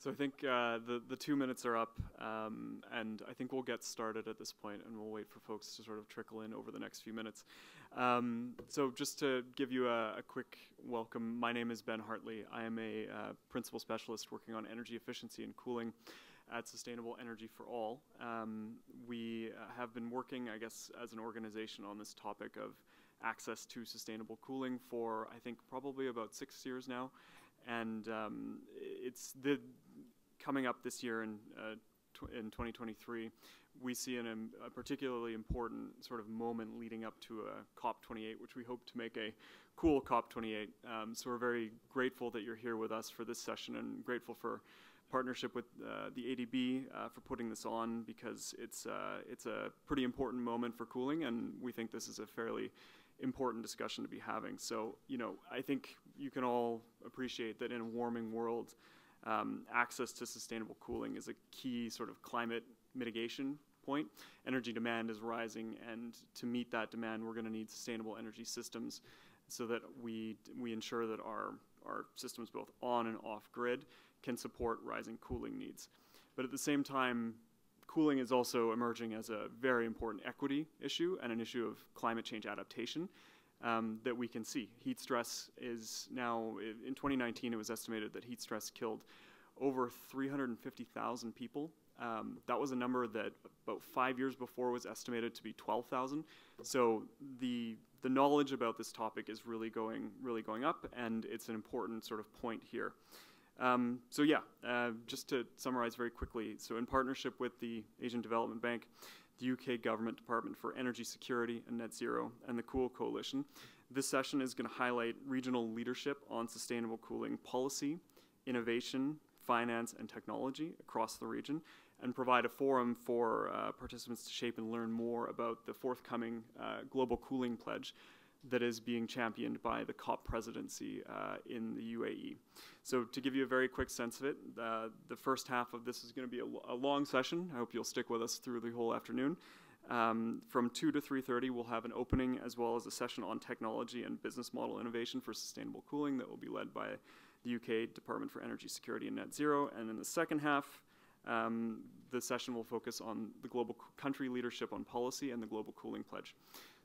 So I think uh, the, the two minutes are up, um, and I think we'll get started at this point, and we'll wait for folks to sort of trickle in over the next few minutes. Um, so just to give you a, a, quick welcome, my name is Ben Hartley. I am a uh, principal specialist working on energy efficiency and cooling at Sustainable Energy for All. Um, we uh, have been working, I guess, as an organization on this topic of access to sustainable cooling for, I think, probably about six years now. And um, it's the coming up this year in, uh, in 2023, we see an, um, a particularly important sort of moment leading up to a COP28, which we hope to make a cool COP28. Um, so we're very grateful that you're here with us for this session and grateful for partnership with uh, the ADB uh, for putting this on because it's, uh, it's a pretty important moment for cooling and we think this is a fairly important discussion to be having. So, you know, I think you can all appreciate that in a warming world, um, access to sustainable cooling is a key sort of climate mitigation point. Energy demand is rising, and to meet that demand, we're going to need sustainable energy systems so that we, we ensure that our, our systems, both on and off grid, can support rising cooling needs. But at the same time, cooling is also emerging as a very important equity issue and an issue of climate change adaptation um, that we can see. Heat stress is now, in 2019, it was estimated that heat stress killed over 350,000 people. Um, that was a number that about five years before was estimated to be 12,000. So the the knowledge about this topic is really going really going up, and it's an important sort of point here. Um, so yeah, uh, just to summarize very quickly, so in partnership with the Asian Development Bank, the UK Government Department for Energy Security and Net Zero, and the Cool Coalition, this session is going to highlight regional leadership on sustainable cooling policy, innovation, finance, and technology across the region, and provide a forum for uh, participants to shape and learn more about the forthcoming uh, Global Cooling Pledge, that is being championed by the COP presidency uh, in the UAE. So to give you a very quick sense of it, uh, the first half of this is going to be a, a, long session. I hope you'll stick with us through the whole afternoon. Um, from 2 to 3.30, we'll have an opening as well as a session on technology and business model innovation for sustainable cooling that will be led by the UK Department for Energy Security and Net Zero. And in the second half, um, the session will focus on the global country leadership on policy and the Global Cooling Pledge.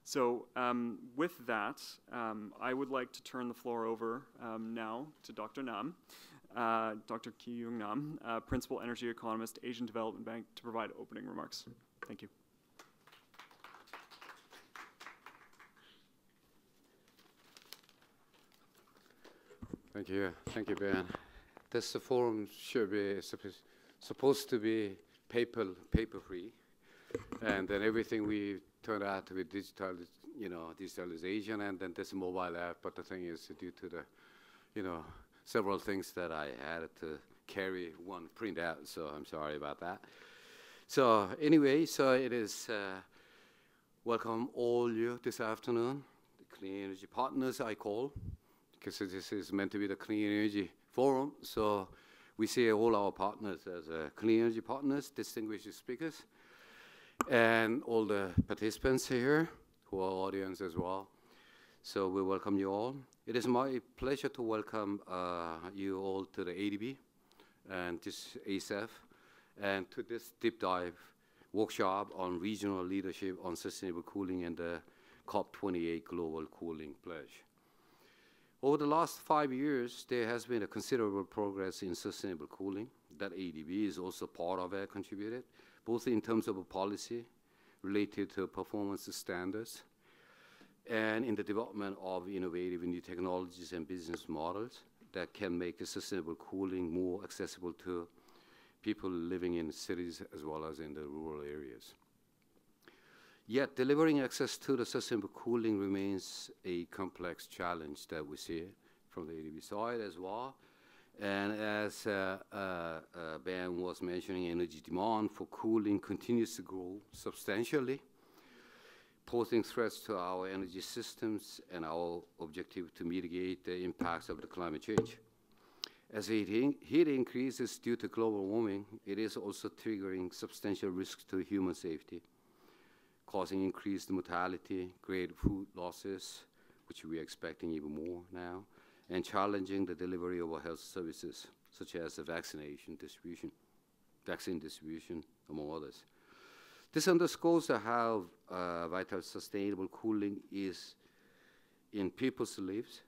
So um, with that, um, I would like to turn the floor over um, now to Dr. Nam, uh, Dr. Kee-Yung Nam, uh, Principal Energy Economist, Asian Development Bank, to provide opening remarks. Thank you. Thank you. Thank you, Ben. This forum should be supposed to be paper paper free, and then everything we turned out to be digital, you know, digitalization and then this mobile app. But the thing is, due to the, you know, several things that I had to carry one print out, so I'm sorry about that. So anyway, so it is uh, welcome all you this afternoon, the Clean Energy Partners I call, because this is meant to be the Clean Energy Forum. So we see all our partners as uh, Clean Energy Partners, distinguished speakers and all the participants here who are audience as well. So we welcome you all. It is my pleasure to welcome uh, you all to the ADB and this ACEF and to this deep dive workshop on regional leadership on sustainable cooling and the COP28 Global Cooling Pledge. Over the last five years, there has been a considerable progress in sustainable cooling that ADB is also part of it contributed both in terms of policy related to performance standards and in the development of innovative new technologies and business models that can make sustainable cooling more accessible to people living in cities as well as in the rural areas. Yet delivering access to the sustainable cooling remains a complex challenge that we see from the ADB side as well. And as uh, uh, uh, Ben was mentioning, energy demand for cooling continues to grow substantially, posing threats to our energy systems and our objective to mitigate the impacts of the climate change. As heat, heat increases due to global warming, it is also triggering substantial risks to human safety, causing increased mortality, great food losses, which we are expecting even more now, and challenging the delivery of our health services, such as the vaccination distribution, vaccine distribution, among others. This underscores how uh, vital sustainable cooling is in people's lives,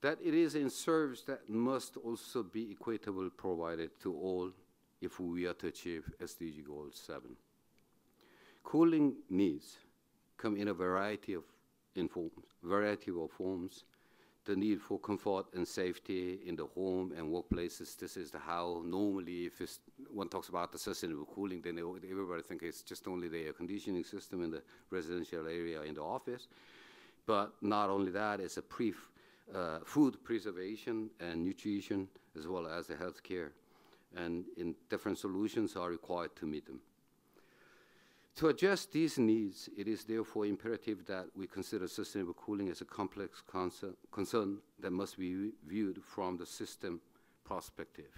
that it is in service that must also be equitable provided to all if we are to achieve SDG Goal 7. Cooling needs come in a variety of in variety of forms. The need for comfort and safety in the home and workplaces. This is how normally, if one talks about the sustainable cooling, then everybody thinks it's just only the air conditioning system in the residential area in the office. But not only that, it's a pre uh, food preservation and nutrition as well as the health care. And in different solutions are required to meet them. To address these needs, it is therefore imperative that we consider sustainable cooling as a complex concern, concern that must be viewed from the system perspective.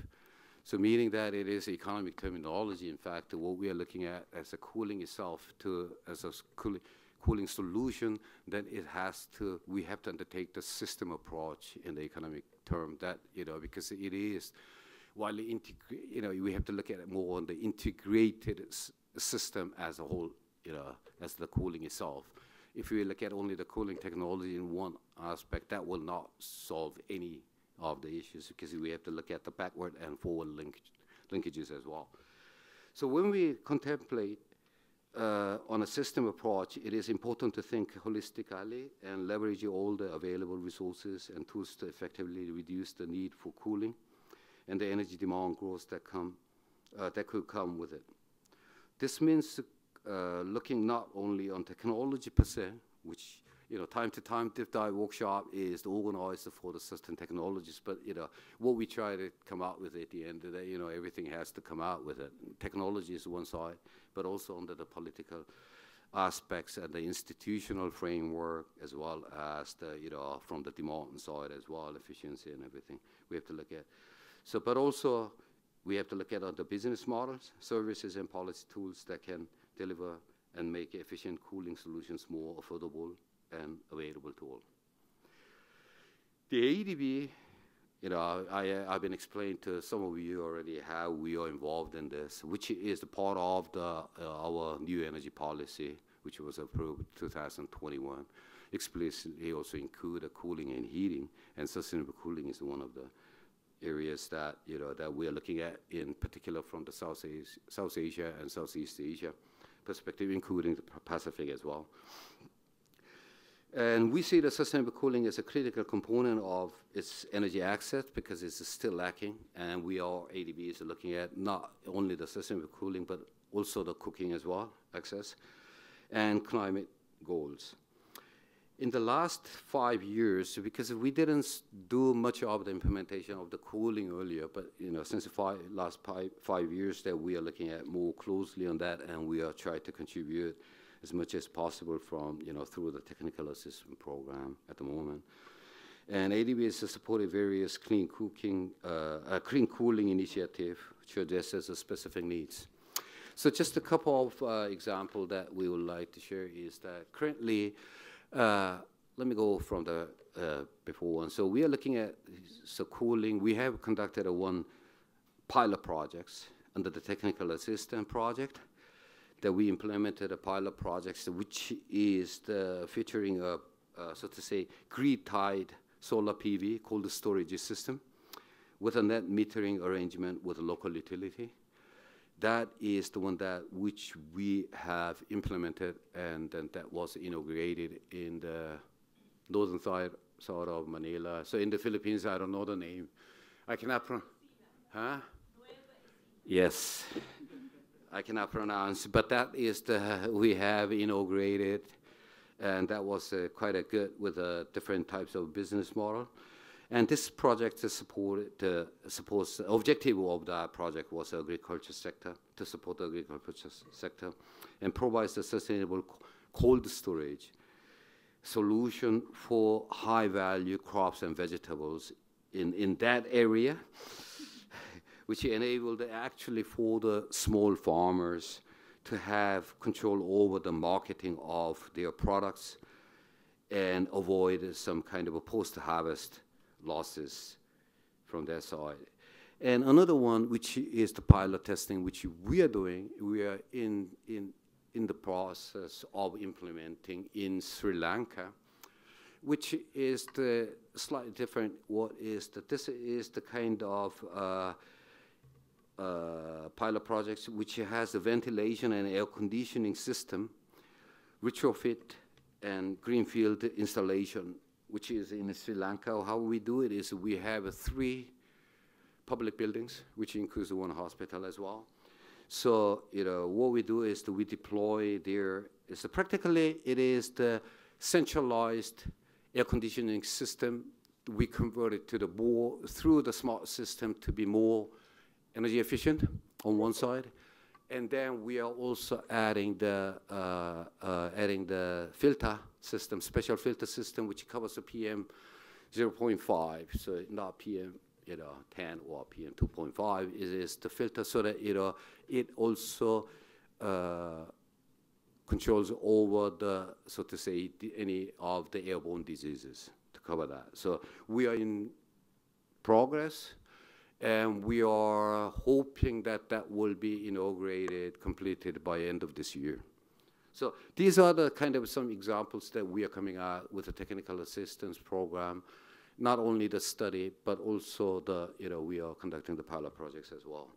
So meaning that it is economic terminology, in fact, what we are looking at as a cooling itself to as a cooling, cooling solution, then it has to, we have to undertake the system approach in the economic term that, you know, because it is, while you know, we have to look at it more on the integrated system as a whole, you know, as the cooling itself. If we look at only the cooling technology in one aspect, that will not solve any of the issues because we have to look at the backward and forward linkage, linkages as well. So when we contemplate uh, on a system approach, it is important to think holistically and leverage all the available resources and tools to effectively reduce the need for cooling and the energy demand growth that, come, uh, that could come with it. This means uh, looking not only on technology per se, which you know, time to time, deep dive workshop is the organizer for the certain technologies, but you know, what we try to come out with at the end of the day, you know, everything has to come out with it. Technology is one side, but also under the political aspects and the institutional framework as well as the, you know, from the demand side as well, efficiency and everything we have to look at. So, but also we have to look at other business models, services, and policy tools that can deliver and make efficient cooling solutions more affordable and available to all. The ADB, you know, I, have been explaining to some of you already how we are involved in this, which is part of the, uh, our new energy policy, which was approved 2021. Explicitly also include cooling and heating, and sustainable cooling is one of the areas that you know that we are looking at, in particular from the South Asia, South Asia and Southeast Asia perspective, including the Pacific as well. And we see that sustainable cooling is a critical component of its energy access because it's still lacking. And we are, ADB is looking at not only the sustainable cooling, but also the cooking as well, access, and climate goals in the last five years, because we didn't do much of the implementation of the cooling earlier, but you know, since the five, last five, five years that we are looking at more closely on that, and we are trying to contribute as much as possible from, you know, through the technical assistance program at the moment. And ADB is supporting various clean cooking, uh, clean cooling initiative to address the specific needs. So just a couple of uh, examples that we would like to share is that currently, uh, let me go from the uh, before one. So we are looking at so cooling. We have conducted a one pilot projects under the technical assistance project that we implemented a pilot project which is the, featuring a, uh, so to say, grid-tied solar PV called the storage system with a net metering arrangement with a local utility. That is the one that which we have implemented and, and that was inaugurated in the northern side, side of Manila. So in the Philippines, I don't know the name. I cannot pronounce. Huh? Yes. I cannot pronounce, but that is the we have inaugurated, and that was uh, quite a good with uh, different types of business model. And this project is supported, uh, supports, the objective of the project was the agriculture sector, to support the agriculture sector, and provides a sustainable cold storage solution for high-value crops and vegetables in, in that area, which enabled actually for the small farmers to have control over the marketing of their products and avoid some kind of a post-harvest losses from their side. And another one, which is the pilot testing, which we are doing, we are in, in, in the process of implementing in Sri Lanka, which is the slightly different. What is that? This is the kind of uh, uh, pilot projects which has a ventilation and air conditioning system, retrofit and greenfield installation, which is in Sri Lanka. How we do it is we have three public buildings, which includes one hospital as well. So, you know, what we do is we deploy there. So practically, it is the centralized air conditioning system. We convert it to the more, through the smart system to be more energy efficient on one side. And then we are also adding the, uh, uh, adding the filter system, special filter system, which covers the PM 0.5, so not PM you know, 10 or PM 2.5 is, is the filter so that, you know, it also uh, controls over the, so to say, any of the airborne diseases to cover that. So we are in progress and we are hoping that that will be inaugurated, completed by end of this year. So these are the kind of some examples that we are coming out with a technical assistance program not only the study, but also the, you know, we are conducting the pilot projects as well.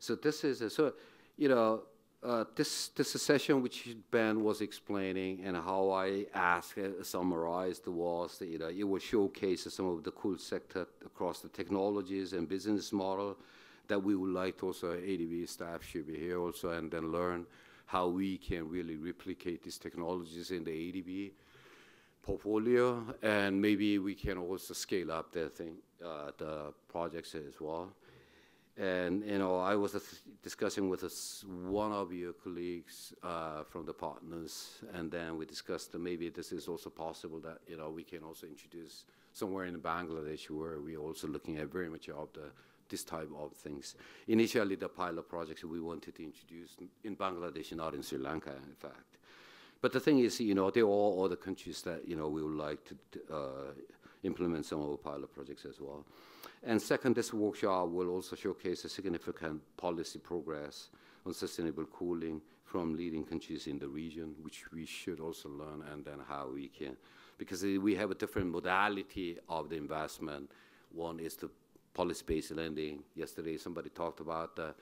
So this is, a, so, you know, uh, this, this session which Ben was explaining and how I asked, uh, summarized was, that, you know, it will showcase some of the cool sector across the technologies and business model that we would like to also, ADB staff should be here also and then learn how we can really replicate these technologies in the ADB portfolio, and maybe we can also scale up the thing, uh, the projects as well. And you know, I was discussing with one of your colleagues uh, from the partners, and then we discussed that maybe this is also possible that you know we can also introduce somewhere in Bangladesh where we're also looking at very much of the this type of things. Initially, the pilot projects we wanted to introduce in Bangladesh, not in Sri Lanka, in fact. But the thing is, you know, there are all other countries that, you know, we would like to uh, implement some of our pilot projects as well. And second, this workshop will also showcase a significant policy progress on sustainable cooling from leading countries in the region, which we should also learn, and then how we can, because we have a different modality of the investment. One is the policy-based lending. Yesterday, somebody talked about the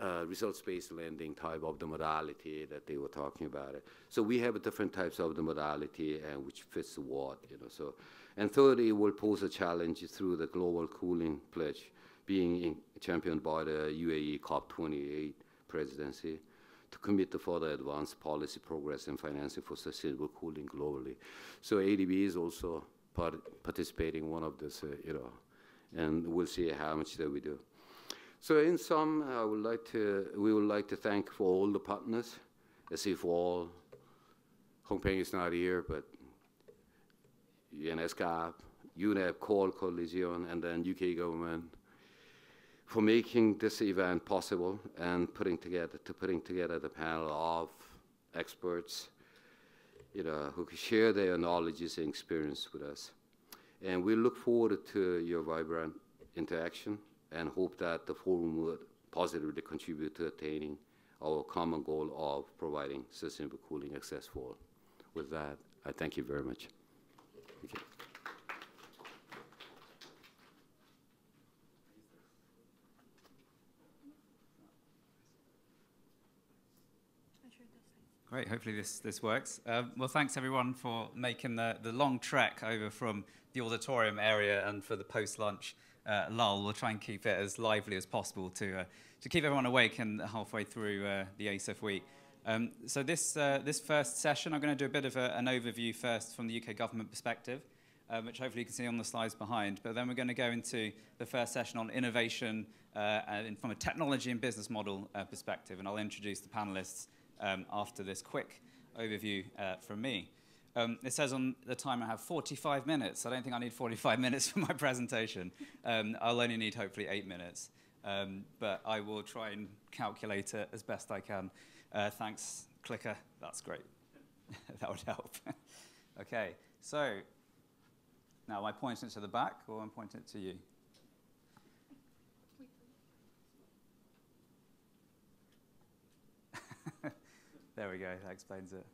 uh, results-based lending type of the modality that they were talking about it. So we have different types of the modality and which fits what, you know. So, and thirdly, it will pose a challenge through the global cooling pledge being championed by the UAE COP28 presidency to commit to further advance policy progress and financing for sustainable cooling globally. So ADB is also part participating one of this, uh, you know, and we'll see how much that we do. So in sum, I would like to, we would like to thank for all the partners, as if all, Hong Peng is not here, but UNESCAP, UNEP, Cool Coalition, and then UK government for making this event possible and putting together, to putting together the panel of experts, you know, who share their knowledges and experience with us. And we look forward to your vibrant interaction and hope that the forum would positively contribute to attaining our common goal of providing sustainable cooling access for all. With that, I thank you very much. Thank you. Great. Hopefully this, this works. Um, well, thanks everyone for making the, the long trek over from the auditorium area and for the post-lunch uh, lull. We'll try and keep it as lively as possible to, uh, to keep everyone awake and halfway through uh, the ACEF week. Um, so this, uh, this first session, I'm going to do a bit of a, an overview first from the UK government perspective, uh, which hopefully you can see on the slides behind. But then we're going to go into the first session on innovation uh, and from a technology and business model perspective. And I'll introduce the panelists um, after this quick overview from me. Um, it says on the time I have 45 minutes. I don't think I need 45 minutes for my presentation. Um, I'll only need hopefully eight minutes. Um, but I will try and calculate it as best I can. Uh, thanks, clicker. That's great. that would help. Okay, so now am I pointing it to the back or I pointing it to you? there we go, that explains it.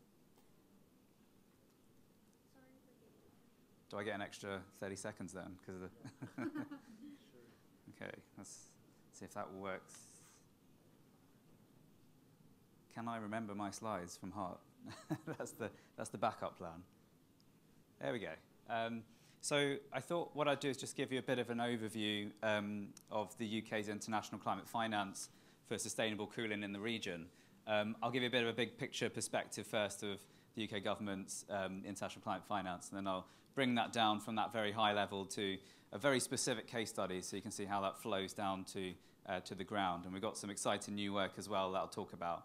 Do I get an extra 30 seconds then? Because the okay, let's see if that works. Can I remember my slides from heart? that's the that's the backup plan. There we go. Um, so I thought what I'd do is just give you a bit of an overview um, of the UK's international climate finance for sustainable cooling in the region. Um, I'll give you a bit of a big picture perspective first of the UK government's um, international climate finance, and then I'll bring that down from that very high level to a very specific case study so you can see how that flows down to, uh, to the ground. And we've got some exciting new work as well that I'll talk about.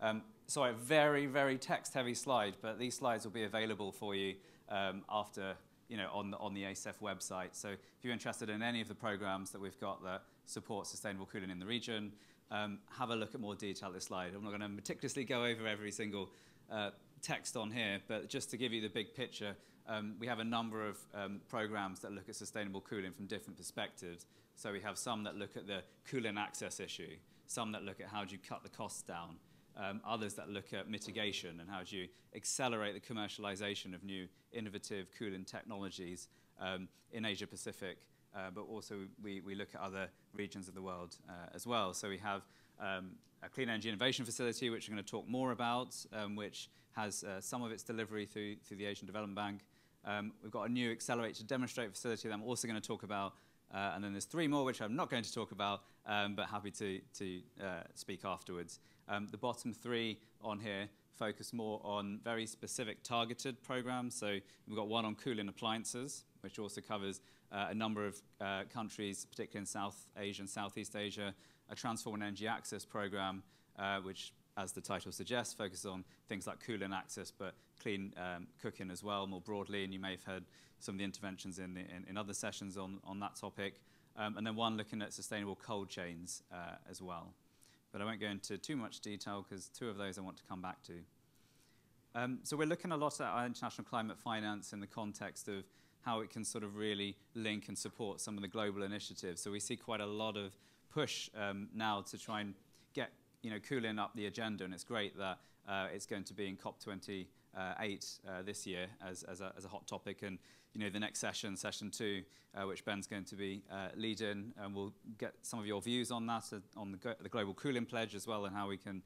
Um, so a very, very text-heavy slide, but these slides will be available for you um, after, you know, on the, on the ACEF website. So if you're interested in any of the programs that we've got that support sustainable cooling in the region, um, have a look at more detail at this slide. I'm not going to meticulously go over every single uh, text on here, but just to give you the big picture, um, we have a number of um, programs that look at sustainable cooling from different perspectives. So we have some that look at the cooling access issue, some that look at how do you cut the costs down, um, others that look at mitigation and how do you accelerate the commercialization of new innovative cooling technologies um, in Asia Pacific, uh, but also we, we look at other regions of the world uh, as well. So we have um, a clean energy innovation facility, which we're going to talk more about, um, which has uh, some of its delivery through, through the Asian Development Bank. Um, we've got a new accelerate to demonstrate facility that I'm also going to talk about. Uh, and then there's three more, which I'm not going to talk about, um, but happy to, to uh, speak afterwards. Um, the bottom three on here focus more on very specific targeted programs. So we've got one on cooling appliances, which also covers uh, a number of uh, countries, particularly in South Asia and Southeast Asia, a transform energy access program, uh, which, as the title suggests, focuses on things like cooling access, but clean um, cooking as well, more broadly. And you may have heard some of the interventions in, in, in other sessions on, on that topic. Um, and then one looking at sustainable cold chains uh, as well but I won't go into too much detail because two of those I want to come back to. Um, so we're looking a lot at our international climate finance in the context of how it can sort of really link and support some of the global initiatives. So we see quite a lot of push um, now to try and you know cooling up the agenda, and it's great that uh, it's going to be in COP28 uh, this year as, as, a, as a hot topic, and you know, the next session, session two, uh, which Ben's going to be uh, leading, and we'll get some of your views on that, uh, on the, the, Global Cooling Pledge as well, and how we can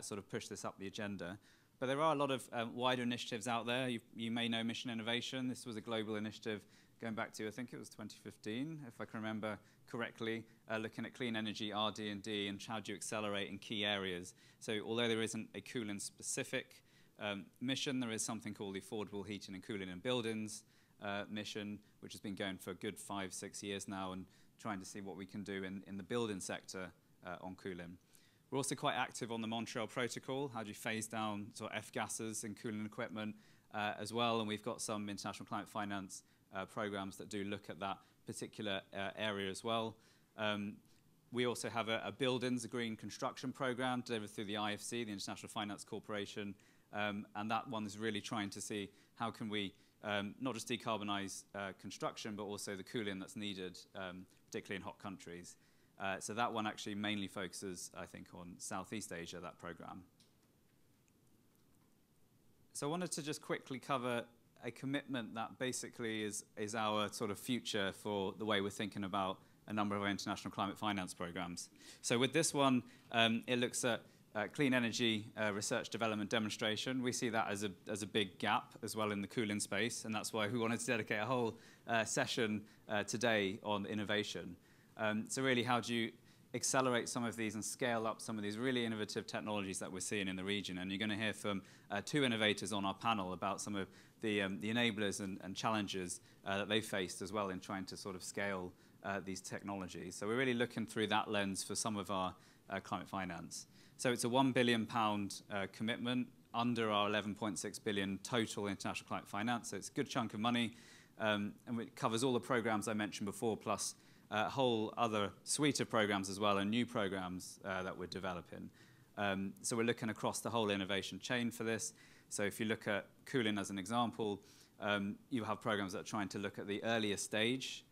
sort of push this up the agenda. But there are a lot of um, wider initiatives out there. You, you, may know Mission Innovation. This was a global initiative going back to, I think it was 2015, if I can remember correctly, uh, looking at clean energy, RD&D, and how do you accelerate in key areas. So although there isn't a cooling specific um, mission, there is something called the Affordable Heating and Cooling in Buildings, uh, mission, which has been going for a good five, six years now, and trying to see what we can do in, in the building sector uh, on cooling. We're also quite active on the Montreal Protocol. How do you phase down sort of F gases in cooling equipment uh, as well? And we've got some international climate finance uh, programs that do look at that particular uh, area as well. Um, we also have a, a, buildings, a green construction program delivered through the IFC, the International Finance Corporation, um, and that one is really trying to see how can we um, not just decarbonize uh, construction, but also the cooling that's needed, um, particularly in hot countries. Uh, so that one actually mainly focuses, I think, on Southeast Asia, that program. So I wanted to just quickly cover a commitment that basically is, is our sort of future for the way we're thinking about a number of our international climate finance programs. So with this one, um, it looks at uh, clean energy uh, research development demonstration. We see that as a, as a big gap as well in the cooling space, and that's why we wanted to dedicate a whole uh, session uh, today on innovation. Um, so really, how do you accelerate some of these and scale up some of these really innovative technologies that we're seeing in the region? And you're going to hear from uh, two innovators on our panel about some of the, um, the enablers and, and challenges uh, that they've faced as well in trying to sort of scale these technologies. So we're really looking through that lens for some of our climate finance. So it's a £1 billion uh, commitment under our 11.6 billion total international climate finance. So it's a good chunk of money, um, and it covers all the programs I mentioned before, plus a whole other suite of programs as well, and new programs uh, that we're developing. Um, so we're looking across the whole innovation chain for this. So if you look at cooling as an example, um, you have programs that are trying to look at the earlier stage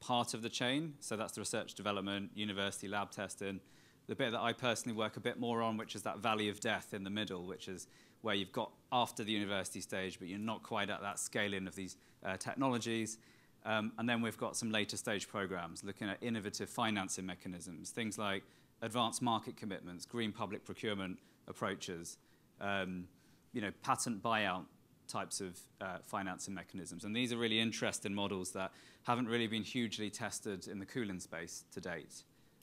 part of the chain. So that's the research development, university lab testing. The bit that I personally work a bit more on, which is that valley of death in the middle, which is where you've got after the university stage, but you're not quite at that scaling of these uh, technologies. Um, and then we've got some later stage programs looking at innovative financing mechanisms, things like advanced market commitments, green public procurement approaches, um, you know, patent buyout types of uh, financing mechanisms. And these are really interesting models that haven't really been hugely tested in the cooling space to date.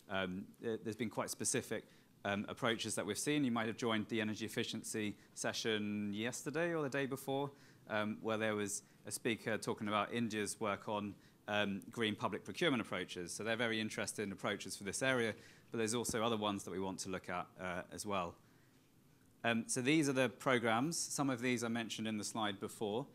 Um, there's been quite specific um, approaches that we've seen. You might have joined the energy efficiency session yesterday or the day before, um, where there was a speaker talking about India's work on um, green public procurement approaches. So they're very interesting approaches for this area, but there's also other ones that we want to look at uh, as well. Um, so these are the programs. Some of these I mentioned in the slide before.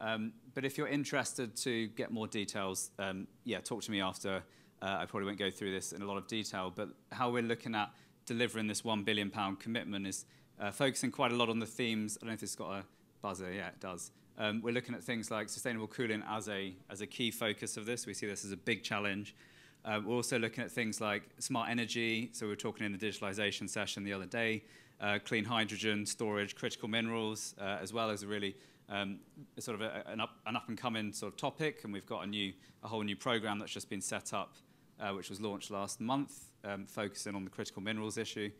Um, but if you're interested to get more details, um, yeah, talk to me after. Uh, I probably won't go through this in a lot of detail, but how we're looking at delivering this £1 billion commitment is uh, focusing quite a lot on the themes. I don't know if it's got a buzzer. Yeah, it does. Um, we're looking at things like sustainable cooling as a, as a key focus of this. We see this as a big challenge. Uh, we're also looking at things like smart energy. So we were talking in the digitalization session the other day, clean hydrogen, storage, critical minerals, uh, as well as a really um, sort of a, an, up, an up and coming sort of topic. And we've got a new, a whole new program that's just been set up, uh, which was launched last month, um, focusing on the critical minerals issue.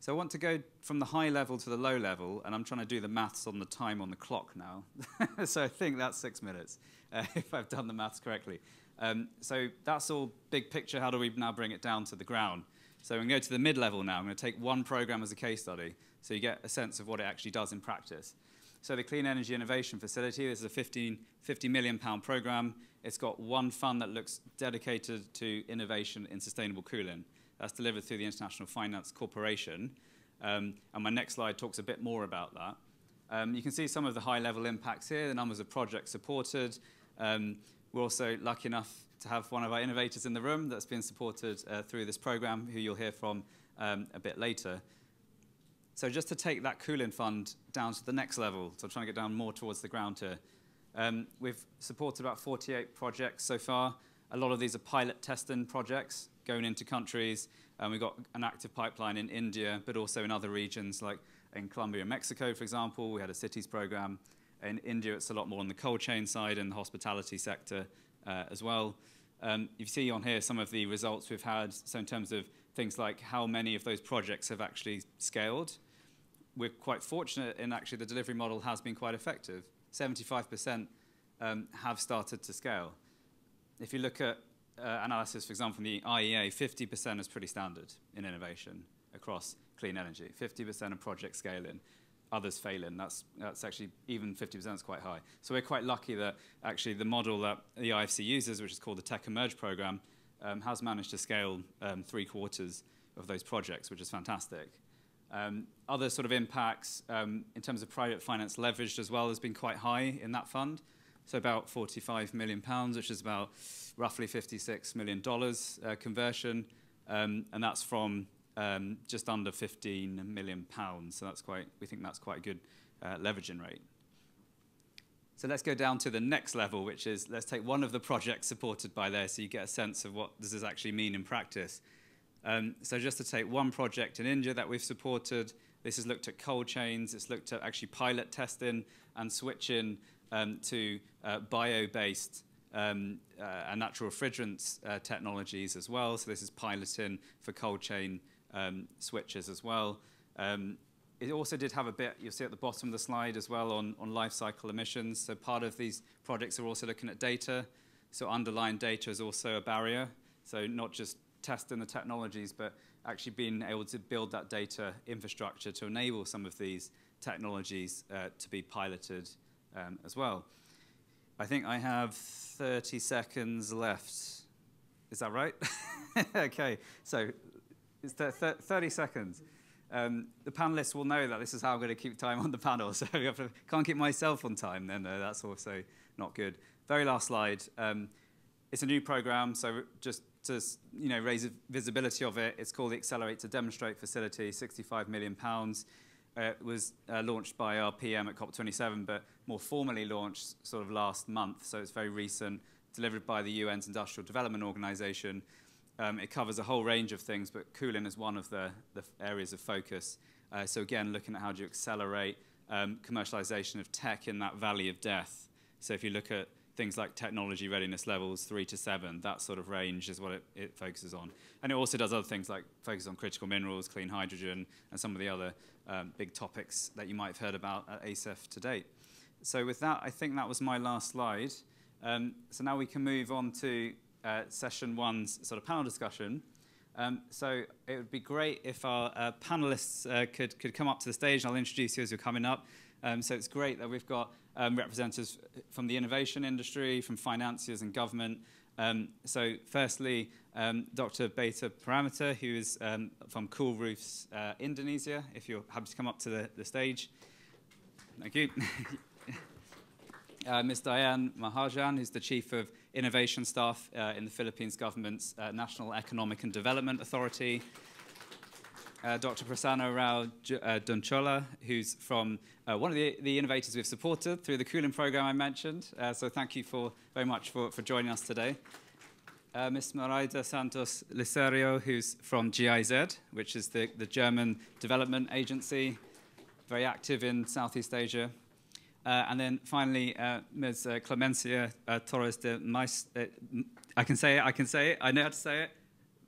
So I want to go from the high level to the low level, and I'm trying to do the maths on the time on the clock now. so I think that's six minutes, uh, if I've done the maths correctly. Um, so that's all big picture. How do we now bring it down to the ground? So I'm going to go to the mid-level now. I'm going to take one program as a case study so you get a sense of what it actually does in practice. So the Clean Energy Innovation Facility, this is a 15, 50 million pound program. It's got one fund that looks dedicated to innovation in sustainable cooling. That's delivered through the International Finance Corporation. Um, and my next slide talks a bit more about that. Um, you can see some of the high-level impacts here, the numbers of projects supported. Um, we're also lucky enough to have one of our innovators in the room that's been supported uh, through this program, who you'll hear from um, a bit later. So just to take that cooling fund down to the next level, so I'm trying to get down more towards the ground here. Um, we've supported about 48 projects so far. A lot of these are pilot testing projects going into countries. Um, we've got an active pipeline in India, but also in other regions like in Colombia and Mexico, for example. We had a cities program. In India, it's a lot more on the cold chain side and the hospitality sector as well. Um, you see on here some of the results we've had. So in terms of things like how many of those projects have actually scaled, we're quite fortunate in actually the delivery model has been quite effective. 75% um, have started to scale. If you look at uh, analysis, for example, from the IEA, 50% is pretty standard in innovation across clean energy. 50% of project scaling others failing. That's, that's actually, even 50% is quite high. So we're quite lucky that actually the model that the IFC uses, which is called the Tech Emerge program, um, has managed to scale um, three quarters of those projects, which is fantastic. Um, other sort of impacts um, in terms of private finance leveraged as well has been quite high in that fund. So about 45 million pounds, which is about roughly 56 million dollars uh, conversion, um, and that's from um, just under 15 million pounds. So that's quite, we think that's quite a good uh, leveraging rate. So let's go down to the next level, which is let's take one of the projects supported by there so you get a sense of what does this actually mean in practice. Um, so just to take one project in India that we've supported, this has looked at cold chains, it's looked at actually pilot testing and switching um, to uh, bio-based um, uh, and natural refrigerants uh, technologies as well. So this is piloting for cold chain um, switches as well. Um, it also did have a bit, you'll see at the bottom of the slide as well, on, on life cycle emissions. So part of these projects are also looking at data. So underlying data is also a barrier. So not just testing the technologies, but actually being able to build that data infrastructure to enable some of these technologies uh, to be piloted um, as well. I think I have 30 seconds left. Is that right? okay, so it's th 30 seconds. Um, the panelists will know that this is how I'm going to keep time on the panel. So if I can't keep myself on time, then uh, that's also not good. Very last slide. Um, it's a new program, so just to you know raise visibility of it, it's called the Accelerate to Demonstrate Facility, 65 million pounds. uh, was uh, launched by our PM at COP27, but more formally launched sort of last month, so it's very recent, delivered by the UN's Industrial Development Organization. Um, it covers a whole range of things, but cooling is one of the, the areas of focus. Uh, so again, looking at how do you accelerate um, commercialization of tech in that valley of death. So if you look at things like technology readiness levels three to seven, that sort of range is what it, it, focuses on. And it also does other things like focus on critical minerals, clean hydrogen, and some of the other um, big topics that you might have heard about at ACEF to date. So with that, I think that was my last slide. Um, so now we can move on to uh, session one's sort of panel discussion. Um, so it would be great if our uh, panelists uh, could, could come up to the stage. and I'll introduce you as you're coming up. Um, so it's great that we've got um, representatives from the innovation industry, from financiers and government. Um, so firstly, um, Dr. Beta Paramita, who is um, from Cool Roofs uh, Indonesia, if you're happy to come up to the, the stage. Thank you. uh, Ms. Diane Mahajan, who's the Chief of Innovation Staff uh, in the Philippines Government's uh, National Economic and Development Authority. Uh, Dr. Prasanna Rao uh, who's from uh, one of the, the, innovators we've supported through the Cooling program I mentioned. Uh, so thank you for, very much for, for joining us today. Uh, Ms. Maraida Santos Licerio, who's from GIZ, which is the, the German development agency, very active in Southeast Asia. Uh, and then finally, Ms. Clemencia Torres de Mais, I can say it, I can say it, I know how to say it,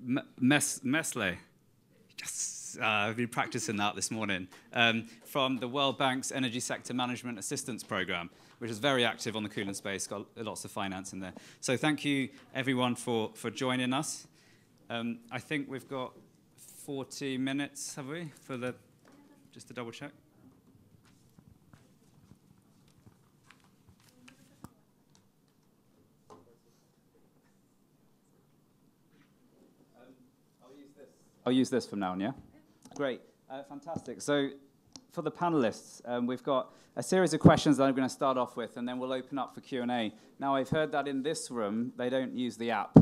M Mes Mesle. Yes uh, I've been practicing that this morning, um, from the World Bank's Energy Sector Management Assistance Program, which is very active on the cooling space, got lots of finance in there. So thank you, everyone, for, for joining us. Um, I think we've got 40 minutes, have we, for the, just to double check? I'll use this from now on, yeah? Great, uh, fantastic. So for the panelists, um, we've got a series of questions that I'm going to start off with, and then we'll open up for Q&A. Now, I've heard that in this room, they don't use the app.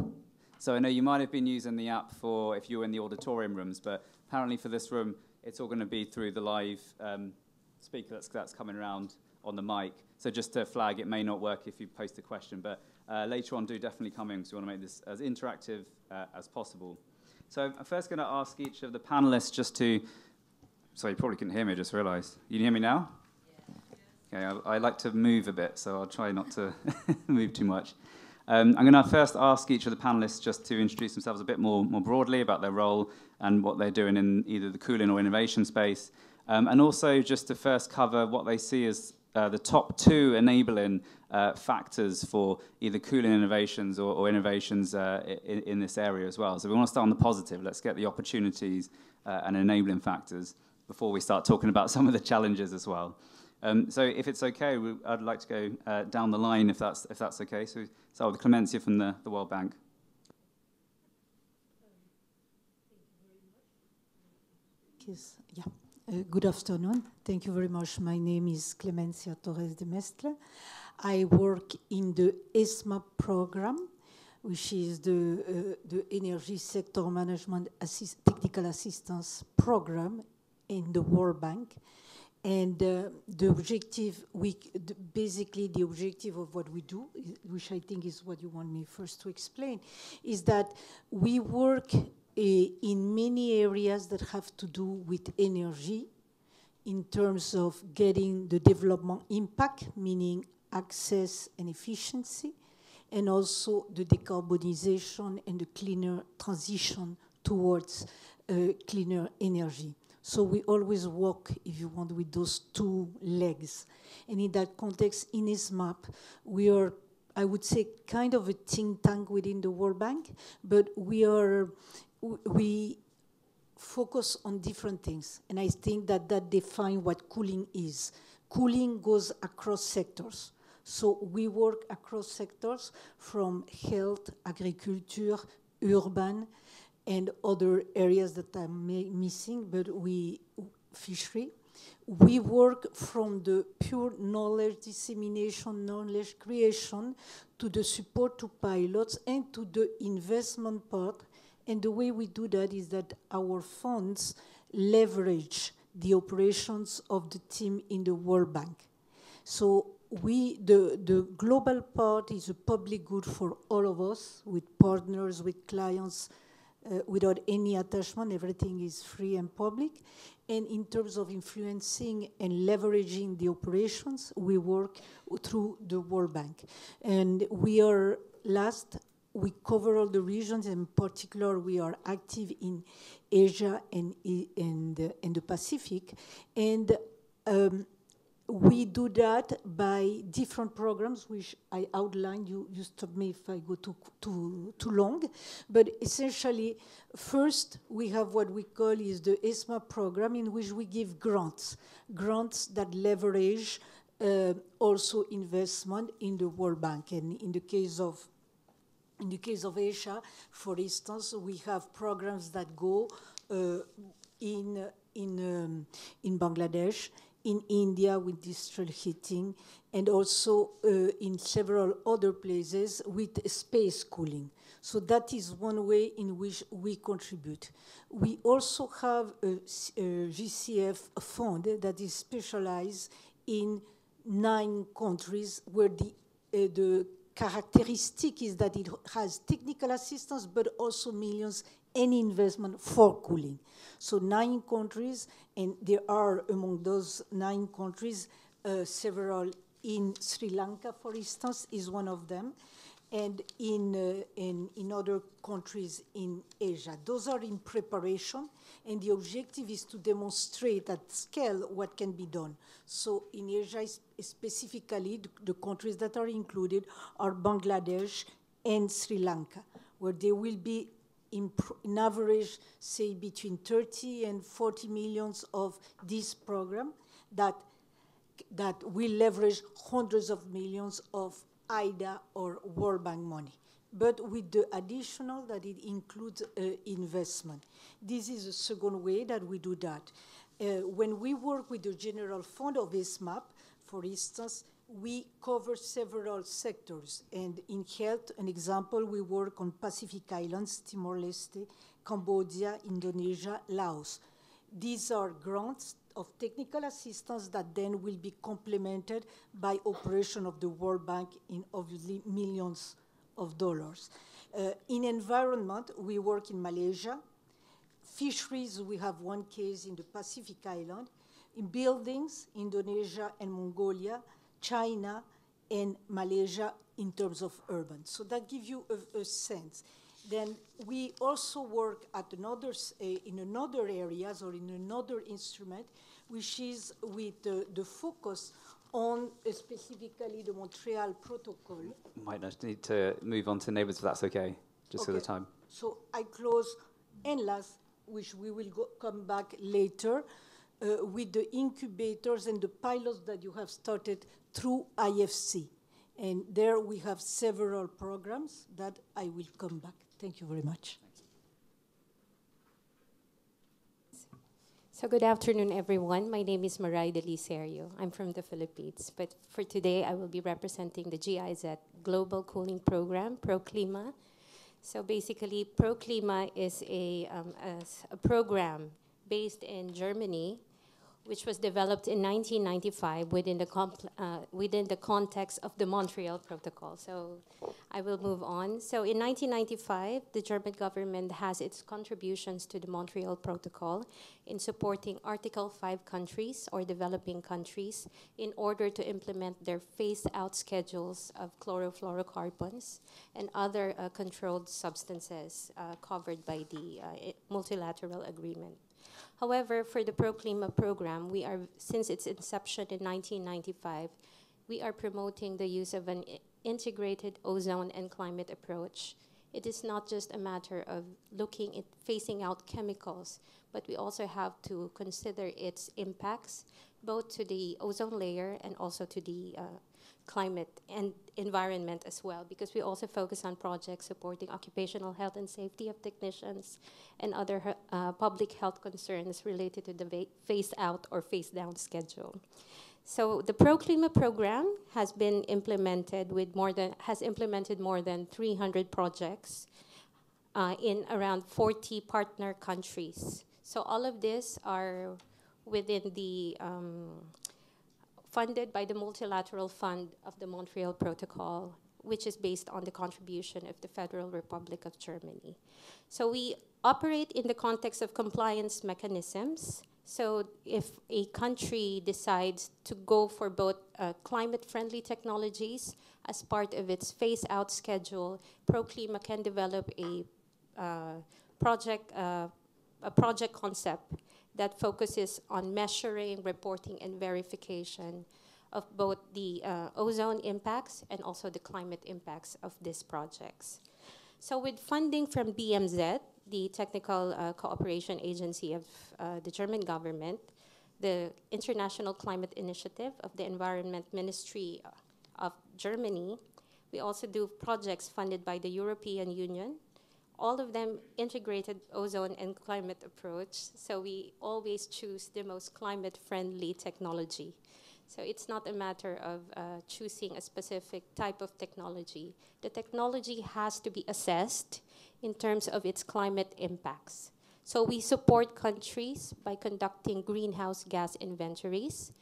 So I know you might have been using the app for if you were in the auditorium rooms, but apparently for this room, it's all going to be through the live um, speaker that's, that's coming around on the mic. So just to flag, it may not work if you post a question, but uh, later on, do definitely come in because we want to make this as interactive uh, as possible. So I'm first going to ask each of the panelists just to. Sorry, you probably couldn't hear me. I just realised. You can hear me now. Okay, I, I, like to move a bit, so I'll try not to move too much. Um, I'm going to first ask each of the panelists just to introduce themselves a bit more, more broadly about their role and what they're doing in either the cooling or innovation space, um, and also just to first cover what they see as uh, the top two enabling uh, factors for either cooling innovations or, or innovations uh, in, in, this area as well. So we want to start on the positive. Let's get the opportunities uh, and enabling factors before we start talking about some of the challenges as well. Um, so if it's okay, we, I'd like to go uh, down the line if that's, if that's okay. So start with Clemencia from the, the World Bank. Yeah. Uh, good afternoon. Thank you very much. My name is Clemencia Torres de Mestre. I work in the ESMAP program, which is the, uh, the Energy Sector Management Assist Technical Assistance Program in the World Bank. And uh, the objective, we, the, basically the objective of what we do, which I think is what you want me first to explain, is that we work in many areas that have to do with energy in terms of getting the development impact, meaning access and efficiency, and also the decarbonization and the cleaner transition towards uh, cleaner energy. So we always work, if you want, with those two legs. And in that context, in ESMAP, we are I would say kind of a think tank within the World Bank, but we are we focus on different things. And I think that that defines what cooling is. Cooling goes across sectors. So we work across sectors from health, agriculture, urban, and other areas that I'm missing, but we, fishery. We work from the pure knowledge dissemination, knowledge creation, to the support to pilots and to the investment part and the way we do that is that our funds leverage the operations of the team in the World Bank. So we, the, the global part is a public good for all of us, with partners, with clients, uh, without any attachment. Everything is free and public. And in terms of influencing and leveraging the operations, we work through the World Bank. And we are last, we cover all the regions. In particular, we are active in Asia and in the, in the Pacific. And um, we do that by different programs, which I outlined. You, you stop me if I go too, too, too long. But essentially, first, we have what we call is the ESMAP program, in which we give grants, grants that leverage uh, also investment in the World Bank. And in the case of in the case of Asia, for instance, we have programs that go uh, in in um, in Bangladesh, in India with district heating, and also uh, in several other places with space cooling. So that is one way in which we contribute. We also have a, a GCF fund that is specialized in nine countries where the, uh, the characteristic is that it has technical assistance, but also millions any investment for cooling. So nine countries, and there are among those nine countries uh, several in Sri Lanka, for instance, is one of them, and in, uh, in, in other countries in Asia. Those are in preparation, and the objective is to demonstrate at scale what can be done. So in Asia specifically, the, the countries that are included are Bangladesh and Sri Lanka, where there will be in, in, average, say between 30 and 40 millions of this program that, that will leverage hundreds of millions of IDA or World Bank money. But with the additional that it includes uh, investment. This is a second way that we do that. Uh, when we work with the General Fund of ESMAP, for instance, we cover several sectors. And in health, an example, we work on Pacific Islands, Timor-Leste, Cambodia, Indonesia, Laos. These are grants of technical assistance that then will be complemented by operation of the World Bank in obviously millions of dollars. Uh, in environment, we work in Malaysia. Fisheries, we have one case in the Pacific Island. In buildings, Indonesia and Mongolia. China and Malaysia in terms of urban. So that gives you a, a sense. Then we also work at another, uh, in another areas or in another instrument, which is with the focus on specifically the Montreal Protocol. Might not need to move on to neighbors if that's okay, just okay. for the time. So I close and last, which we will go, come back later, uh, with the incubators and the pilots that you have started through IFC. And there we have several programs that I will come back. Thank you very much. So good afternoon, everyone. My name is Maray Delicerio. I'm from the Philippines. But for today, I will be representing the GIZ Global Cooling Program, Proklima. So basically, Proklima is a, um, a, a program based in Germany which was developed in 1995 within the, uh, within the context of the Montreal Protocol. So I will move on. So in 1995, the German government has its contributions to the Montreal Protocol in supporting Article 5 countries or developing countries in order to implement their phase-out schedules of chlorofluorocarbons and other uh, controlled substances uh, covered by the uh, multilateral agreement. However, for the Proklima program, we are, since its inception in 1995, we are promoting the use of an integrated ozone and climate approach. It is not just a matter of looking at phasing out chemicals, but we also have to consider its impacts both to the ozone layer and also to the uh, climate and environment as well, because we also focus on projects supporting occupational health and safety of technicians and other uh, public health concerns related to the phase out or phase down schedule. So the Proklima program has been implemented with more than has implemented more than 300 projects uh, in around 40 partner countries. So all of these are within the um, funded by the Multilateral Fund of the Montreal Protocol, which is based on the contribution of the Federal Republic of Germany. So we operate in the context of compliance mechanisms. So if a country decides to go for both uh, climate-friendly technologies as part of its phase-out schedule, Proklima can develop a uh, project, uh, a project concept that focuses on measuring, reporting, and verification of both the uh, ozone impacts and also the climate impacts of these projects. So with funding from BMZ, the Technical uh, Cooperation Agency of uh, the German government, the International Climate Initiative of the Environment Ministry of Germany, we also do projects funded by the European Union, all of them integrated ozone and climate approach. So we always choose the most climate friendly technology. So it's not a matter of uh, choosing a specific type of technology. The technology has to be assessed in terms of its climate impacts. So we support countries by conducting greenhouse gas inventories.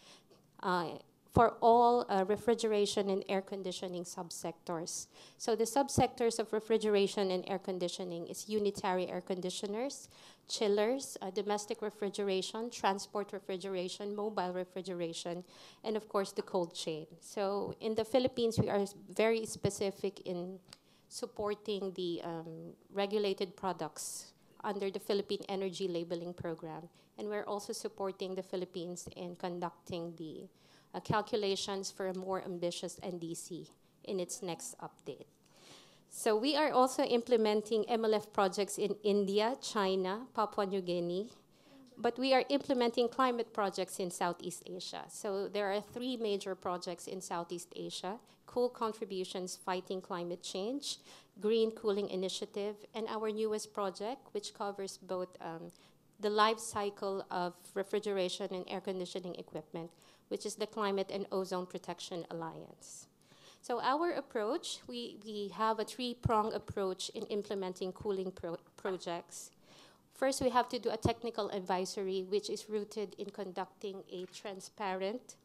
Uh, for all uh, refrigeration and air conditioning subsectors. So the subsectors of refrigeration and air conditioning is unitary air conditioners, chillers, uh, domestic refrigeration, transport refrigeration, mobile refrigeration, and of course the cold chain. So in the Philippines, we are very specific in supporting the um, regulated products under the Philippine Energy Labeling Program. And we're also supporting the Philippines in conducting the calculations for a more ambitious NDC in its next update. So we are also implementing MLF projects in India, China, Papua New Guinea, but we are implementing climate projects in Southeast Asia. So there are three major projects in Southeast Asia, Cool Contributions Fighting Climate Change, Green Cooling Initiative, and our newest project, which covers both um, the life cycle of refrigeration and air conditioning equipment, which is the Climate and Ozone Protection Alliance. So our approach, we, we have a three-prong approach in implementing cooling pro projects. First, we have to do a technical advisory, which is rooted in conducting a transparent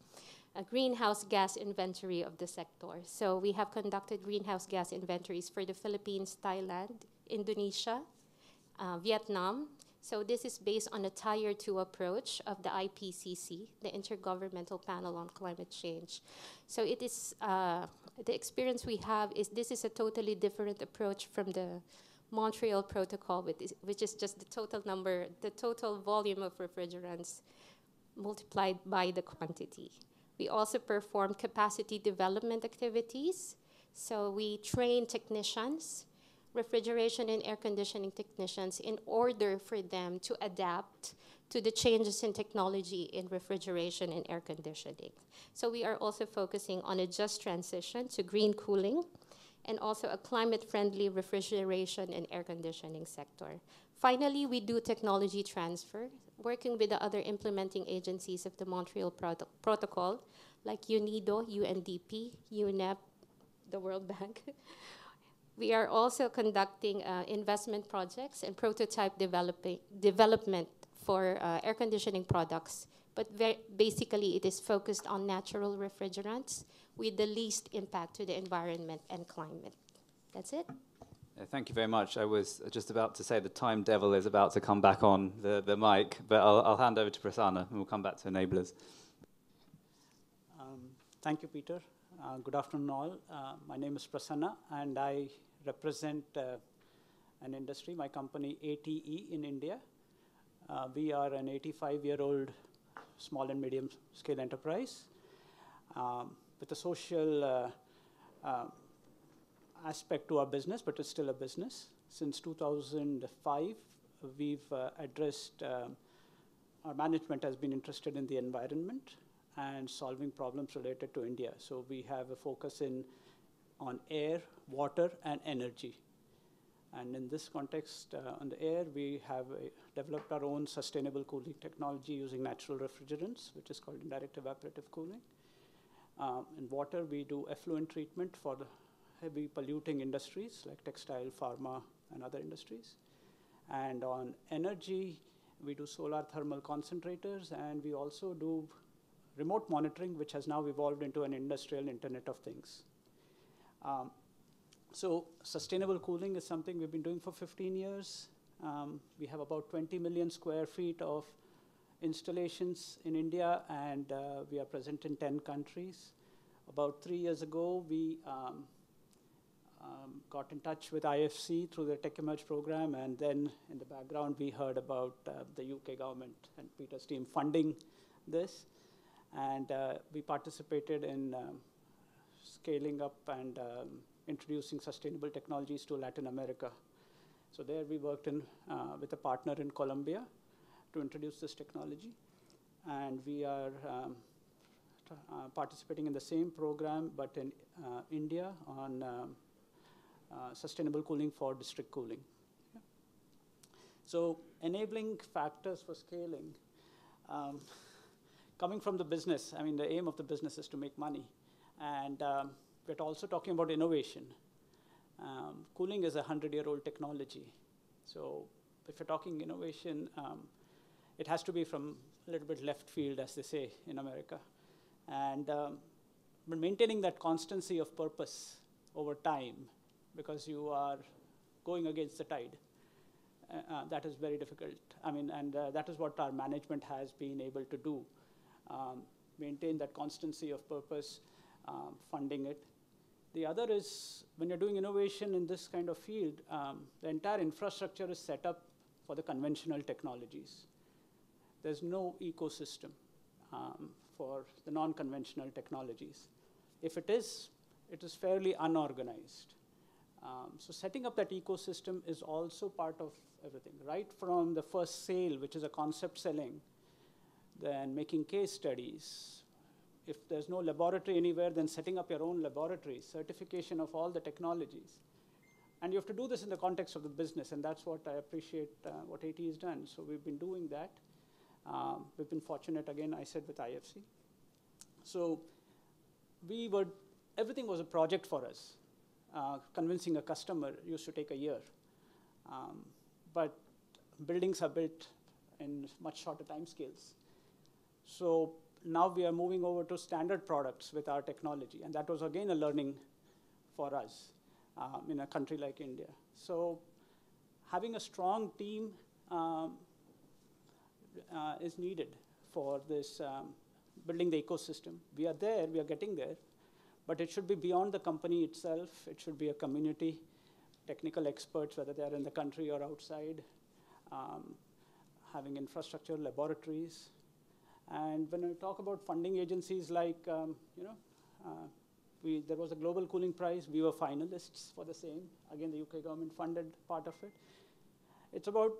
a greenhouse gas inventory of the sector. So we have conducted greenhouse gas inventories for the Philippines, Thailand, Indonesia, uh, Vietnam, so this is based on a tier two approach of the IPCC, the Intergovernmental Panel on Climate Change. So it is, uh, the experience we have is this is a totally different approach from the Montreal Protocol, which is just the total number, the total volume of refrigerants multiplied by the quantity. We also perform capacity development activities. So we train technicians refrigeration and air conditioning technicians in order for them to adapt to the changes in technology in refrigeration and air conditioning. So we are also focusing on a just transition to green cooling and also a climate-friendly refrigeration and air conditioning sector. Finally, we do technology transfer, working with the other implementing agencies of the Montreal Prot Protocol, like UNIDO, UNDP, UNEP, the World Bank, We are also conducting uh, investment projects and prototype developing, development for uh, air conditioning products, but basically it is focused on natural refrigerants with the least impact to the environment and climate. That's it. thank you very much. I was just about to say the time devil is about to come back on the, the mic, but I'll, I'll hand over to Prasanna and we'll come back to enablers. Um, thank you, Peter. Uh, good afternoon, all. Uh, my name is Prasanna, and I represent uh, an industry, my company ATE in India. Uh, we are an 85-year-old small and medium scale enterprise um, with a social uh, uh, aspect to our business, but it's still a business. Since 2005, we've uh, addressed, um, our management has been interested in the environment and solving problems related to India. So we have a focus in on air, water, and energy. And in this context, uh, on the air, we have developed our own sustainable cooling technology using natural refrigerants, which is called indirect evaporative cooling. Um, in water, we do effluent treatment for the heavy polluting industries like textile, pharma, and other industries. And on energy, We do solar thermal concentrators, and we also do remote monitoring, which has now evolved into an industrial Internet of Things. Um, so sustainable cooling is something we've been doing for 15 years. Um, we have about 20 million square feet of installations in India, and uh, we are present in 10 countries. About three years ago, we um, um, got in touch with IFC through the TechEmerge program, and then in the background, we heard about uh, the UK government and Peter's team funding this. And uh, we participated in um, scaling up and um, introducing sustainable technologies to Latin America. So there we worked in, uh, with a partner in Colombia to introduce this technology. And we are um, uh, participating in the same program, but in uh, India on um, uh, sustainable cooling for district cooling. Yeah. So enabling factors for scaling. Um, coming from the business, I mean, the aim of the business is to make money. And um, we're also talking about innovation. Um, cooling is a 100-year-old technology. So if you're talking innovation, um, it has to be from a little bit left field, as they say in America. And um, maintaining that constancy of purpose over time, because you are going against the tide, uh, uh, that is very difficult. I mean, and uh, that is what our management has been able to do. Um, maintain that constancy of purpose, um, funding it. The other is when you're doing innovation in this kind of field, um, the entire infrastructure is set up for the conventional technologies there's no ecosystem um, for the non-conventional technologies. If it is, it is fairly unorganized. Um, so setting up that ecosystem is also part of everything, right from the first sale, which is a concept selling, then making case studies. If there's no laboratory anywhere, then setting up your own laboratory, certification of all the technologies. And you have to do this in the context of the business, and that's what I appreciate uh, what AT has done. So we've been doing that. Um, we've been fortunate, again, I said, with IFC. So we were, everything was a project for us. Uh, convincing a customer used to take a year. Um, but buildings are built in much shorter time scales. So now we are moving over to standard products with our technology. And that was, again, a learning for us um, in a country like India. So having a strong team um, uh, is needed for this um, building the ecosystem. We are there, we are getting there, but it should be beyond the company itself. It should be a community, technical experts, whether they are in the country or outside, um, having infrastructure, laboratories. And when I talk about funding agencies like, um, you know, uh, we, there was a Global Cooling Prize. We were finalists for the same. Again, the UK government funded part of it. It's about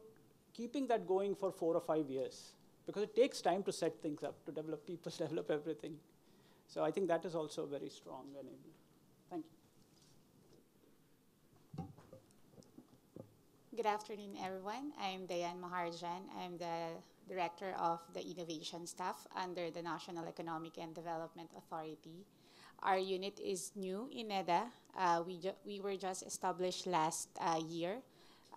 keeping that going for four or five years because it takes time to set things up, to develop people, develop everything. So I think that is also very strong enabler. Thank you. Good afternoon, everyone. I'm Diane Maharjan. I'm the Director of the Innovation Staff under the National Economic and Development Authority. Our unit is new in NEDA. Uh, we, we were just established last uh, year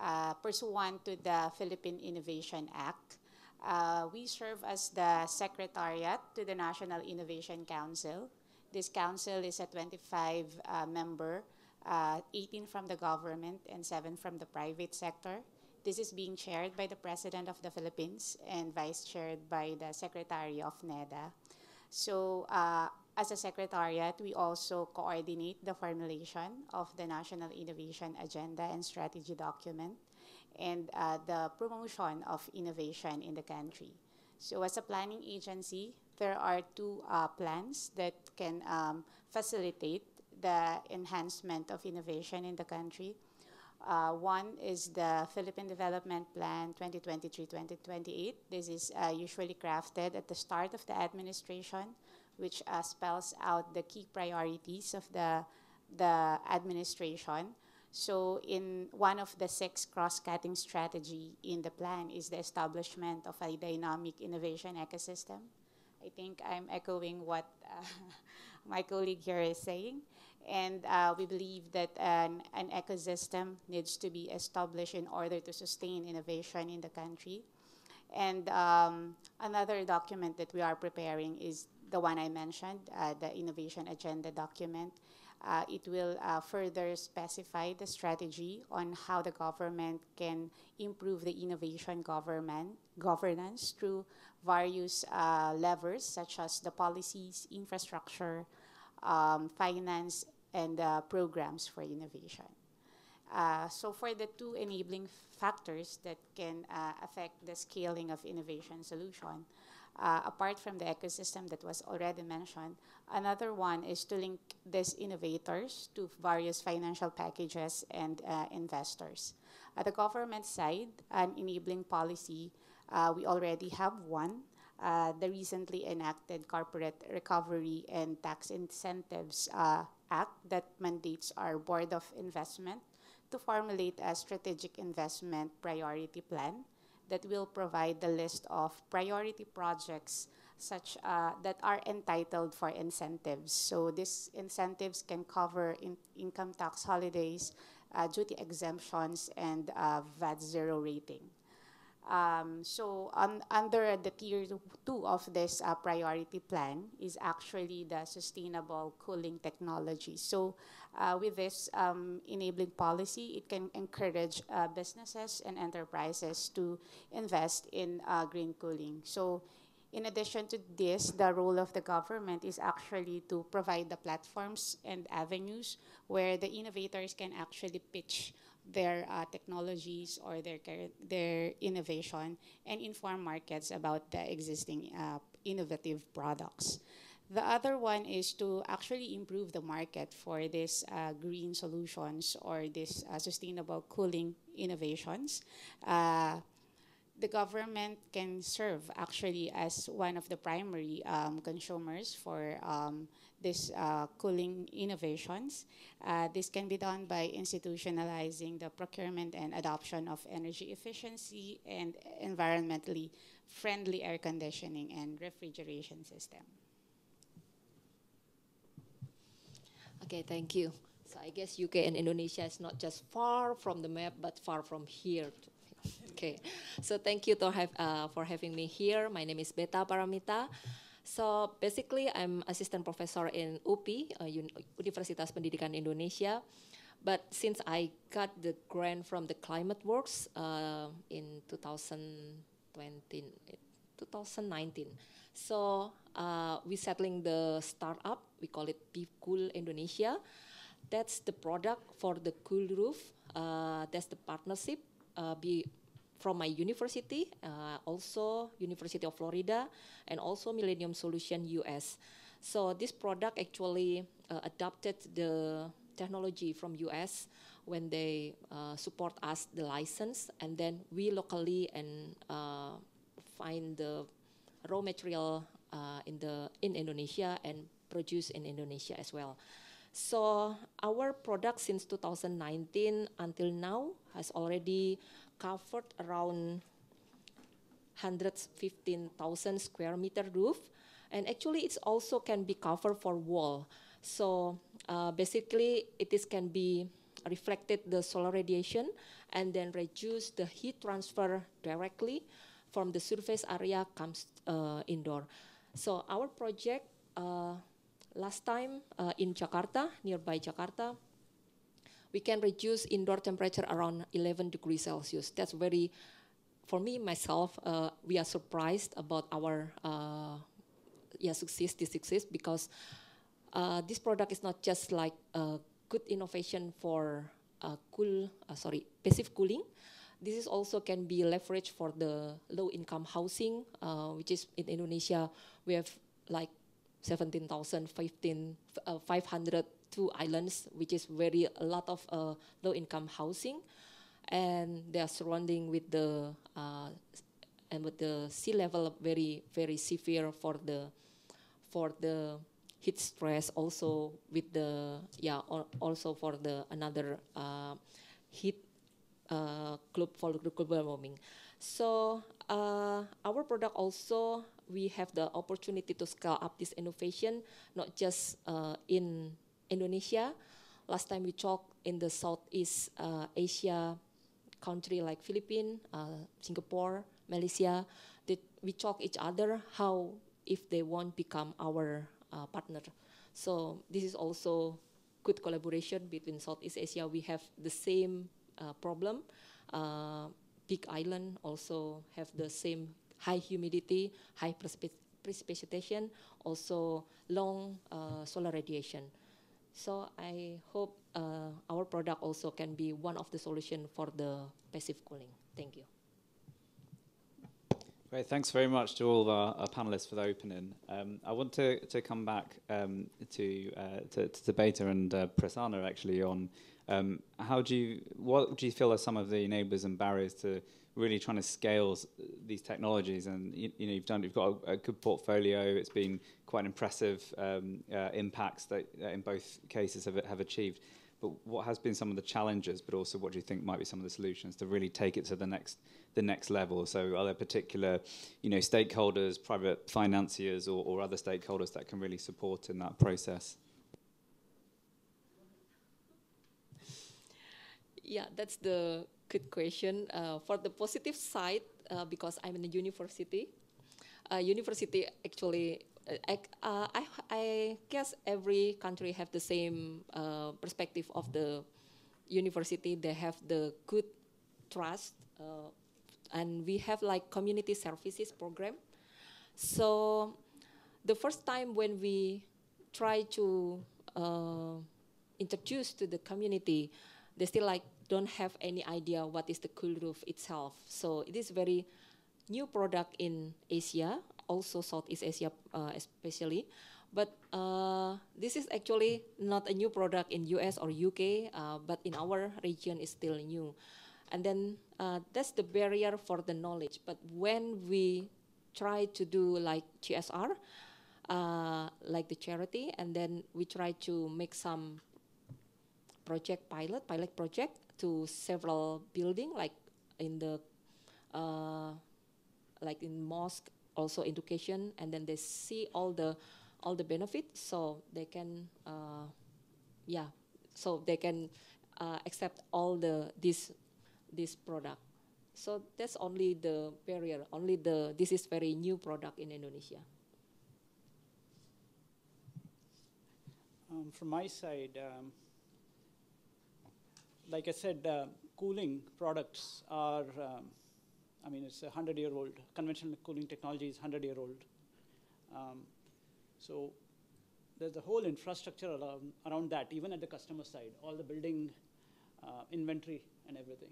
uh, pursuant to the Philippine Innovation Act. Uh, we serve as the secretariat to the National Innovation Council. This council is a 25 uh, member, uh, 18 from the government and 7 from the private sector. This is being chaired by the President of the Philippines and vice chaired by the Secretary of NEDA. So uh, as a secretariat, we also coordinate the formulation of the National Innovation Agenda and Strategy document and uh, the promotion of innovation in the country. So as a planning agency, there are two uh, plans that can um, facilitate the enhancement of innovation in the country. Uh, one is the Philippine Development Plan 2023-2028. This is uh, usually crafted at the start of the administration which uh, spells out the key priorities of the, the administration. So in one of the six cross-cutting strategy in the plan is the establishment of a dynamic innovation ecosystem. I think I'm echoing what my colleague here is saying. And uh, we believe that an, an ecosystem needs to be established in order to sustain innovation in the country. And um, another document that we are preparing is the one I mentioned, uh, the innovation agenda document. Uh, it will uh, further specify the strategy on how the government can improve the innovation government governance through various uh, levers such as the policies, infrastructure, um, finance, and uh, programs for innovation. Uh, so for the two enabling factors that can uh, affect the scaling of innovation solution, uh, apart from the ecosystem that was already mentioned, another one is to link these innovators to various financial packages and uh, investors. At the government side, an enabling policy, uh, we already have one. Uh, the recently enacted Corporate Recovery and Tax Incentives Act that mandates our Board of Investment to formulate a strategic investment priority plan that will provide the list of priority projects such uh, that are entitled for incentives. So these incentives can cover in income tax holidays, uh, duty exemptions, and uh, VAT zero rating. Um, so under the tier two of this uh, priority plan is actually the sustainable cooling technology. So uh, with this um, enabling policy, it can encourage uh, businesses and enterprises to invest in uh, green cooling. So in addition to this, the role of the government is actually to provide the platforms and avenues where the innovators can actually pitch their uh, technologies or their their innovation and inform markets about the existing uh, innovative products. The other one is to actually improve the market for these uh, green solutions or these uh, sustainable cooling innovations. Uh, the government can serve actually as one of the primary um, consumers for um, these uh, cooling innovations. Uh, this can be done by institutionalizing the procurement and adoption of energy efficiency and environmentally friendly air conditioning and refrigeration system. Okay, thank you. So I guess UK and Indonesia is not just far from the map, but far from here. okay, so thank you have, uh, for having me here. My name is Beta Paramita. So basically, I'm assistant professor in UPI, uh, Universitas Pendidikan Indonesia. But since I got the grant from the Climate Works uh, in 2020, 2019, so uh, we're settling the startup. We call it Cool Indonesia. That's the product for the cool roof. Uh, that's the partnership. Uh, be from my university, uh, also University of Florida, and also Millennium Solution US. So this product actually uh, adopted the technology from US when they uh, support us the license, and then we locally and uh, find the raw material uh, in the in Indonesia and produce in Indonesia as well. So our product since 2019 until now has already covered around 115,000 square meter roof. And actually it's also can be covered for wall. So uh, basically it is can be reflected the solar radiation and then reduce the heat transfer directly from the surface area comes uh, indoor. So our project uh, last time uh, in Jakarta, nearby Jakarta, we can reduce indoor temperature around 11 degrees Celsius. That's very, for me, myself, uh, we are surprised about our uh, yeah, success, this success, because uh, this product is not just like a good innovation for uh, cool, uh, sorry, passive cooling. This is also can be leveraged for the low income housing, uh, which is in Indonesia, we have like 17,000, 15, 500 two islands, which is very a lot of uh, low-income housing, and they are surrounding with the uh, and with the sea level very very severe for the for the heat stress. Also with the yeah also for the another uh, heat uh, for global warming. So uh, our product also we have the opportunity to scale up this innovation, not just uh, in Indonesia. Last time we talked in the Southeast uh, Asia country like Philippines, uh, Singapore, Malaysia, we talk each other how if they want become our uh, partner. So this is also good collaboration between Southeast Asia. We have the same uh, problem. Uh, big island also have the same high humidity, high precipitation, also long uh, solar radiation. So I hope uh, our product also can be one of the solution for the passive cooling. Thank you. Great, thanks very much to all of our, our panelists for the opening. Um, I want to, to come back um, to, uh, to, to Beta and uh, Prasanna actually on um, how do you, what do you feel are some of the enablers and barriers to really trying to scale these technologies? And you, you know, you've done, you've got a, a, good portfolio. It's been quite impressive um, uh, impacts that uh, in both cases have, have achieved. But what has been some of the challenges, but also what do you think might be some of the solutions to really take it to the next the next level? So are there particular, you know, stakeholders, private financiers, or, or other stakeholders that can really support in that process? Yeah, that's the good question. Uh, for the positive side, uh, because I'm in a university, uh, university actually uh, uh, I, I guess every country have the same uh, perspective of the university. They have the good trust, and we have like community services program. So the first time when we try to introduce to the community, they still like don't have any idea what is the cool roof itself. So it is very new product in Asia also Southeast Asia uh, especially. But uh, this is actually not a new product in US or UK, uh, but in our region is still new. And then uh, that's the barrier for the knowledge. But when we try to do like CSR, uh, like the charity, and then we try to make some project pilot, pilot project to several building, like in the, uh, like in mosque also education, and then they see all the all the benefits, so they can, uh, yeah, so they can uh, accept all the this this product. So that's only the barrier. Only the this is very new product in Indonesia. Um, from my side, um, like I said, uh, cooling products are um, I mean, it's a 100 year old, conventional cooling technology is 100 year old. Um, so there's a whole infrastructure around, that, even at the customer side, all the building uh, inventory and everything.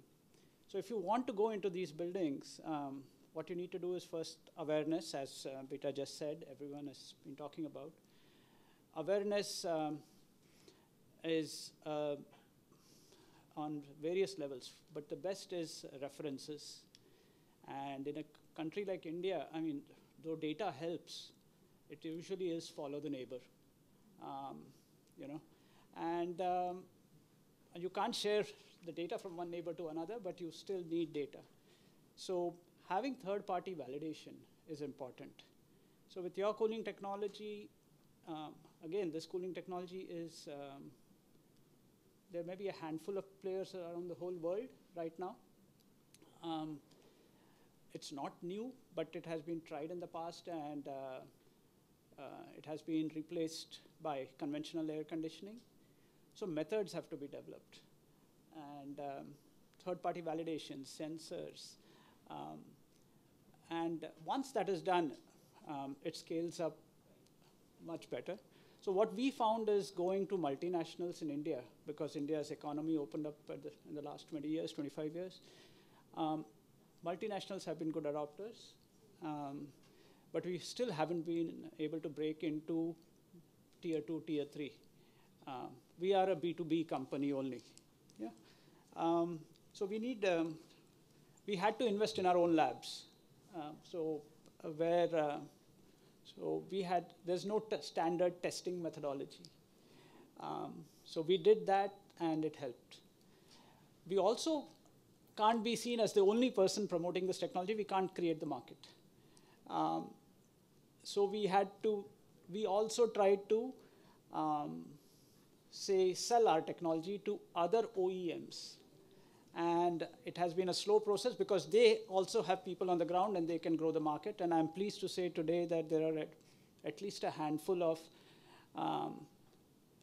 So if you want to go into these buildings, um, what you need to do is first awareness, as uh, Beta just said, everyone has been talking about. Awareness um, is uh, on various levels, but the best is references. And in a country like India, I mean, though data helps, it usually is follow the neighbor, um, you know. And um, you can't share the data from one neighbor to another, but you still need data. So having third-party validation is important. So with your cooling technology, um, again, this cooling technology is, um, there may be a handful of players around the whole world right now. Um, it's not new, but it has been tried in the past and uh, uh, it has been replaced by conventional air conditioning. So methods have to be developed. And um, third-party validation, sensors. Um, and once that is done, um, it scales up much better. So what we found is going to multinationals in India, because India's economy opened up the, in the last 20 years, 25 years. Um, multinationals have been good adopters, um, but we still haven't been able to break into tier two, tier three. Um, we are a B2B company only. Yeah. Um, so we need, um, we had to invest in our own labs. Um, so uh, where, uh, so we had, there's no standard testing methodology. Um, so we did that and it helped. We also can't be seen as the only person promoting this technology. We can't create the market. Um, so we had to, we also tried to, um, say, sell our technology to other OEMs. And it has been a slow process because they also have people on the ground and they can grow the market. And I'm pleased to say today that there are at, at least a handful of um,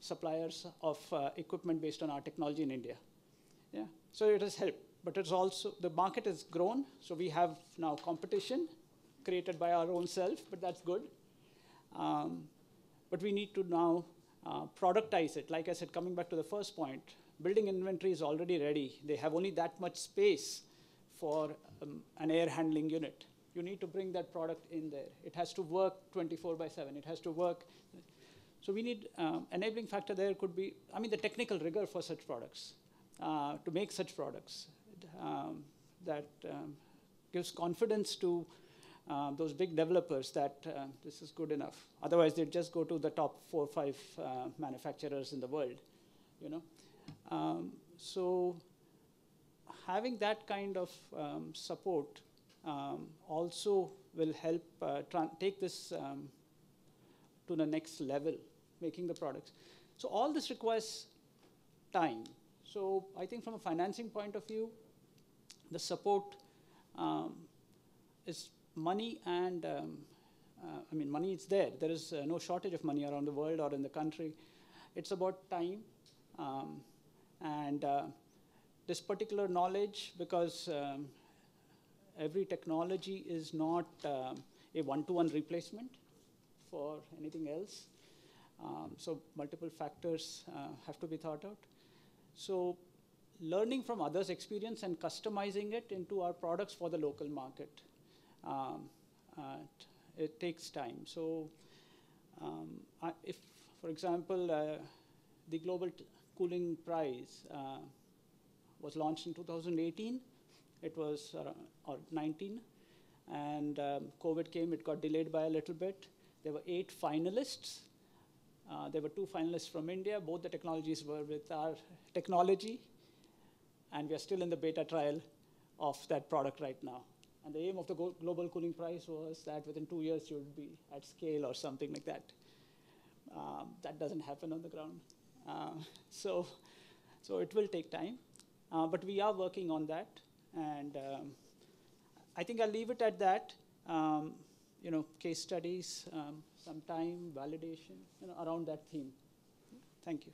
suppliers of uh, equipment based on our technology in India. Yeah, so it has helped, but it's also the market has grown. So we have now competition created by our own self, but that's good. Um, but we need to now uh, productize it. Like I said, coming back to the first point, building inventory is already ready. They have only that much space for um, an air handling unit. You need to bring that product in there. It has to work 24 by 7. It has to work. So we need um, enabling factor there could be, I mean, the technical rigor for such products, uh, to make such products um, that um, gives confidence to uh, those big developers that uh, this is good enough. Otherwise, they'd just go to the top four or five uh, manufacturers in the world, you know. Um, so having that kind of um, support um, also will help uh, take this um, to the next level, making the products. So all this requires time. So I think from a financing point of view, the support um, is money and, um, uh, I mean, money is there. There is uh, no shortage of money around the world or in the country. It's about time um, and uh, this particular knowledge, because um, every technology is not um, a one-to-one replacement for anything else. Um, so multiple factors uh, have to be thought out. So learning from others' experience and customizing it into our products for the local market. Um, uh, it takes time. So um, I, if, for example, uh, the global cooling prize uh, was launched in 2018. It was, uh, or 19. And um, COVID came, it got delayed by a little bit. There were eight finalists. Uh, there were two finalists from India. Both the technologies were with our technology. And we are still in the beta trial of that product right now. And the aim of the global cooling Prize was that within two years you would be at scale or something like that. Um, that doesn't happen on the ground. Uh, so, so it will take time, uh, but we are working on that, and um, I think I'll leave it at that. Um, you know, case studies, um, some time, validation, you know, around that theme. Thank you.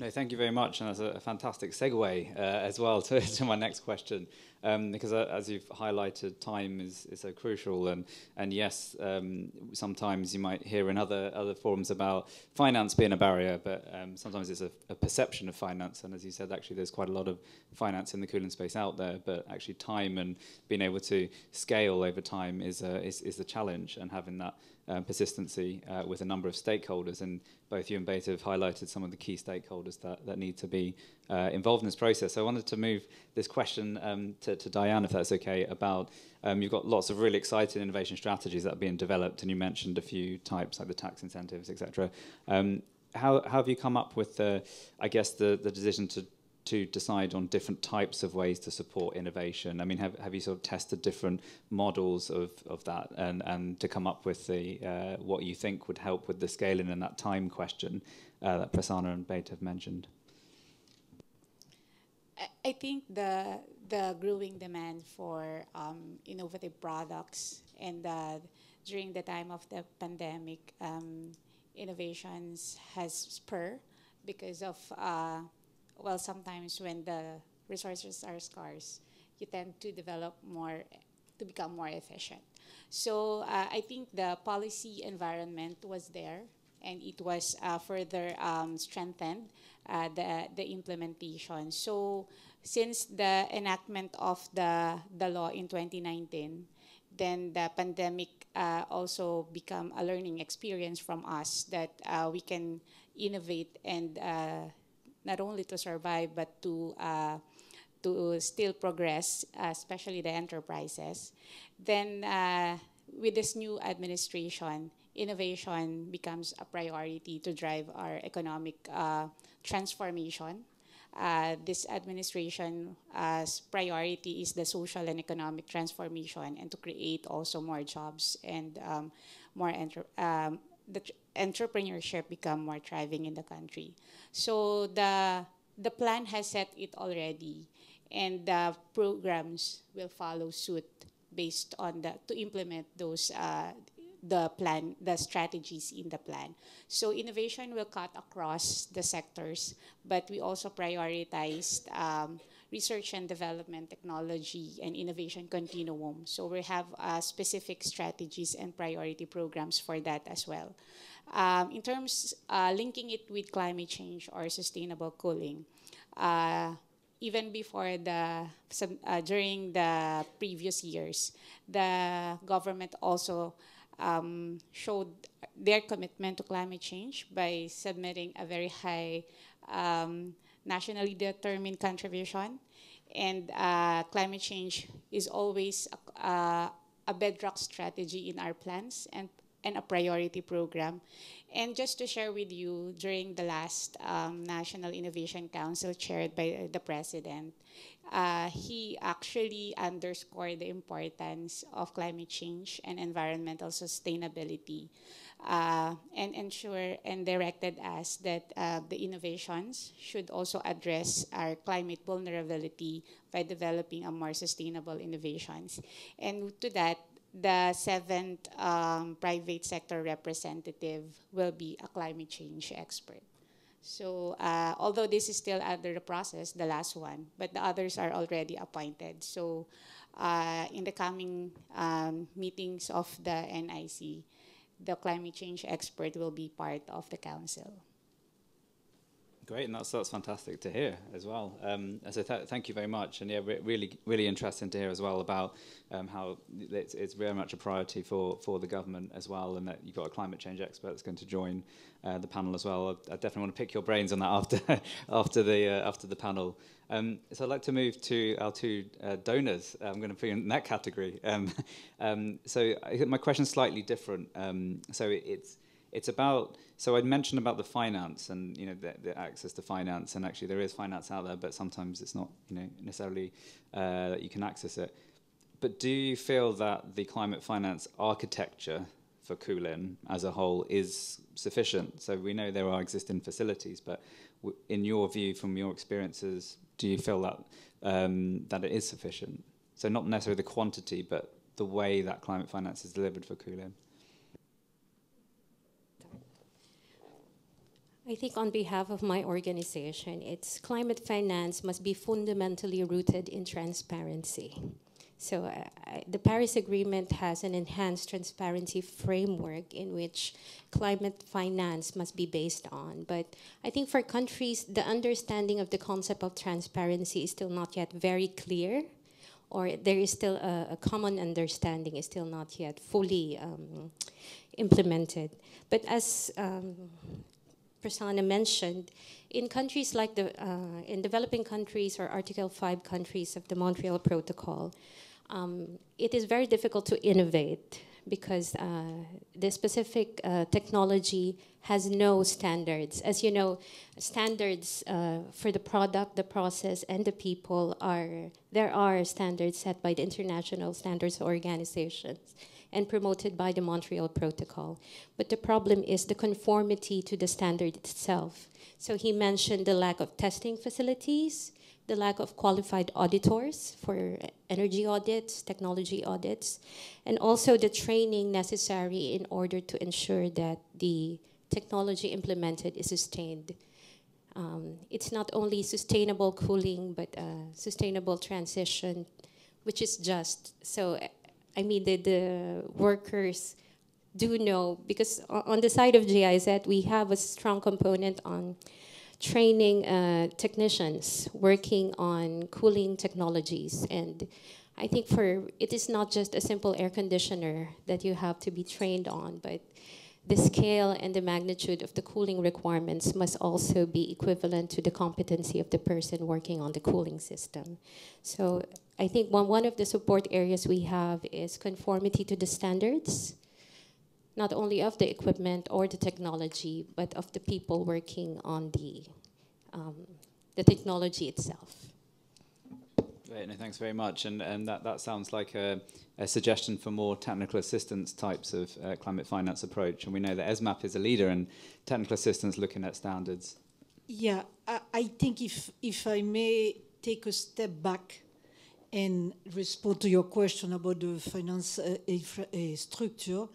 No, thank you very much, and that's a, fantastic segue uh, as well to, to my next question, um, because uh, as you've highlighted, time is, is so crucial, and and yes, um, sometimes you might hear in other other forums about finance being a barrier, but um, sometimes it's a, a, perception of finance, and as you said, actually there's quite a lot of finance in the cooling space out there, but actually time and being able to scale over time is uh, is, is the challenge, and having that um, persistency uh, with a number of stakeholders. And both you and Beta have highlighted some of the key stakeholders that, that need to be uh, involved in this process. So I wanted to move this question um, to, to, Diane, if that's okay, about um, you've got lots of really exciting innovation strategies that are being developed, and you mentioned a few types like the tax incentives, etc. Um, how, how have you come up with, the, I guess, the, the decision to to decide on different types of ways to support innovation? I mean, have, have you sort of tested different models of, of that and, and to come up with the uh, what you think would help with the scaling and that time question uh, that Prasanna and Beta have mentioned? I think the the growing demand for um, innovative products and uh, during the time of the pandemic, um, innovations has spur because of uh, well, sometimes when the resources are scarce, you tend to develop more, to become more efficient. So uh, I think the policy environment was there and it was uh, further um, strengthened, uh, the, the implementation. So since the enactment of the, the law in 2019, then the pandemic uh, also become a learning experience from us that uh, we can innovate and uh, not only to survive but to uh, to still progress, uh, especially the enterprises. Then uh, with this new administration, innovation becomes a priority to drive our economic uh, transformation. Uh, this administration's priority is the social and economic transformation and to create also more jobs and um, more um, the entrepreneurship become more thriving in the country. So the the plan has set it already, and the programs will follow suit based on the to implement those uh, the plan, the strategies in the plan. So innovation will cut across the sectors, but we also prioritized um, research and development, technology, and innovation continuum. So we have uh, specific strategies and priority programs for that as well. Um, in terms uh, linking it with climate change or sustainable cooling, uh, even before the uh, during the previous years, the government also um, showed their commitment to climate change by submitting a very high um, nationally determined contribution. And uh, climate change is always a, uh, a bedrock strategy in our plans and, and a priority program. And just to share with you, during the last um, National Innovation Council chaired by the President, uh, he actually underscored the importance of climate change and environmental sustainability uh, and ensure and directed us that uh, the innovations should also address our climate vulnerability by developing a more sustainable innovations. And to that, the seventh um, private sector representative will be a climate change expert. So uh, although this is still under the process, the last one, but the others are already appointed. So uh, in the coming um, meetings of the NIC, the climate change expert will be part of the council. Great, and that's that's fantastic to hear as well. Um, so th thank you very much, and yeah, re really really interesting to hear as well about um, how it's, it's very much a priority for for the government as well, and that you've got a climate change expert that's going to join uh, the panel as well. I, I, definitely want to pick your brains on that after after the uh, after the panel. Um, so I'd like to move to our two uh, donors. I'm going to put you in that category. Um, um, so I my question's slightly different. Um, so it, it's it's about so I mentioned about the finance and you know the, the, access to finance and actually there is finance out there but sometimes it's not you know necessarily uh, that you can access it. But do you feel that the climate finance architecture for cooling as a whole is sufficient? So we know there are existing facilities but in your view from your experiences do you feel that um, that it is sufficient? So not necessarily the quantity but the way that climate finance is delivered for cooling I think on behalf of my organization, it's climate finance must be fundamentally rooted in transparency. So uh, I, the Paris Agreement has an enhanced transparency framework in which climate finance must be based on. But I think for countries, the understanding of the concept of transparency is still not yet very clear, or there is still a, a common understanding is still not yet fully um, implemented. But as um, Prasanna mentioned, in countries like the, uh, in developing countries or Article 5 countries of the Montreal Protocol, um, it is very difficult to innovate because uh, the specific uh, technology has no standards. As you know, standards uh, for the product, the process, and the people are, there are standards set by the international standards organizations and promoted by the Montreal Protocol. But the problem is the conformity to the standard itself. So he mentioned the lack of testing facilities, the lack of qualified auditors for energy audits, technology audits, and also the training necessary in order to ensure that the technology implemented is sustained. Um, it's not only sustainable cooling, but sustainable transition, which is just. So I mean, the, the workers do know, because on the side of GIZ, we have a strong component on training uh, technicians working on cooling technologies. And I think for it is not just a simple air conditioner that you have to be trained on, but the scale and the magnitude of the cooling requirements must also be equivalent to the competency of the person working on the cooling system. So I think one, one of the support areas we have is conformity to the standards, not only of the equipment or the technology, but of the people working on the, um, the technology itself. Great, no, thanks very much. And, and that, that sounds like a, a suggestion for more technical assistance types of uh, climate finance approach. And we know that ESMAP is a leader in technical assistance looking at standards. Yeah, I, I think if if I may take a step back and respond to your question about the finance uh, uh, structure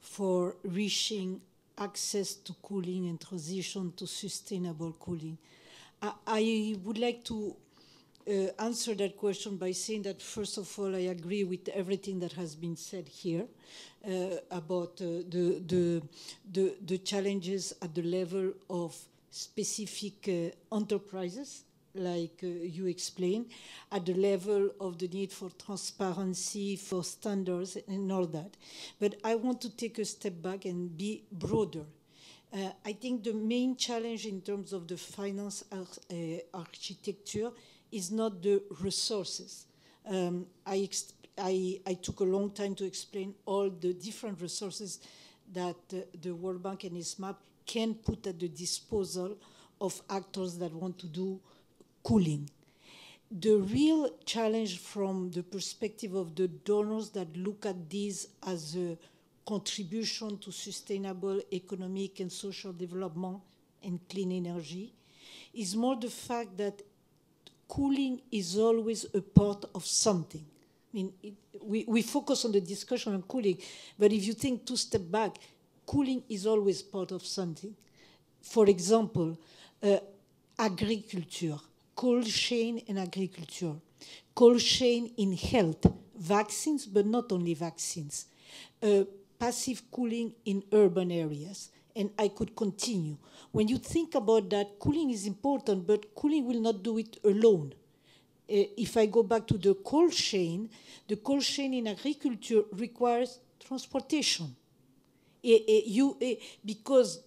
for reaching access to cooling and transition to sustainable cooling. I, I would like to uh, answer that question by saying that first of all, I agree with everything that has been said here uh, about uh, the, the, the, the challenges at the level of specific uh, enterprises like uh, you explained, at the level of the need for transparency, for standards, and all that. But I want to take a step back and be broader. Uh, I think the main challenge in terms of the finance ar uh, architecture is not the resources. Um, I, I, I, took a long time to explain all the different resources that uh, the World Bank and ESMAP can put at the disposal of actors that want to do cooling. The real challenge from the perspective of the donors that look at this as a contribution to sustainable economic and social development and clean energy is more the fact that cooling is always a part of something. I mean, it, we, we focus on the discussion on cooling, but if you think two steps back, cooling is always part of something. For example, uh, agriculture cold chain in agriculture, cold chain in health, vaccines, but not only vaccines, uh, passive cooling in urban areas, and I could continue. When you think about that, cooling is important, but cooling will not do it alone. Uh, if I go back to the cold chain, the cold chain in agriculture requires transportation. Uh, you, because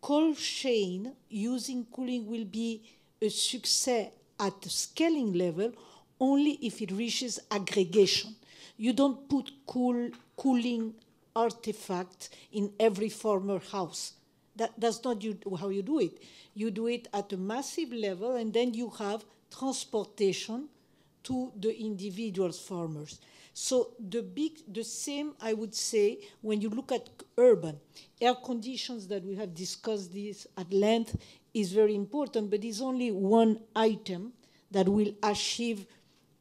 cold chain using cooling will be a success at the scaling level only if it reaches aggregation. You don't put cool, cooling artifacts in every former house. That, that's not you, how you do it. You do it at a massive level, and then you have transportation to the individual farmers. So the big, the same, I would say, when you look at urban air conditions that we have discussed this at length is very important, but it's only one item that will achieve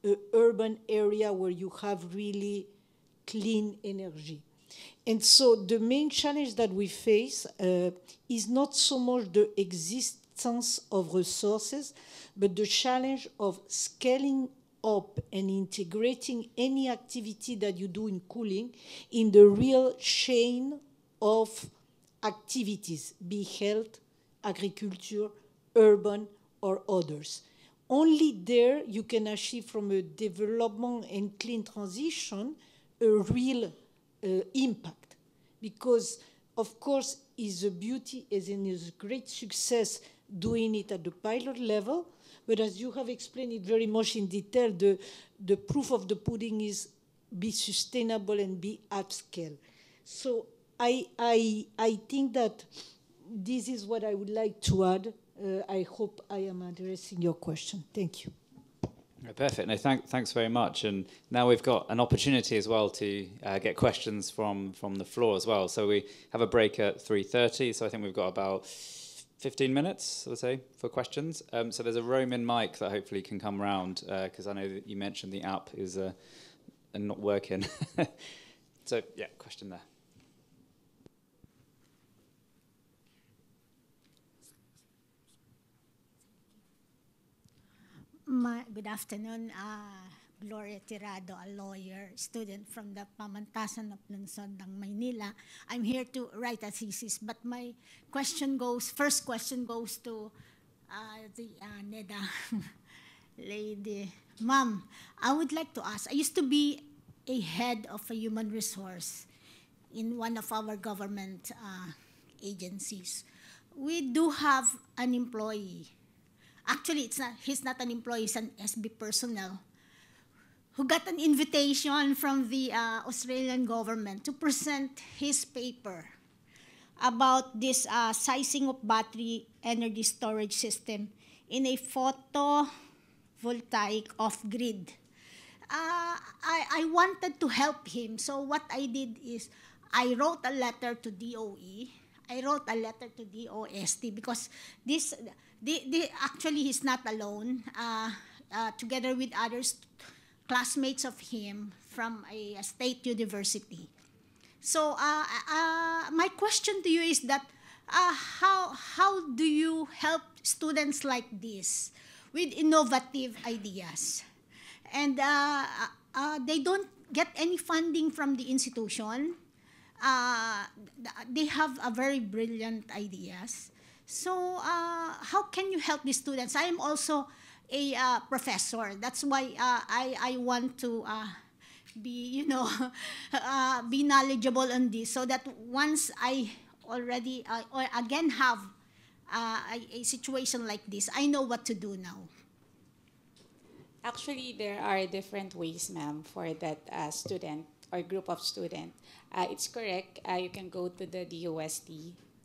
an urban area where you have really clean energy. And so the main challenge that we face uh, is not so much the existence of resources, but the challenge of scaling up and integrating any activity that you do in cooling in the real chain of activities, be health, agriculture, urban, or others. Only there you can achieve from a development and clean transition a real uh, impact. Because, of course, is a beauty is a great success doing it at the pilot level, but as you have explained it very much in detail, the, the proof of the pudding is be sustainable and be at scale. So I, I, I think that this is what I would like to add. Uh, I hope I am addressing your question. Thank you. Perfect. No, thank, thanks very much. And now we've got an opportunity as well to uh, get questions from from the floor as well. So we have a break at 3:30. So I think we've got about 15 minutes, let's say, for questions. Um, so there's a roaming mic that hopefully can come round because uh, I know that you mentioned the app is uh, not working. so yeah, question there. My, good afternoon, uh, Gloria Tirado, a lawyer, student from the Pamantasan of Lungsod ng Maynila. I'm here to write a thesis, but my question goes, first question goes to uh, the uh, NEDA lady. Mom, I would like to ask, I used to be a head of a human resource in one of our government uh, agencies. We do have an employee Actually, it's not, he's not an employee, he's an SB personnel who got an invitation from the uh, Australian government to present his paper about this uh, sizing of battery energy storage system in a photovoltaic off-grid. Uh, I, I wanted to help him, so what I did is I wrote a letter to DOE. I wrote a letter to DOST because this the, the, actually, he's not alone. Uh, uh, together with others, classmates of him from a, a state university. So uh, uh, my question to you is that uh, how, how do you help students like this with innovative ideas? And uh, uh, they don't get any funding from the institution. Uh, they have a very brilliant ideas. So uh, how can you help the students? I am also a uh, professor. That's why uh, I, I want to uh, be, you know, uh, be knowledgeable on this so that once I already, uh, or again have uh, a, a situation like this, I know what to do now. Actually, there are different ways, ma'am, for that student or group of student. It's correct. You can go to the DOST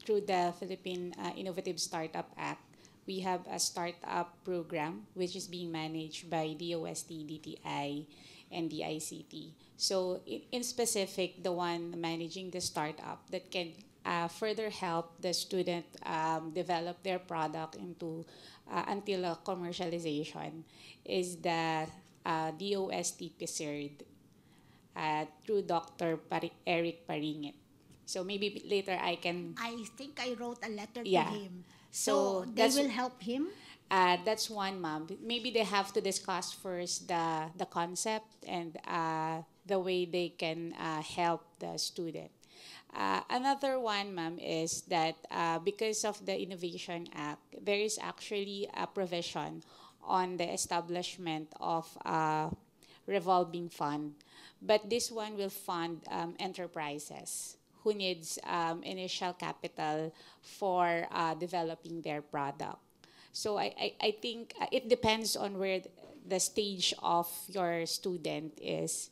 through the Philippine Innovative Startup Act. We have a startup program which is being managed by DOST, DTI, and the ICT. So, in, in specific, the one managing the startup that can uh, further help the student um, develop their product into uh, until uh, commercialization is the uh, DOST uh, through Dr. Pari- Eric Paringit. So maybe later I can. I think I wrote a letter Yeah. to him. So So, they will help him. Uh, that's one, ma'am. Maybe they have to discuss first the the concept and uh, the way they can uh, help the student. Uh, another one, ma'am, is that uh, because of the Innovation Act, there is actually a provision on the establishment of a revolving fund, but this one will fund um, enterprises who needs um, initial capital for uh, developing their product. So I, I, I think uh, it depends on where the stage of your student is.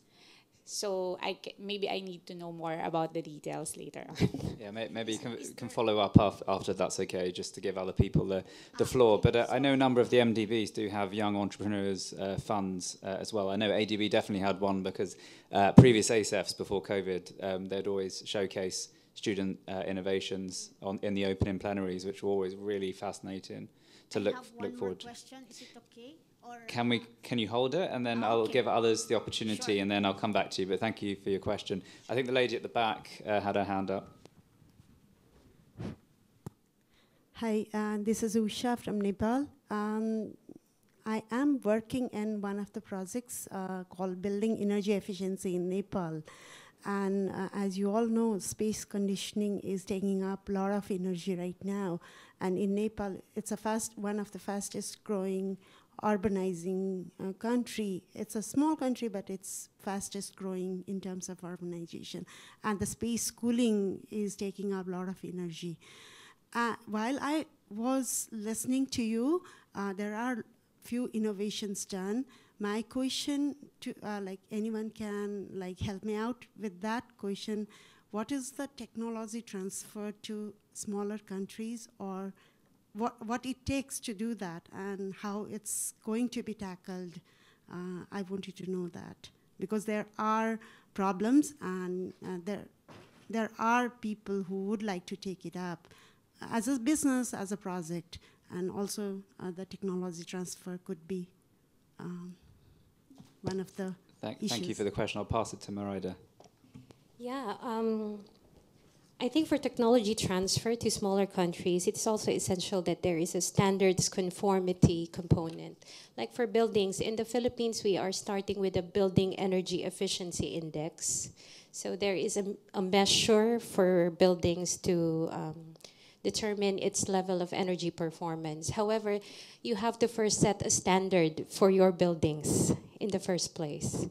So I maybe I need to know more about the details later. Yeah, may, maybe you can, can follow up af- after that's okay, just to give other people the, the floor. But uh, I know a number of the MDBs do have young entrepreneurs uh, funds uh, as well. I know ADB definitely had one because uh, previous ACEFs before COVID, um, they'd always showcase student uh, innovations on, in the opening plenaries, which were always really fascinating to I look have one look more forward to. question. Is it okay? Or Can we? Can you hold it, and then Ah, I'll okay. give others the opportunity, Sure. and then I'll come back to you. But thank you for your question. I think the lady at the back uh, had her hand up. Hi, uh, this is Usha from Nepal. Um, I am working in one of the projects uh, called Building Energy Efficiency in Nepal. And uh, as you all know, space conditioning is taking up a lot of energy right now. And in Nepal, it's a fast, one of the fastest growing urbanizing uh, country. It's a small country, but it's fastest growing in terms of urbanization. And the space cooling is taking up a lot of energy. Uh, while I was listening to you, uh, there are few innovations done. My question to uh, like anyone can like help me out with that question. What is the technology transfer to smaller countries, or what what it takes to do that, and how it's going to be tackled? Uh, I want you to know that because there are problems and uh, there there are people who would like to take it up as a business, as a project, and also uh, the technology transfer could be um, one of the Thank, issues. thank you for the question. I'll pass it to Marida. Yeah, um, I think for technology transfer to smaller countries, it's also essential that there is a standards conformity component. Like for buildings, in the Philippines, we are starting with a Building Energy Efficiency Index. So there is a, a measure for buildings to um, determine its level of energy performance. However, you have to first set a standard for your buildings in the first place.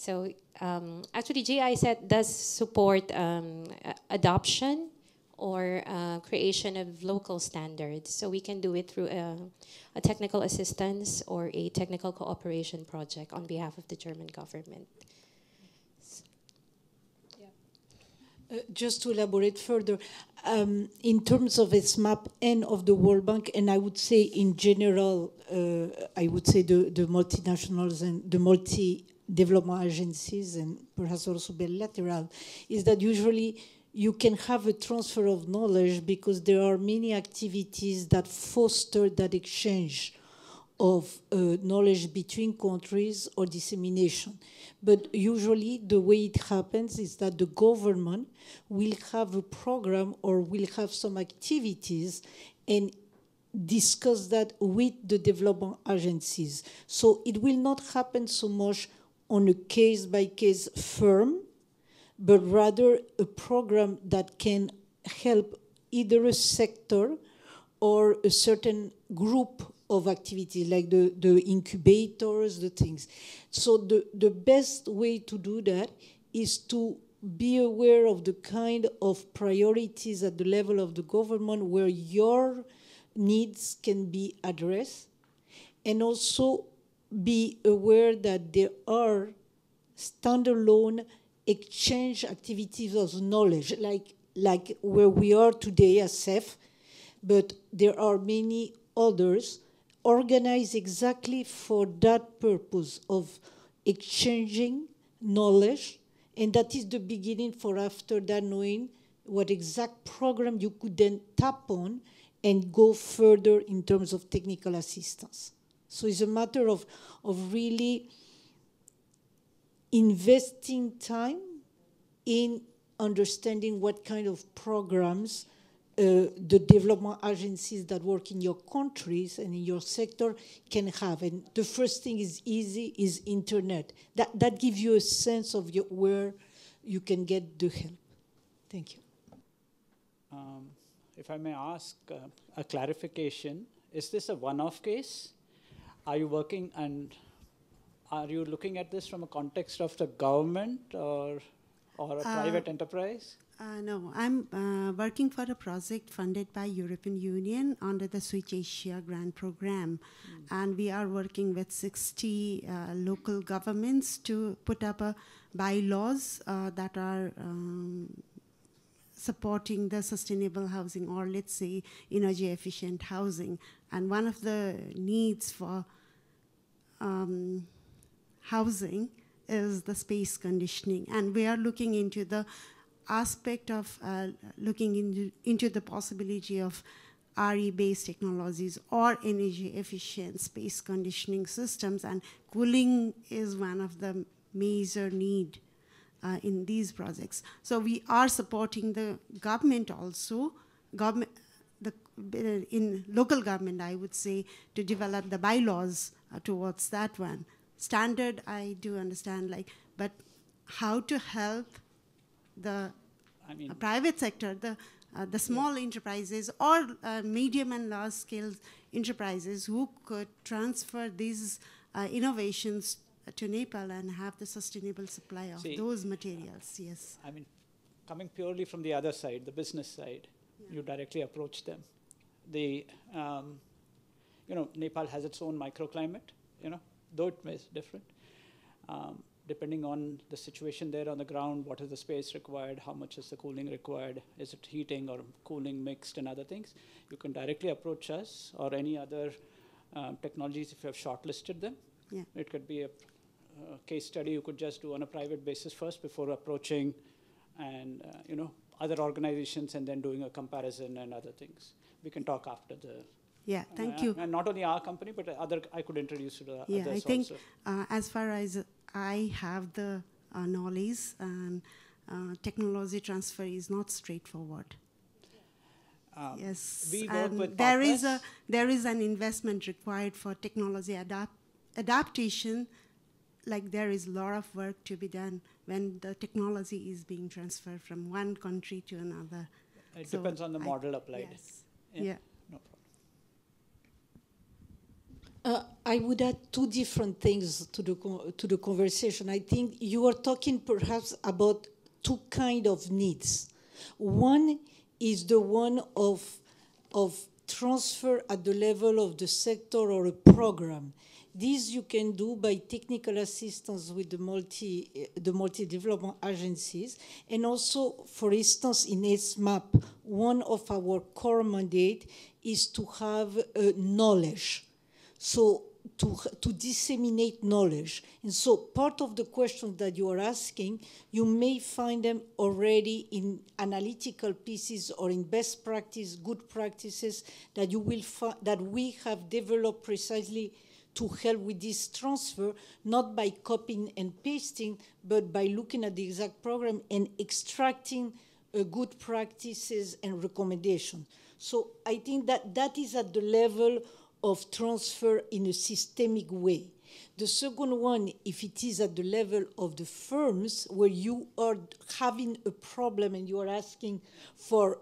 So um, actually, GIZ does support um, adoption or uh, creation of local standards. So we can do it through a, a technical assistance or a technical cooperation project on behalf of the German government. Uh, just to elaborate further, um, in terms of ESMAP and of the World Bank, and I would say in general, uh, I would say the, the multinationals and the multi development agencies and perhaps also bilateral, is that usually you can have a transfer of knowledge because there are many activities that foster that exchange of uh, knowledge between countries or dissemination. But usually the way it happens is that the government will have a program or will have some activities and discuss that with the development agencies. So it will not happen so much on a case by case firm, but rather a program that can help either a sector or a certain group of activities, like the, the incubators, the things. So the, the best way to do that is to be aware of the kind of priorities at the level of the government where your needs can be addressed, and also be aware that there are standalone exchange activities of knowledge, like, like where we are today ACEF, but there are many others organized exactly for that purpose of exchanging knowledge, and that is the beginning for after that knowing what exact program you could then tap on and go further in terms of technical assistance. So it's a matter of, of really investing time in understanding what kind of programs uh, the development agencies that work in your countries and in your sector can have. And the first thing is easy is internet. That, that gives you a sense of your, where you can get the help. Thank you. Um, if I may ask uh, a clarification, is this a one-off case? Are you working and are you looking at this from a context of the government or, or a uh, private enterprise? Uh, no, I'm uh, working for a project funded by European Union under the Switch Asia grant program, mm. and we are working with 60 uh, local governments to put up a bylaws uh, that are um, supporting the sustainable housing, or let's say energy efficient housing. And one of the needs for um, housing is the space conditioning, and we are looking into the aspect of uh, looking into, into the possibility of RE-based technologies or energy-efficient space conditioning systems, and cooling is one of the major need uh, in these projects. So we are supporting the government also, government, in local government, I would say, to develop the bylaws uh, towards that one. Standard, I do understand, like, but how to help the I mean, private sector, the uh, the small yeah. enterprises or uh, medium and large scale enterprises who could transfer these uh, innovations to Nepal and have the sustainable supply of See, those materials. Yes. I mean, coming purely from the other side, the business side, yeah. you directly approach them. The um, you know Nepal has its own microclimate. You know, though it is different. Um, depending on the situation there on the ground, what is the space required, how much is the cooling required, is it heating or cooling mixed and other things, you can directly approach us or any other um, technologies if you have shortlisted them. Yeah. It could be a, case study you could just do on a private basis first before approaching and uh, you know other organizations and then doing a comparison and other things. We can talk after the yeah, thank uh, you. And not only our company, but other I could introduce you to the yeah, I think uh, as far as I have the uh, knowledge and uh, technology transfer is not straightforward. Um, yes, there is a there is an investment required for technology adapt adaptation. Like there is a lot of work to be done when the technology is being transferred from one country to another. It so depends on the model I, applied. Yes. Yeah. yeah. Uh, I would add two different things to the to the conversation. I think you are talking perhaps about two kind of needs. One is the one of of transfer at the level of the sector or a program. This you can do by technical assistance with the multi the multi development agencies, and also, for instance, in ESMAP, one of our core mandate is to have uh, knowledge so to, to disseminate knowledge. And so part of the questions that you are asking, you may find them already in analytical pieces or in best practice, good practices that you will that we have developed precisely to help with this transfer, not by copying and pasting, but by looking at the exact program and extracting uh, good practices and recommendations. So I think that that is at the level of transfer in a systemic way. The second one, if it is at the level of the firms where you are having a problem and you are asking for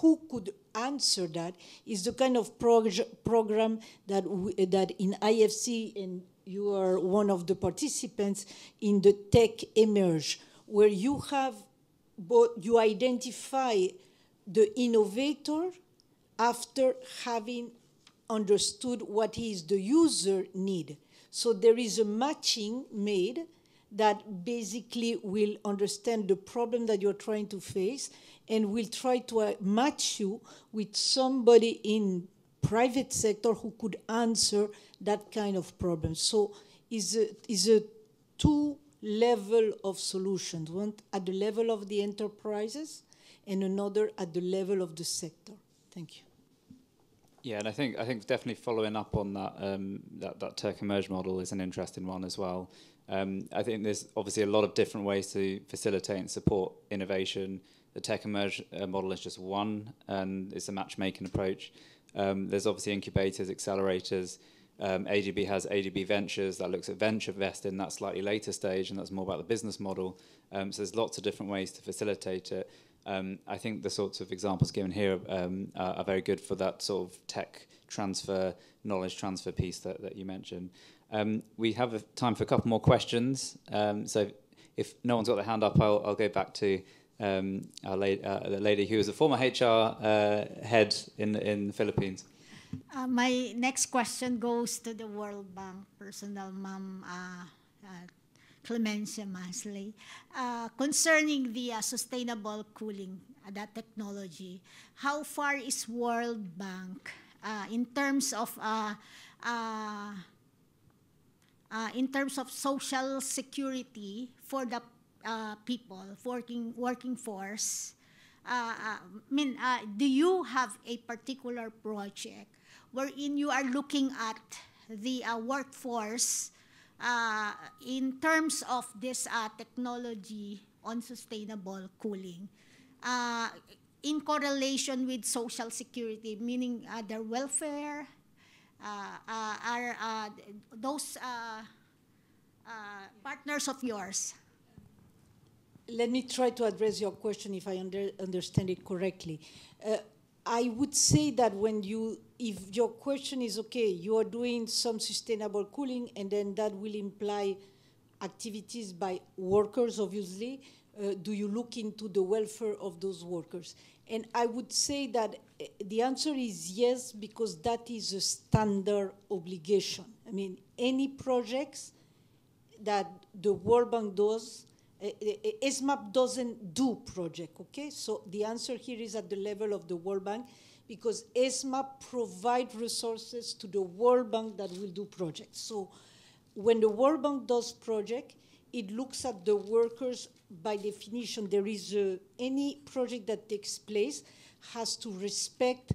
who could answer that, is the kind of prog program that, that in IFC, and you are one of the participants in the Tech Emerge, where you have both, you identify the innovator after having understood what is the user need. So there is a matching made that basically will understand the problem that you're trying to face and will try to uh, match you with somebody in private sector who could answer that kind of problem. So is a, is a two level of solutions, one at the level of the enterprises and another at the level of the sector. Thank you. Yeah, and I think I think definitely following up on that um, that that TechEmerge model is an interesting one as well. Um, I think there's obviously a lot of different ways to facilitate and support innovation. The TechEmerge uh, model is just one, and it's a matchmaking approach. Um, there's obviously incubators, accelerators. Um, ADB has ADB Ventures that looks at venture investing in that slightly later stage, and that's more about the business model. Um, so there's lots of different ways to facilitate it. Um, I think the sorts of examples given here um, are, are, very good for that sort of tech transfer, knowledge transfer piece that, that you mentioned. Um, we have time for a couple more questions. Um, so if no one's got their hand up, I'll, I'll go back to um, our la uh, the lady who is a former HR uh, head in, in the Philippines. Uh, my next question goes to the World Bank personal mom uh, Clemencia Masley, concerning the sustainable cooling, that technology. How far is World Bank in terms of uh, in terms of social security for the people working working force? I mean, do you have a particular project wherein you are looking at the workforce uh, in terms of this uh, technology on sustainable cooling, uh, in correlation with social security, meaning uh, their welfare, uh, uh, are those partners of yours? Let me try to address your question if I under, understand it correctly. I would say that when you, if your question is okay, you are doing some sustainable cooling, and then that will imply activities by workers, obviously. Uh, do you look into the welfare of those workers? And I would say that uh, the answer is yes, because that is a standard obligation. I mean, any projects that the World Bank does ESMAP doesn't do project, okay? So the answer here is at the level of the World Bank because ESMAP provide resources to the World Bank that will do projects. So when the World Bank does project, it looks at the workers by definition. There is a, any project that takes place has to respect,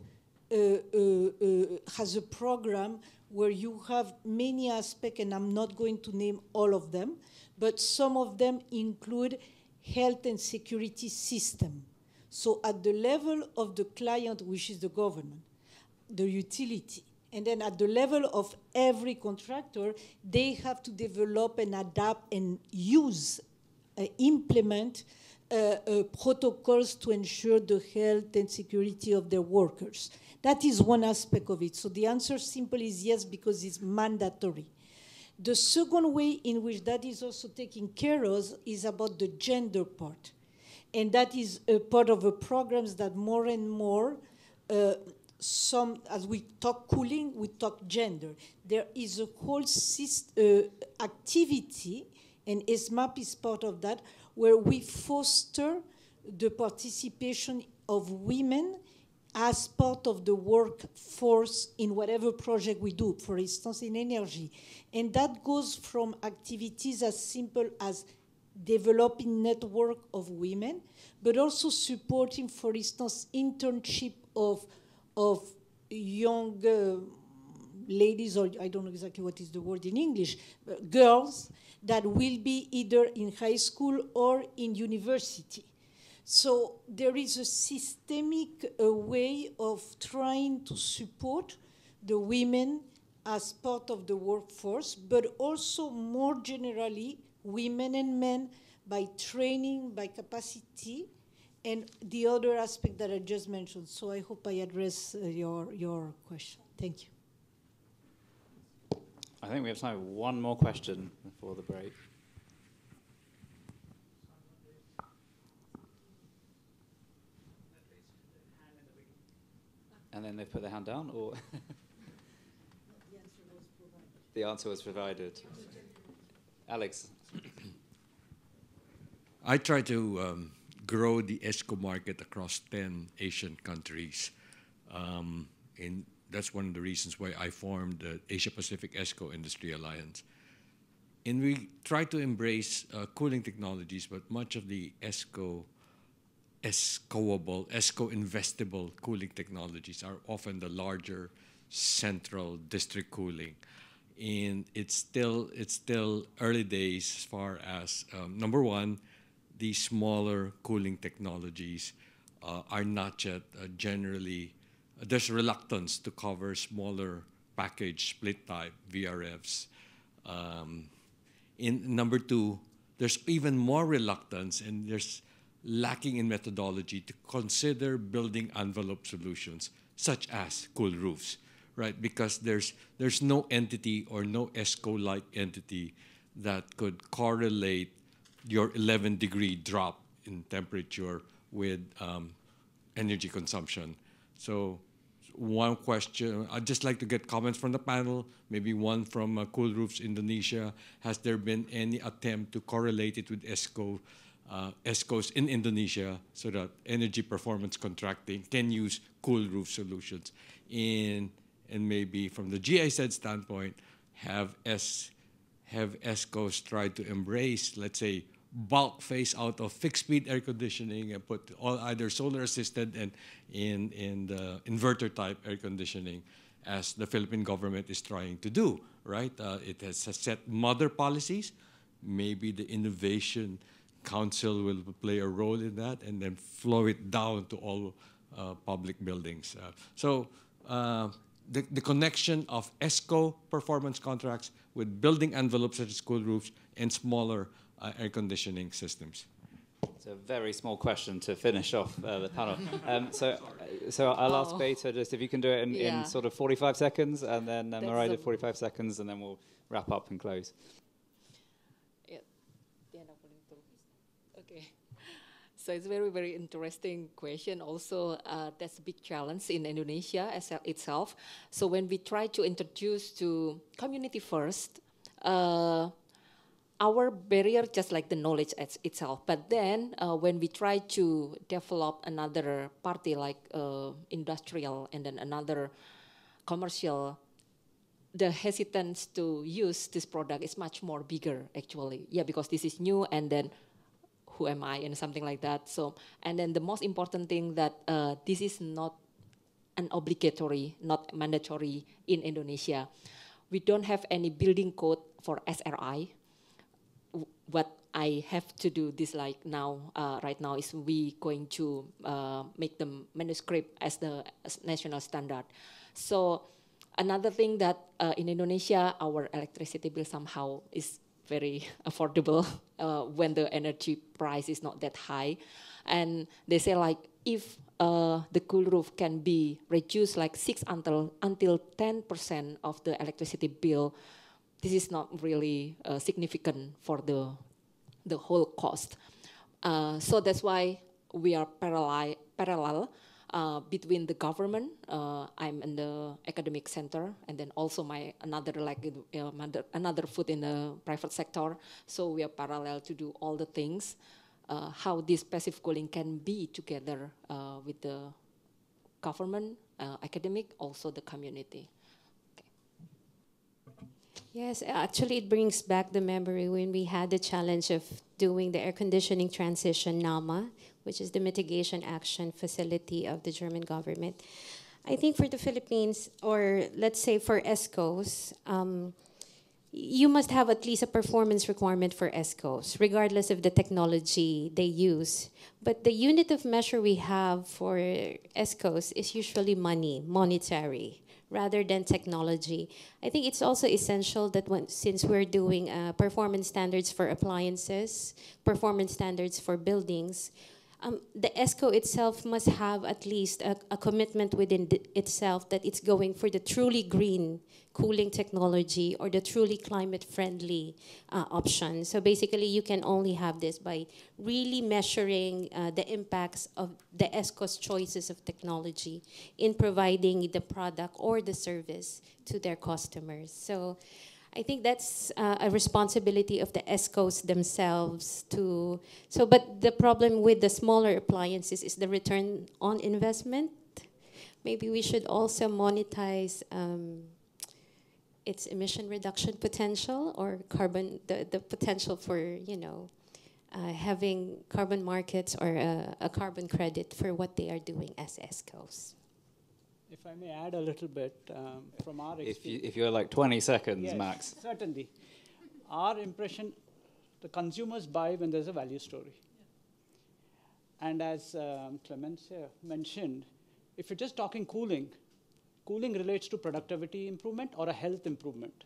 uh, uh, uh, has a program where you have many aspects, and I'm not going to name all of them, but some of them include health and security system. So at the level of the client, which is the government, the utility, and then at the level of every contractor, they have to develop and adapt and use, uh, implement uh, uh, protocols to ensure the health and security of their workers. That is one aspect of it. So the answer simply is yes because it's mandatory. The second way in which that is also taken care of is about the gender part. And that is a part of the programs that more and more, uh, some, as we talk cooling, we talk gender. There is a whole uh, activity, and ESMAP is part of that, where we foster the participation of women as part of the workforce in whatever project we do, for instance, in energy. And that goes from activities as simple as developing network of women, but also supporting, for instance, internship of, of young uh, ladies, or I don't know exactly what is the word in English, uh, girls that will be either in high school or in university. So there is a systemic uh, way of trying to support the women as part of the workforce, but also more generally, women and men by training, by capacity, and the other aspect that I just mentioned. So I hope I address uh, your, your question. Thank you. I think we have time for one more question before the break. And then they put their hand down, or the answer was provided. Alex. I try to um, grow the ESCO market across 10 Asian countries. Um, in, that's one of the reasons why I formed the Asia Pacific ESCO Industry Alliance. And we try to embrace uh, cooling technologies, but much of the ESCO ESCOable, ESCO investable cooling technologies are often the larger central district cooling. And it's still, it's still early days as far as, um, number one, these smaller cooling technologies uh, are not yet uh, generally, uh, there's reluctance to cover smaller package split type VRFs. Um, in number two, there's even more reluctance and there's lacking in methodology to consider building envelope solutions such as cool roofs, right? Because there's there's no entity or no ESCO-like entity that could correlate your 11 degree drop in temperature with um, energy consumption. So one question, I'd just like to get comments from the panel, maybe one from uh, Cool Roofs Indonesia. Has there been any attempt to correlate it with ESCO uh, ESCOs in Indonesia so that energy performance contracting can use cool roof solutions. In, and maybe from the GIZ standpoint, have, S, have ESCOs try to embrace, let's say, bulk phase out of fixed speed air conditioning and put all either solar assisted and in, in the inverter type air conditioning as the Philippine government is trying to do, right? Uh, it has set mother policies, maybe the innovation council will play a role in that and then flow it down to all uh, public buildings. Uh, so uh, the, the connection of ESCO performance contracts with building envelopes such as cool roofs and smaller uh, air conditioning systems. It's a very small question to finish off uh, the panel. Um, so, so I'll ask oh. Beta just if you can do it in, yeah. in sort of 45 seconds, and then uh, Mariah 45 seconds, and then we'll wrap up and close. So it's a very, very interesting question. Also, uh, that's a big challenge in Indonesia as itself. So when we try to introduce to community first, uh, our barrier just like the knowledge itself. But then uh, when we try to develop another party like uh, industrial and then another commercial, the hesitance to use this product is much more bigger actually. Yeah, because this is new and then who am I and something like that. So, and then the most important thing that uh, this is not an obligatory, not mandatory in Indonesia. We don't have any building code for SRI. What I have to do this like now, uh, right now, is we going to uh, make the manuscript as the national standard. So another thing that uh, in Indonesia, our electricity bill somehow is very affordable uh, when the energy price is not that high. And they say like if uh, the cool roof can be reduced like six until until 10% of the electricity bill, this is not really uh, significant for the the whole cost. Uh, so that's why we are parallel parallel between the government. Uh, I'm in the academic center, and then also my another like uh, another foot in the private sector. So we are parallel to do all the things. Uh, how this passive cooling can be together uh, with the government, uh, academic, also the community. Yes, actually, it brings back the memory when we had the challenge of doing the air conditioning transition NAMA, which is the mitigation action facility of the German government. I think for the Philippines, or let's say for ESCOs, um, you must have at least a performance requirement for ESCOs, regardless of the technology they use. But the unit of measure we have for ESCOs is usually money, monetary rather than technology. I think it's also essential that when, since we're doing uh, performance standards for appliances, performance standards for buildings, um, the ESCO itself must have at least a, a commitment within itself that it's going for the truly green cooling technology or the truly climate friendly uh, option. So basically, you can only have this by really measuring uh, the impacts of the ESCO's choices of technology in providing the product or the service to their customers. So I think that's uh, a responsibility of the ESCOs themselves to, so, but the problem with the smaller appliances is the return on investment. Maybe we should also monetize um, its emission reduction potential or carbon, the, the potential for, you know, uh, having carbon markets or a, a carbon credit for what they are doing as ESCOs. If I may add a little bit um, from our experience. If, you, if you're like 20 seconds, yes, max. Certainly. Our impression, the consumers buy when there's a value story. And as um, Clemencia mentioned, if you're just talking cooling, cooling relates to productivity improvement or a health improvement.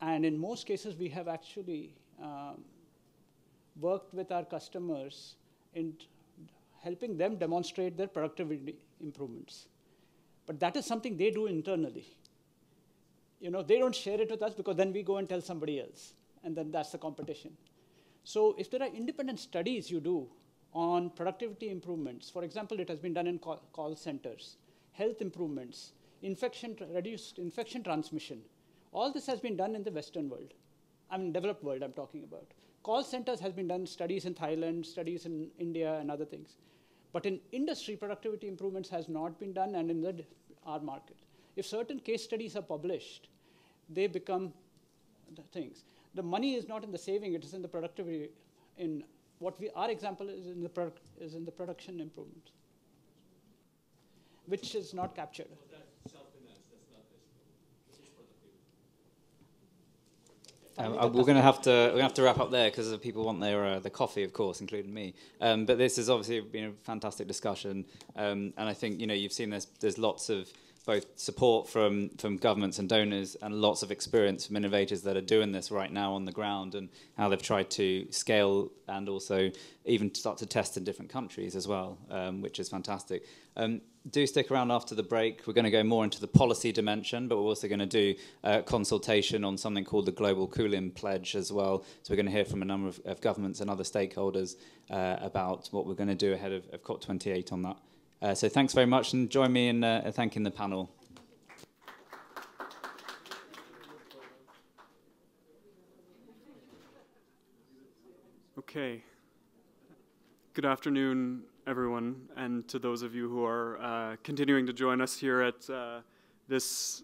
And in most cases, we have actually um, worked with our customers in helping them demonstrate their productivity improvements. But that is something they do internally. You know, they don't share it with us because then we go and tell somebody else, and then that's the competition. So if there are independent studies you do on productivity improvements, for example, it has been done in call, centers, health improvements, infection, reduced infection transmission, all this has been done in the Western world. I mean, developed world I'm talking about. Call centers has been done studies in Thailand, studies in India, and other things. But in industry, productivity improvements has not been done and in the, our market. If certain case studies are published, they become the things. The money is not in the saving, it is in the productivity, in what we, our example is in the, product, is in the production improvement, which is not captured. Um, uh, we're going to have to we're going to have to wrap up there because people want their uh, the coffee, of course, including me. Um, but this has obviously been a fantastic discussion, um, and I think you know you've seen there's there's lots of both support from from governments and donors, and lots of experience from innovators that are doing this right now on the ground, and how they've tried to scale and also even start to test in different countries as well, um, which is fantastic. Um, do stick around after the break. We're going to go more into the policy dimension, but we're also going to do a consultation on something called the Global Cooling Pledge as well. So we're going to hear from a number of, of governments and other stakeholders uh, about what we're going to do ahead of, of COP28 on that. Uh, so thanks very much, and join me in uh, thanking the panel. Okay. Good afternoon, everyone, and to those of you who are uh, continuing to join us here at uh, this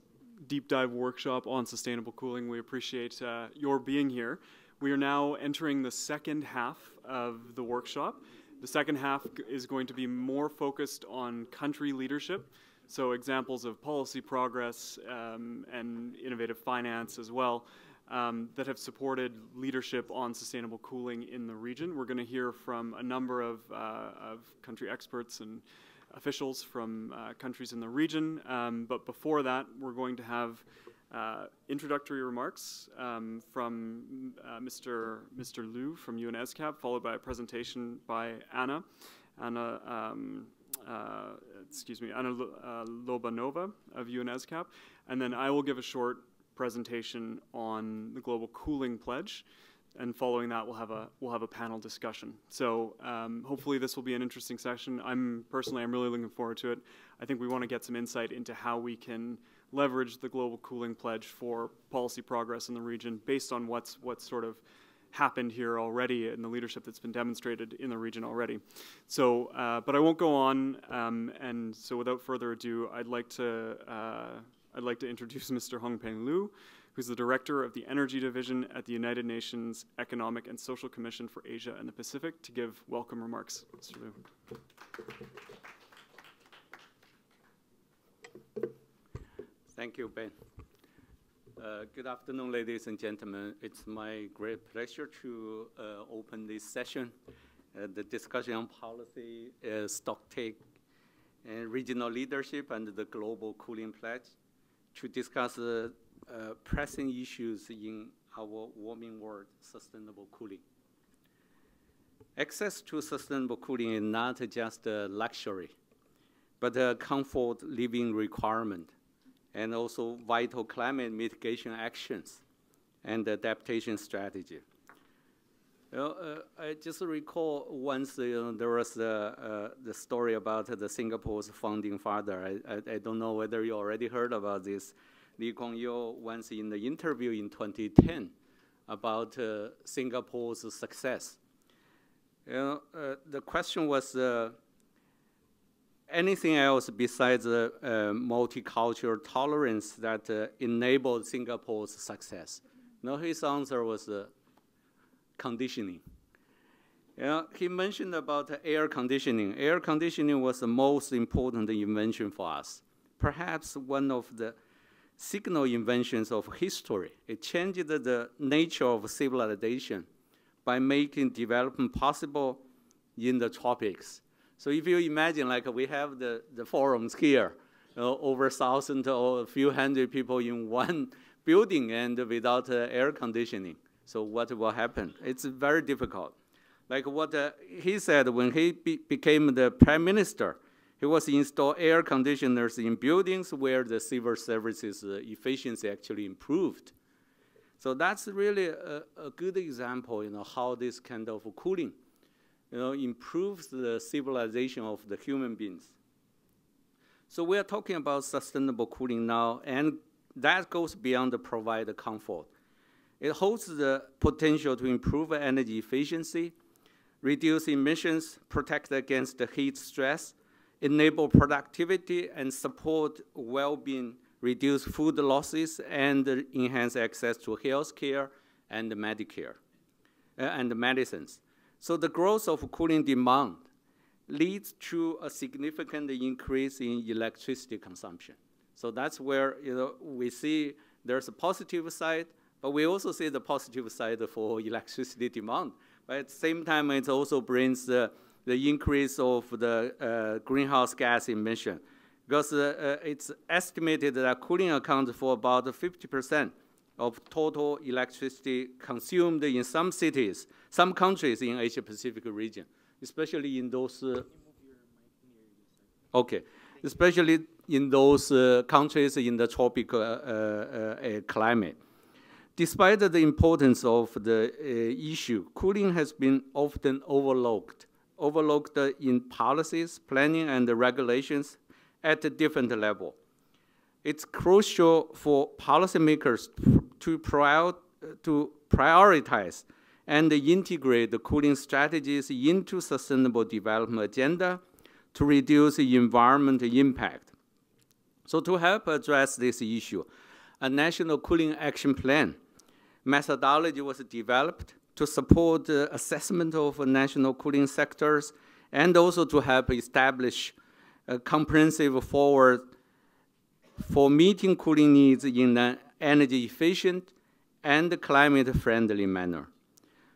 deep dive workshop on sustainable cooling. We appreciate uh, your being here. We are now entering the second half of the workshop. The second half is going to be more focused on country leadership, so examples of policy progress um, and innovative finance as well. Um, that have supported leadership on sustainable cooling in the region. We're going to hear from a number of, uh, of country experts and officials from uh, countries in the region. Um, but before that, we're going to have uh, introductory remarks um, from uh, Mr. Mr. Liu from UNESCAP, followed by a presentation by Anna, Anna, um, uh, excuse me, Anna uh, Lobanova of UNESCAP, and then I will give a short presentation on the global cooling pledge and following that we'll have a we'll have a panel discussion so um, hopefully this will be an interesting session i'm personally i'm really looking forward to it i think we want to get some insight into how we can leverage the global cooling pledge for policy progress in the region based on what's what's sort of happened here already and the leadership that's been demonstrated in the region already. So, uh, but I won't go on. Um, and so, without further ado, I'd like to uh, I'd like to introduce Mr. Hongpeng Liu, who's the director of the Energy Division at the United Nations Economic and Social Commission for Asia and the Pacific, to give welcome remarks. Mr. Liu. Thank you, Ben. Uh, good afternoon, ladies and gentlemen. It's my great pleasure to uh, open this session, uh, the discussion on policy, uh, stocktake, and regional leadership and the global cooling pledge to discuss uh, uh, pressing issues in our warming world, sustainable cooling. Access to sustainable cooling is not just a luxury, but a comfort living requirement and also vital climate mitigation actions and adaptation strategy. Well, uh, I just recall once you know, there was uh, the story about the Singapore's founding father. I, I, I, don't know whether you already heard about this. Lee Kuan Yew once in the interview in 2010 about uh, Singapore's success. You know, uh, the question was, uh, anything else besides uh, multicultural tolerance that uh, enabled Singapore's success? No, his answer was uh, conditioning. He mentioned about air conditioning. Air conditioning was the most important invention for us. Perhaps one of the signal inventions of history. It changed the nature of civilization by making development possible in the tropics. So if you imagine, like we have the, the forums here, uh, over a thousand or a few hundred people in one building and without uh, air conditioning. So what will happen? It's very difficult. Like what uh, he said when he be became the prime minister, he was install air conditioners in buildings where the civil services uh, efficiency actually improved. So that's really a, a, good example, you know, how this kind of cooling you know, improves the civilization of the human beings. So we are talking about sustainable cooling now, and that goes beyond the provide comfort. It holds the potential to improve energy efficiency, reduce emissions, protect against the heat stress, enable productivity, and support well-being, reduce food losses, and enhance access to health care and Medicare uh, and medicines. So the growth of cooling demand leads to a significant increase in electricity consumption. So that's where you know, we see there's a positive side, but we also see the positive side for electricity demand. But at the same time, it also brings the, the increase of the uh, greenhouse gas emission because uh, uh, it's estimated that cooling accounts for about 50% of total electricity consumed in some cities, some countries in Asia Pacific region, especially in those. Uh, okay, especially in those uh, countries in the tropical uh, uh, uh climate. Despite the importance of the uh, issue, cooling has been often overlooked, overlooked in policies, planning, and regulations at a different level. It's crucial for policymakers to, prior, to prioritize and integrate the cooling strategies into sustainable development agenda to reduce the environmental impact. So to help address this issue, a national cooling action plan methodology was developed to support the assessment of national cooling sectors and also to help establish a comprehensive forward for meeting cooling needs in an energy efficient and climate friendly manner.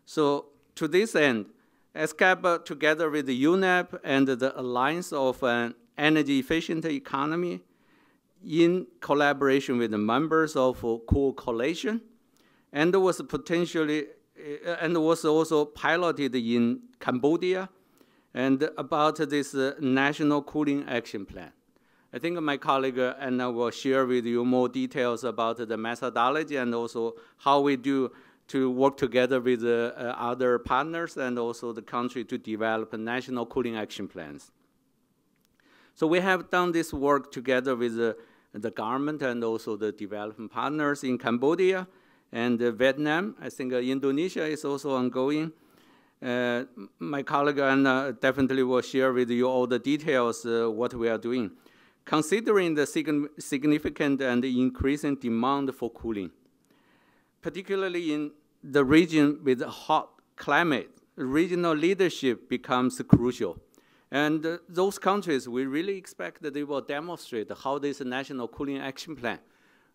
So to this end, ESCAP, together with the UNEP and the Alliance of an Energy Efficient Economy, in collaboration with the members of Cool Coalition, and was potentially uh, and was also piloted in Cambodia, and about this uh, national cooling action plan. I think my colleague Anna will share with you more details about the methodology and also how we do to work together with uh, other partners and also the country to develop national cooling action plans. So we have done this work together with uh, the government and also the development partners in Cambodia. and uh, Vietnam. I think uh, Indonesia is also ongoing. Uh, my colleague Anna definitely will share with you all the details uh, what we are doing. Considering the significant and increasing demand for cooling, particularly in the region with hot climate, regional leadership becomes crucial. And uh, those countries, we really expect that they will demonstrate how this national cooling action plan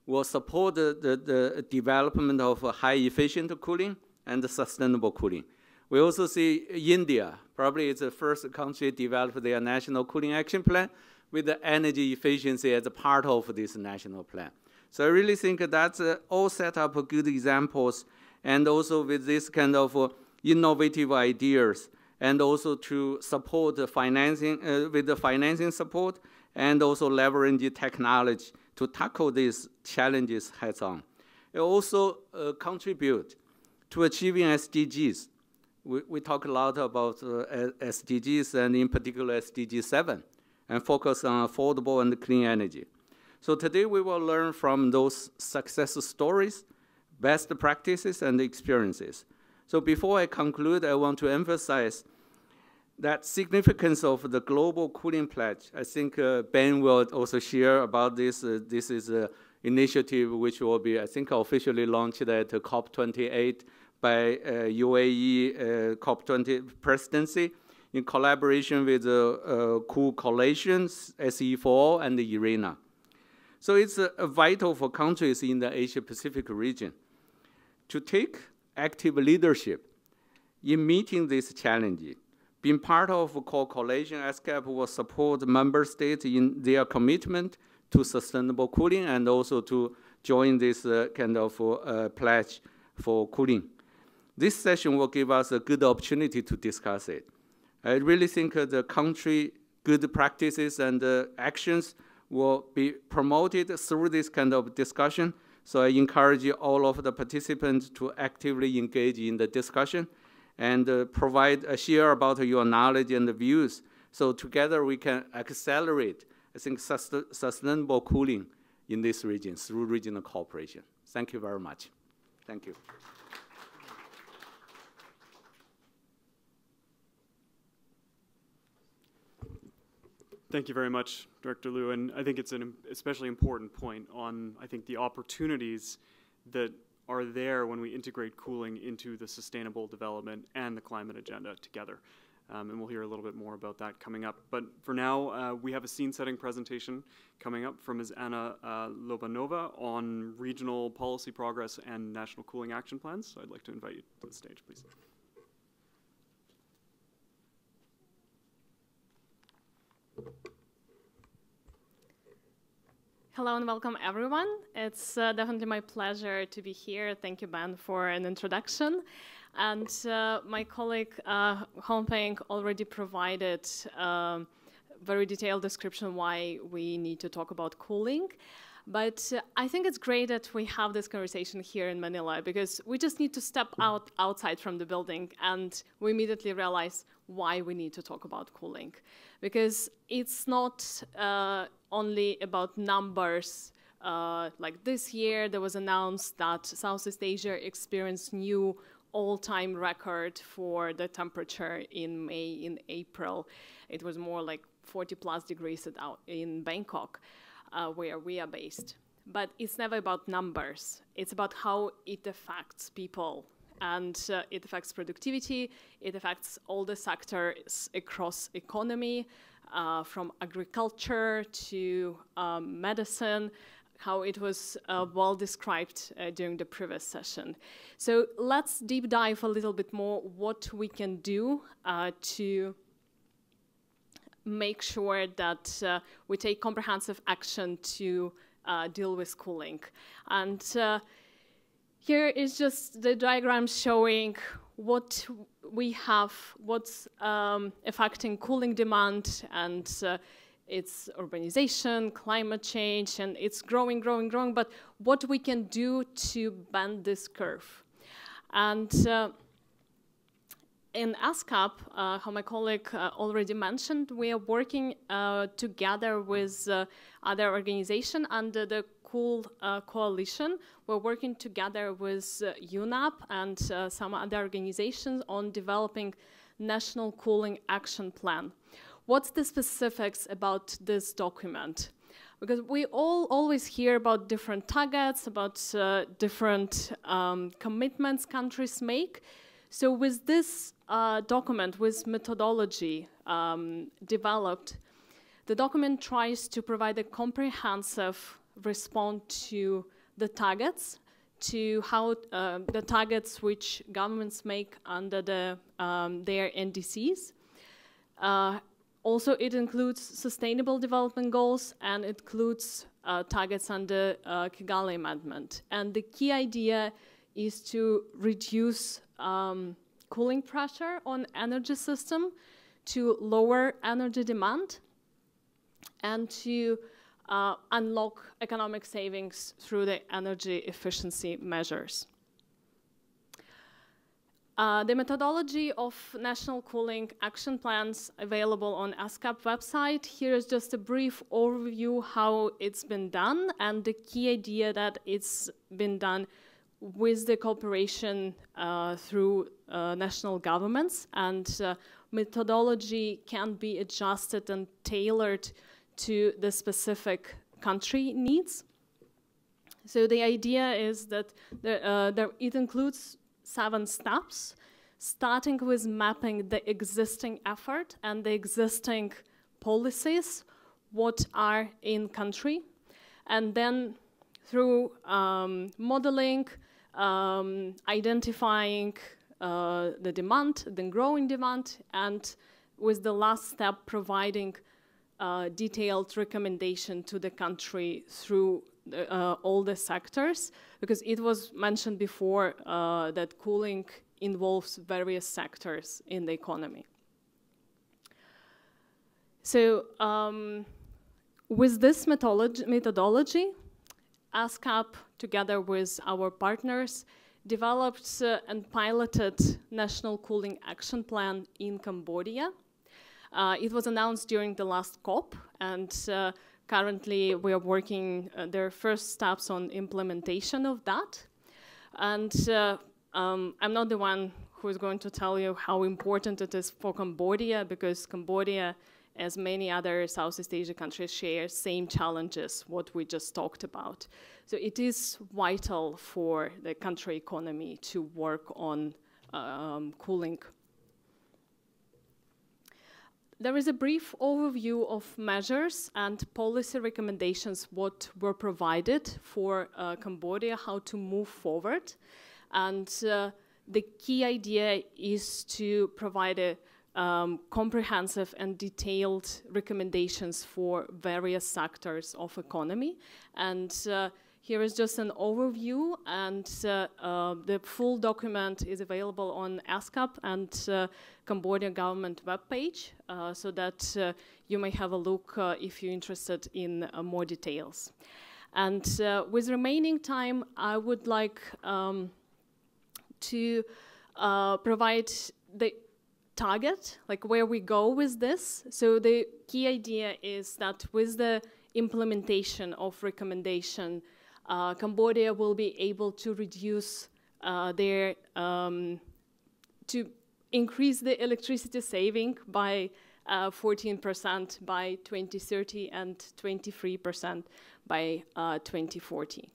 will support the, the, the development of high efficient cooling and sustainable cooling. We also see India, probably it's the first country to develop their national cooling action plan with the energy efficiency as a part of this national plan. So I really think that's uh, all set up good examples and also with this kind of uh, innovative ideas and also to support the financing uh, with the financing support and also leveraging technology to tackle these challenges heads on. It also uh, contribute to achieving SDGs. We, we talk a lot about uh, SDGs and in particular SDG 7 and focus on affordable and clean energy. So today we will learn from those success stories, best practices, and experiences. So before I conclude, I want to emphasize that significance of the global cooling pledge. I think uh, Ben will also share about this. Uh, this is an initiative which will be, I think, officially launched at COP28 by UAE uh, uh, COP20 presidency in collaboration with the uh, Cool Coalitions, SE4, and the IRENA. So it's vital for countries in the Asia-Pacific region to take active leadership in meeting this challenge. Being part of Cool Coalition, ESCAP will support member states in their commitment to sustainable cooling and also to join this uh, kind of uh, pledge for cooling. This session will give us a good opportunity to discuss it. I really think uh, the country good practices and uh, actions will be promoted through this kind of discussion. So I encourage all of the participants to actively engage in the discussion and uh, provide a share about your knowledge and views. So together we can accelerate, I think, sustainable cooling in this region through regional cooperation. Thank you very much. Thank you. Thank you very much, Director Liu. And I think it's an especially important point on, I think, the opportunities that are there when we integrate cooling into the sustainable development and the climate agenda together. Um, and we'll hear a little bit more about that coming up. But for now, uh, we have a scene-setting presentation coming up from Ms. Anna uh, Lobanova on regional policy progress and national cooling action plans. So I'd like to invite you to the stage, please. Hello and welcome everyone. It's uh, definitely my pleasure to be here. Thank you, Ben, for an introduction. And uh, my colleague uh, Hongpeng already provided a um, very detailed description why we need to talk about cooling. But uh, I think it's great that we have this conversation here in Manila because we just need to step out outside from the building and we immediately realize why we need to talk about cooling. Because it's not uh, only about numbers. Uh, like this year, there was announced that Southeast Asia experienced new all-time record for the temperature in May, in April. It was more like 40 plus degrees in Bangkok uh, where we are based. But it's never about numbers. It's about how it affects people. And uh, it affects productivity, it affects all the sectors across economy, uh, from agriculture to um, medicine, how it was uh, well described uh, during the previous session. So let's deep dive a little bit more what we can do uh, to make sure that uh, we take comprehensive action to deal with cooling. And here is just the diagram showing what we have, what's um, affecting cooling demand and uh, its urbanization, climate change, and it's growing, growing, growing, but what we can do to bend this curve. And uh, in ESCAP, uh, how my colleague uh, already mentioned, we are working uh, together with uh, other organizations under the Uh, Coalition. We're working together with uh, UNEP and uh, some other organizations on developing National Cooling Action Plan. What's the specifics about this document? Because we all always hear about different targets, about uh, different um, commitments countries make. So with this uh, document, with methodology um, developed, the document tries to provide a comprehensive response to the targets, to how uh, the targets which governments make under the, um, their NDCs. Uh, also, it includes sustainable development goals and it includes uh, targets under uh, Kigali Amendment. And the key idea is to reduce um, cooling pressure on energy system, to lower energy demand, and to uh, unlock economic savings through the energy efficiency measures. Uh, the methodology of national cooling action plans available on ESCAP website. Here is just a brief overview how it's been done and the key idea that it's been done with the cooperation uh, through uh, national governments and uh, methodology can be adjusted and tailored to the specific country needs. So the idea is that uh, it includes seven steps, starting with mapping the existing effort and the existing policies, what are in country, and then through um, modeling, um, identifying uh, the demand, the growing demand, and with the last step providing uh, detailed recommendation to the country through the, uh, all the sectors, because it was mentioned before uh, that cooling involves various sectors in the economy. So um, with this methodology, ESCAP, together with our partners, developed uh, and piloted National Cooling Action Plan in Cambodia. Uh, it was announced during the last COP, and uh, currently we are working uh, their first steps on implementation of that. And um, I'm not the one who is going to tell you how important it is for Cambodia, because Cambodia, as many other Southeast Asia countries, share same challenges, what we just talked about. So it is vital for the country economy to work on um, cooling there is a brief overview of measures and policy recommendations what were provided for uh, Cambodia, how to move forward. And uh, the key idea is to provide a um, comprehensive and detailed recommendations for various sectors of economy. And uh, here is just an overview, and uh, uh, the full document is available on ESCAP and uh, Cambodia government webpage, so that you may have a look if you're interested in more details. And with remaining time, I would like um, to provide the target, like where we go with this. So the key idea is that with the implementation of recommendation Cambodia will be able to reduce uh, their, um, to increase the electricity saving by 14% uh, by 2030 and 23% by uh, 2040.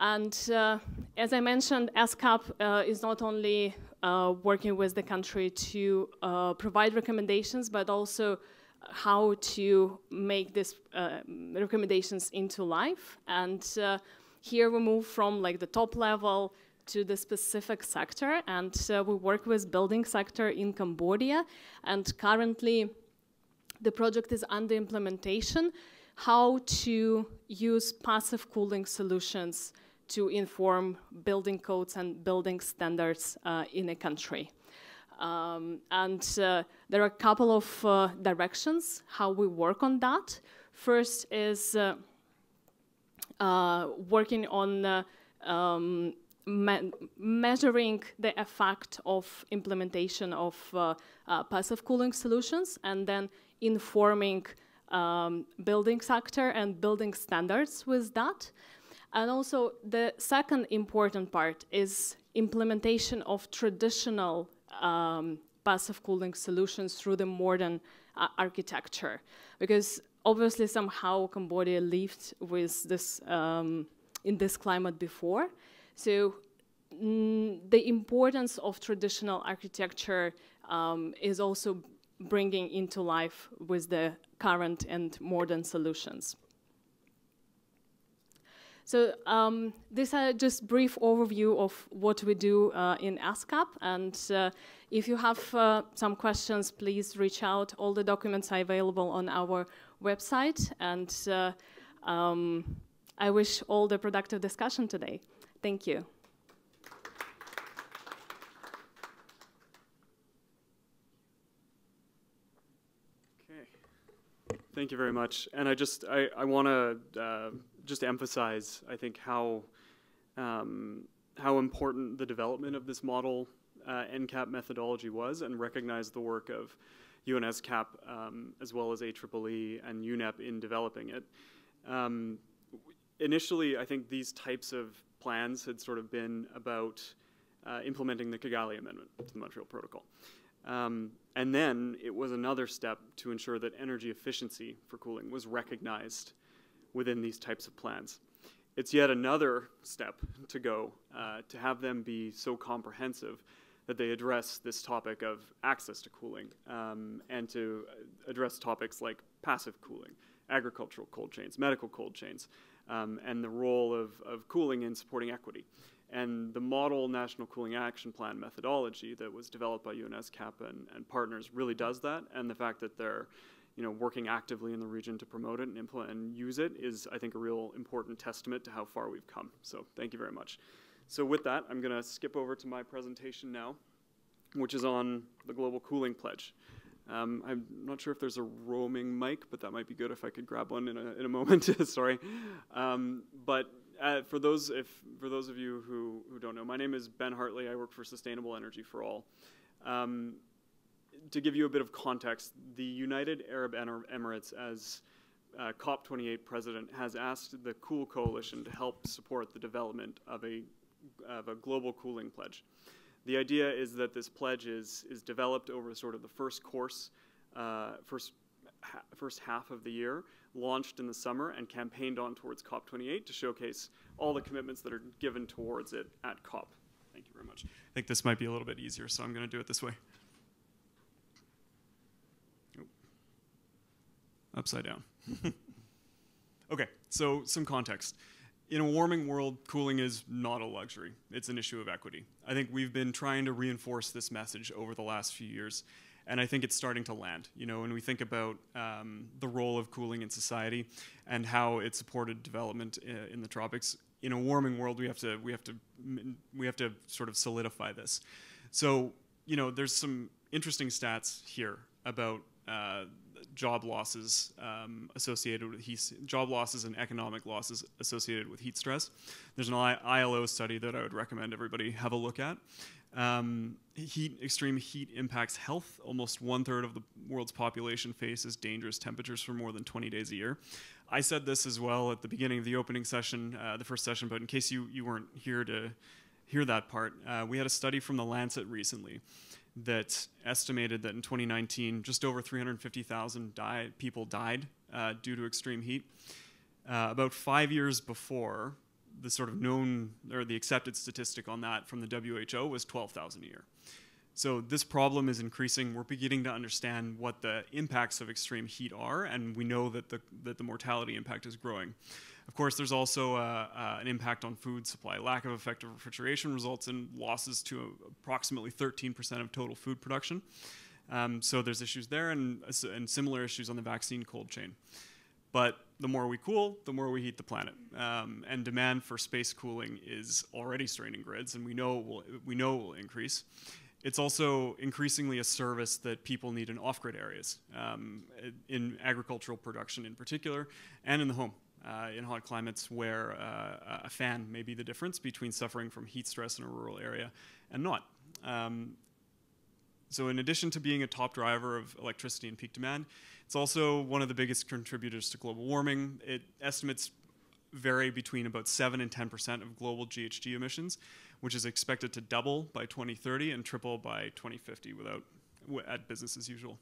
And uh, as I mentioned, ESCAP uh, is not only uh, working with the country to uh, provide recommendations, but also how to make these uh, recommendations into life. And uh, here we move from like the top level to the specific sector, and uh, we work with building sector in Cambodia. And currently, the project is under implementation. How to use passive cooling solutions to inform building codes and building standards uh, in a country. Um, and uh, there are a couple of uh, directions how we work on that. First is uh, working on um, me measuring the effect of implementation of passive cooling solutions and then informing um, building sector and building standards with that. And also the second important part is implementation of traditional um, passive cooling solutions through the modern uh, architecture. Because obviously somehow Cambodia lived with this um, in this climate before. So mm, the importance of traditional architecture um, is also bringing into life with the current and modern solutions. So um, this is just brief overview of what we do uh, in ESCAP. And uh, if you have uh, some questions, please reach out. All the documents are available on our website. And uh, um, I wish all the productive discussion today. Thank you. Okay. Thank you very much. And I just, I, I want to uh, just emphasize, I think, how, um, how important the development of this model uh, NCAP methodology was and recognize the work of UNESCAP um, as well as AEEE and UNEP in developing it. Um, initially, I think these types of plans had sort of been about uh, implementing the Kigali Amendment to the Montreal Protocol. Um, and then it was another step to ensure that energy efficiency for cooling was recognized within these types of plans. It's yet another step to go uh, to have them be so comprehensive that they address this topic of access to cooling um, and to address topics like passive cooling, agricultural cold chains, medical cold chains, um, and the role of, of cooling in supporting equity. And the model National Cooling Action Plan methodology that was developed by UNESCAP and, and partners really does that. And the fact that they're you know, working actively in the region to promote it and implement and use it is, I think, a real important testament to how far we've come. So thank you very much. So with that, I'm going to skip over to my presentation now, which is on the Global Cooling Pledge. Um, I'm not sure if there's a roaming mic, but that might be good if I could grab one in a, in a moment. Sorry. Um, but uh, for those if for those of you who, who don't know, my name is Ben Hartley. I work for Sustainable Energy for All. Um, to give you a bit of context, the United Arab Emirates, as uh, COP28 president, has asked the Cool Coalition to help support the development of a of a global cooling pledge. The idea is that this pledge is, is developed over sort of the first course, uh, first, ha first half of the year, launched in the summer, and campaigned on towards COP28 to showcase all the commitments that are given towards it at COP. Thank you very much. I think this might be a little bit easier, so I'm going to do it this way. Upside down. okay, so some context in a warming world, cooling is not a luxury. It's an issue of equity. I think we've been trying to reinforce this message over the last few years, and I think it's starting to land. You know, when we think about um, the role of cooling in society and how it supported development in, uh, in the tropics, in a warming world, we have to we have to we have to sort of solidify this. So, you know, there's some interesting stats here about uh, job losses um, associated with heat, job losses and economic losses associated with heat stress. There's an ILO study that I would recommend everybody have a look at. Um, heat, extreme heat impacts health. Almost one third of the world's population faces dangerous temperatures for more than 20 days a year. I said this as well at the beginning of the opening session, uh, the first session, but in case you, you weren't here to hear that part, uh, we had a study from the Lancet recently that estimated that in 2019, just over 350,000 people died uh, due to extreme heat. Uh, about five years before, the sort of known or the accepted statistic on that from the WHO was 12,000 a year. So this problem is increasing. We're beginning to understand what the impacts of extreme heat are, and we know that the, that the mortality impact is growing. Of course, there's also uh, uh, an impact on food supply. Lack of effective refrigeration results in losses to approximately 13% of total food production. Um, so there's issues there and, and similar issues on the vaccine cold chain. But the more we cool, the more we heat the planet. Um, and demand for space cooling is already straining grids, and we know will, we know will increase. It's also increasingly a service that people need in off-grid areas, um, in agricultural production in particular, and in the home uh, in hot climates where uh, a fan may be the difference between suffering from heat stress in a rural area and not. Um, So in addition to being a top driver of electricity and peak demand, it's also one of the biggest contributors to global warming. It estimates vary between about 7 and 10% of global GHG emissions, which is expected to double by 2030 and triple by 2050 without at business as usual.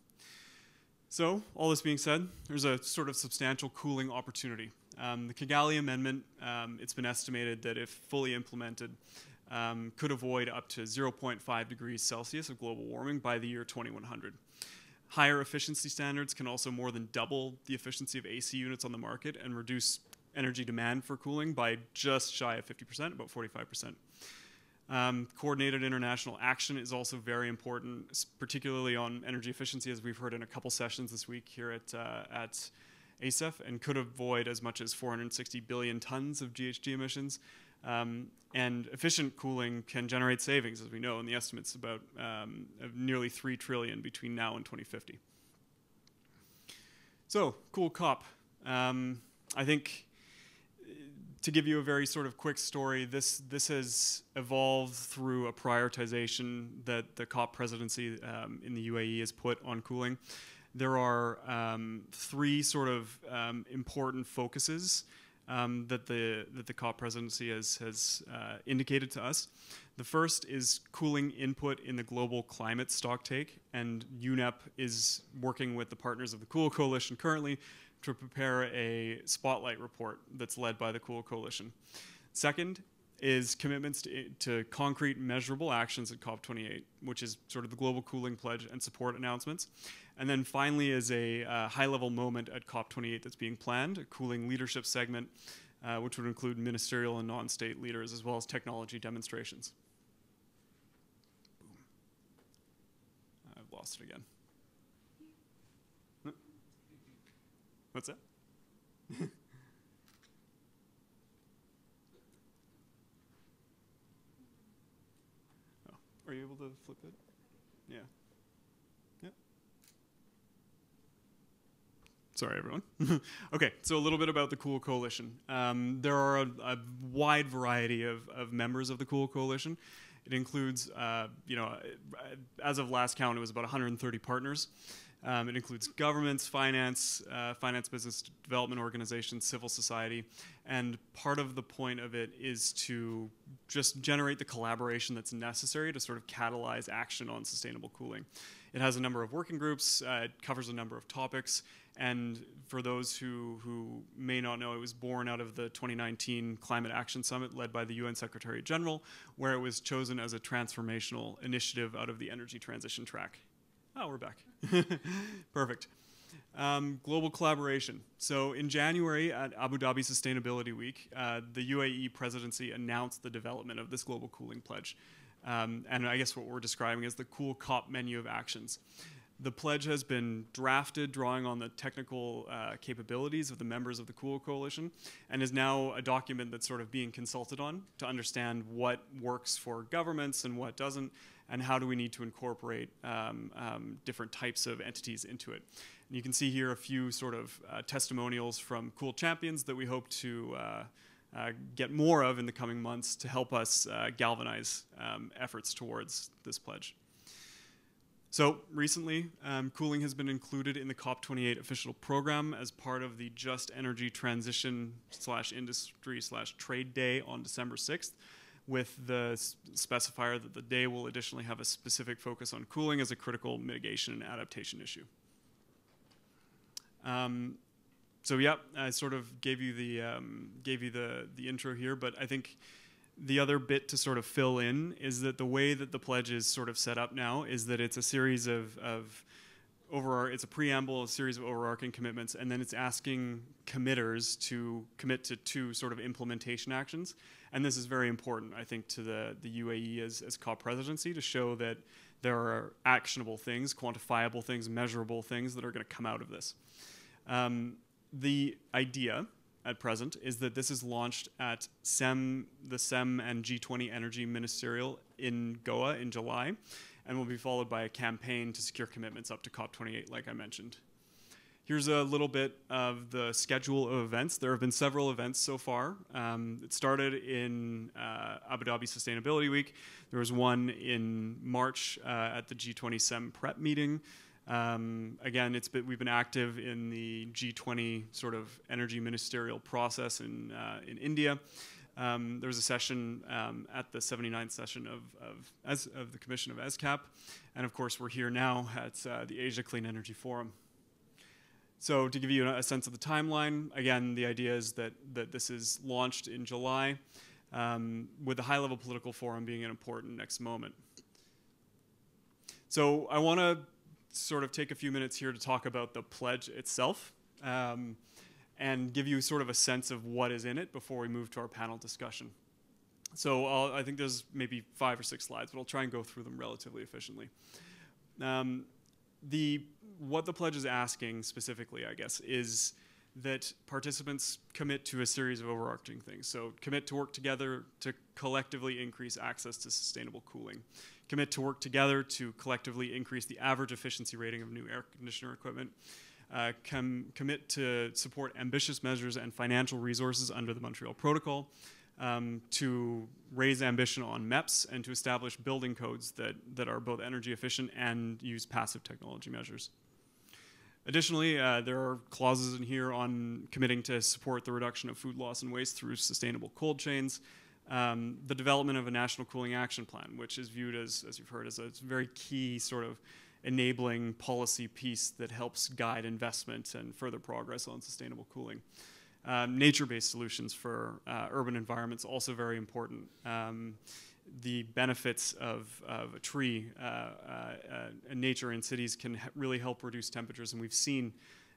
So, all this being said, there's a sort of substantial cooling opportunity. Um, the Kigali Amendment, um, it's been estimated that if fully implemented, um, could avoid up to 0.5 degrees Celsius of global warming by the year 2100. Higher efficiency standards can also more than double the efficiency of AC units on the market and reduce energy demand for cooling by just shy of 50%, about 45%. Um, coordinated international action is also very important, particularly on energy efficiency, as we've heard in a couple sessions this week here at, uh, at ACEF, and could avoid as much as 460 billion tons of GHG emissions. Um, and efficient cooling can generate savings, as we know, and the estimates about um, nearly 3 trillion between now and 2050. So, cool COP. Um, I think to give you a very sort of quick story, this this has evolved through a prioritization that the COP presidency um, in the UAE has put on cooling. There are um, three sort of um, important focuses um, that the that the COP presidency has has uh, indicated to us. The first is cooling input in the global climate stocktake, and UNEP is working with the partners of the Cool Coalition currently to prepare a spotlight report that's led by the Cool Coalition. Second is commitments to, to, concrete measurable actions at COP28, which is sort of the global cooling pledge and support announcements. And then finally is a uh, high level moment at COP28 that's being planned, a cooling leadership segment, uh, which would include ministerial and non state leaders as well as technology demonstrations. I've lost it again. What's that? are you able to flip it? Yeah. Yeah. Sorry, everyone. okay, so a little bit about the Cool Coalition. Um, there are a, a, wide variety of, of members of the Cool Coalition. It includes, uh, you know, as of last count, it was about 130 partners. Um, it includes governments, finance, uh, finance business development organizations, civil society, and part of the point of it is to just generate the collaboration that's necessary to sort of catalyze action on sustainable cooling. It has a number of working groups, uh, it covers a number of topics, and for those who, who may not know, it was born out of the 2019 Climate Action Summit led by the UN Secretary General, where it was chosen as a transformational initiative out of the energy transition track. Oh, we're back. Perfect. Um, global collaboration. So in January at Abu Dhabi Sustainability Week, uh, the UAE presidency announced the development of this global cooling pledge. Um, and I guess what we're describing is the cool COP menu of actions. The pledge has been drafted, drawing on the technical uh, capabilities of the members of the Cool Coalition, and is now a document that's sort of being consulted on to understand what works for governments and what doesn't, and how do we need to incorporate um, um, different types of entities into it. And you can see here a few sort of uh, testimonials from Cool Champions that we hope to. Uh, uh, get more of in the coming months to help us uh, galvanize um, efforts towards this pledge. So recently, um, cooling has been included in the COP28 official program as part of the Just Energy Transition slash Industry slash Trade Day on December 6th, with the specifier that the day will additionally have a specific focus on cooling as a critical mitigation and adaptation issue. Um, so yeah, I sort of gave you the um, gave you the the intro here, but I think the other bit to sort of fill in is that the way that the pledge is sort of set up now is that it's a series of, of over it's a preamble, a series of overarching commitments, and then it's asking committers to commit to two sort of implementation actions. And this is very important, I think, to the, the UAE as, as COP presidency to show that there are actionable things, quantifiable things, measurable things that are going to come out of this. Um, the idea at present is that this is launched at CEM, the CEM and G20 Energy Ministerial in Goa in July, and will be followed by a campaign to secure commitments up to COP28, like I mentioned. Here's a little bit of the schedule of events. There have been several events so far. Um, it started in uh, Abu Dhabi Sustainability Week. There was one in March uh, at the G20 CEM prep meeting. Um, again, it's been, we've been active in the G20 sort of energy ministerial process in, uh, in India. Um, there was a session um, at the 79th session of, of, as, of, the Commission of ESCAP. And of course, we're here now at uh, the Asia Clean Energy Forum. So to give you a sense of the timeline, again, the idea is that, that this is launched in July, um, with the high-level political forum being an important next moment. So I want to sort of take a few minutes here to talk about the pledge itself um, and give you sort of a sense of what is in it before we move to our panel discussion. So I'll, i think there's maybe five or six slides, but I'll try and go through them relatively efficiently. Um, the what the pledge is asking specifically, I guess, is that participants commit to a series of overarching things. So commit to work together to collectively increase access to sustainable cooling. Commit to work together to collectively increase the average efficiency rating of new air conditioner equipment. Uh, com commit to support ambitious measures and financial resources under the Montreal Protocol um, to raise ambition on MEPS and to establish building codes that, that are both energy efficient and use passive technology measures. Additionally, uh, there are clauses in here on committing to support the reduction of food loss and waste through sustainable cold chains, um, the development of a national cooling action plan, which is viewed as, as you've heard, as a very key sort of enabling policy piece that helps guide investment and further progress on sustainable cooling. Um, nature-based solutions for uh, urban environments also very important. Um, the benefits of, of a tree, uh, uh, nature in cities can really help reduce temperatures, and we've seen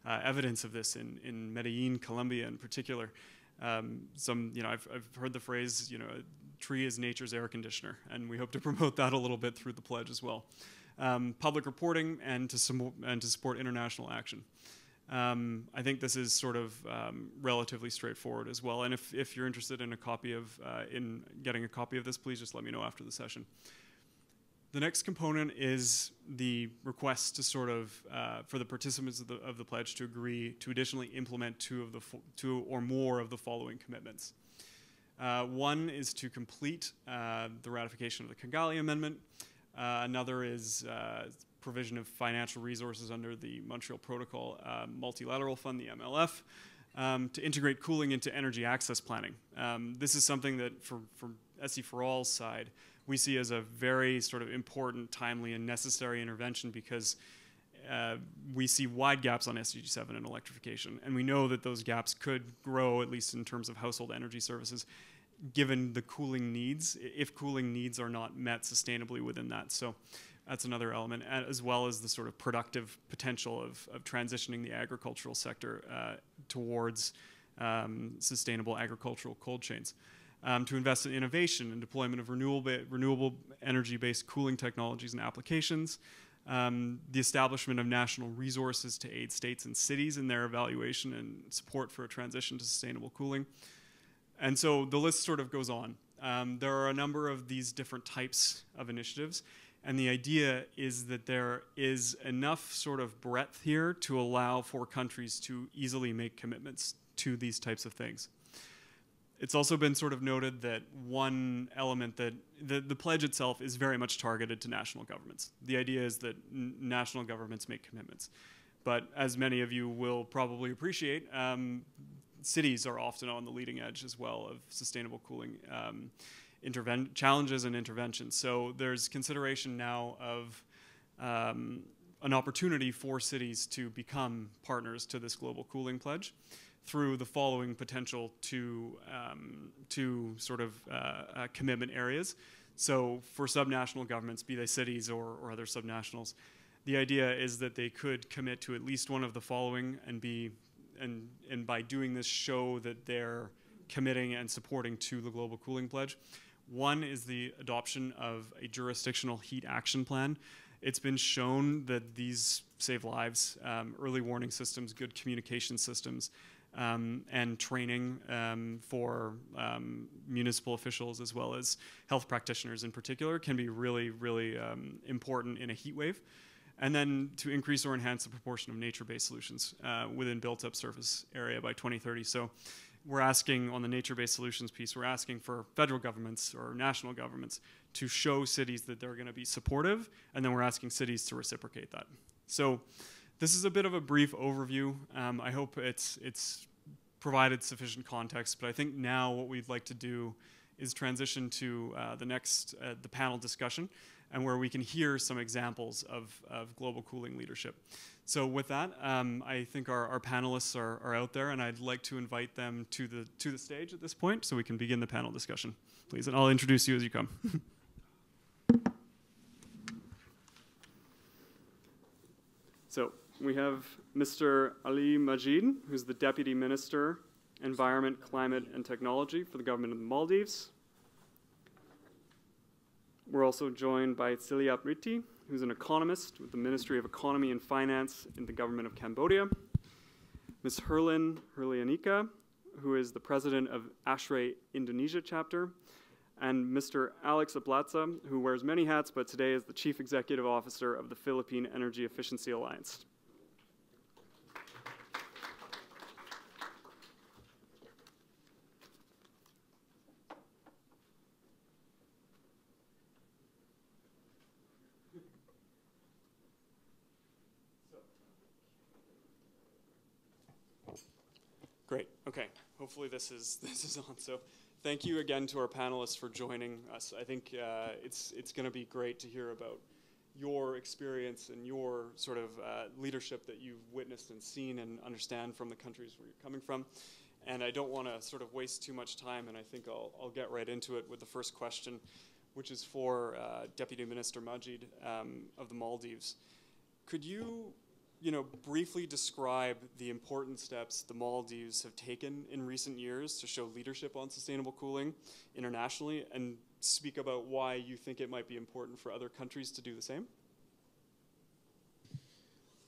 uh, evidence of this in, in Medellin, Colombia in particular. Um, some, you know, I've, I've heard the phrase, you know, a tree is nature's air conditioner, and we hope to promote that a little bit through the pledge as well. Um, public reporting and to, and to support international action. Um, I think this is sort of um, relatively straightforward as well. And if, if you're interested in a copy of, uh, in getting a copy of this, please just let me know after the session. The next component is the request to sort of, uh, for the participants of the, of the pledge to agree to additionally implement two of the, two or more of the following commitments. Uh, one is to complete uh, the ratification of the Kigali Amendment. Uh, another is uh, provision of financial resources under the Montreal Protocol uh, Multilateral Fund, the MLF, um, to integrate cooling into energy access planning. Um, this is something that, for, for SE for All's side, we see as a very sort of important, timely, and necessary intervention because uh, we see wide gaps on SDG 7 and electrification. And we know that those gaps could grow, at least in terms of household energy services, given the cooling needs, if cooling needs are not met sustainably within that. So that's another element, as well as the sort of productive potential of, of transitioning the agricultural sector uh, towards um, sustainable agricultural cold chains. Um, to invest in innovation and deployment of renewable, renewable energy-based cooling technologies and applications, um, the establishment of national resources to aid states and cities in their evaluation and support for a transition to sustainable cooling. And so the list sort of goes on. Um, there are a number of these different types of initiatives, and the idea is that there is enough sort of breadth here to allow for countries to easily make commitments to these types of things. It's also been sort of noted that one element that the, the pledge itself is very much targeted to national governments. The idea is that national governments make commitments. But as many of you will probably appreciate, um, cities are often on the leading edge as well of sustainable cooling. Um, interven- challenges and interventions. So there's consideration now of um, an opportunity for cities to become partners to this global cooling pledge through the following potential to um, two sort of uh, uh, commitment areas. So for subnational governments, be they cities or, or other subnationals, the idea is that they could commit to at least one of the following and be and and by doing this show that they're committing and supporting to the global cooling pledge. One is the adoption of a jurisdictional heat action plan. It's been shown that these save lives, um, early warning systems, good communication systems, um, and training um, for um, municipal officials as well as health practitioners in particular can be really, really um, important in a heat wave. and then to increase or enhance the proportion of nature-based solutions uh, within built-up surface area by 2030. So we're asking on the nature-based solutions piece, we're asking for federal governments or national governments to show cities that they're going to be supportive, and then we're asking cities to reciprocate that. So this is a bit of a brief overview. Um, I hope it's it's provided sufficient context, but I think now what we'd like to do is transition to uh, the next uh, the panel discussion, and where we can hear some examples of, of global cooling leadership. So with that, um, I think our, our panelists are, are out there, and I'd like to invite them to the to the stage at this point, so we can begin the panel discussion, please. And I'll introduce you as you come. so we have Mr. Ali Majid, who's the Deputy Minister, Environment, Climate, and Technology for the government of the Maldives. We're also joined by Ciliap Ritti, who's an economist with the Ministry of Economy and Finance in the government of Cambodia. Ms. Herlin Herlianika, who is the president of ASHRAE Indonesia chapter, and Mr. Alex Ablaza, who wears many hats, but today is the chief executive officer of the Philippine Energy Efficiency Alliance. Great. Okay. Hopefully this is this is on. So, thank you again to our panelists for joining us. I think uh, it's it's going to be great to hear about your experience and your sort of uh, leadership that you've witnessed and seen and understand from the countries where you're coming from. And I don't want to sort of waste too much time, and I think I'll, I'll get right into it with the first question, which is for uh, Deputy Minister Majid um, of the Maldives. Could you you know, briefly describe the important steps the Maldives have taken in recent years to show leadership on sustainable cooling internationally and speak about why you think it might be important for other countries to do the same?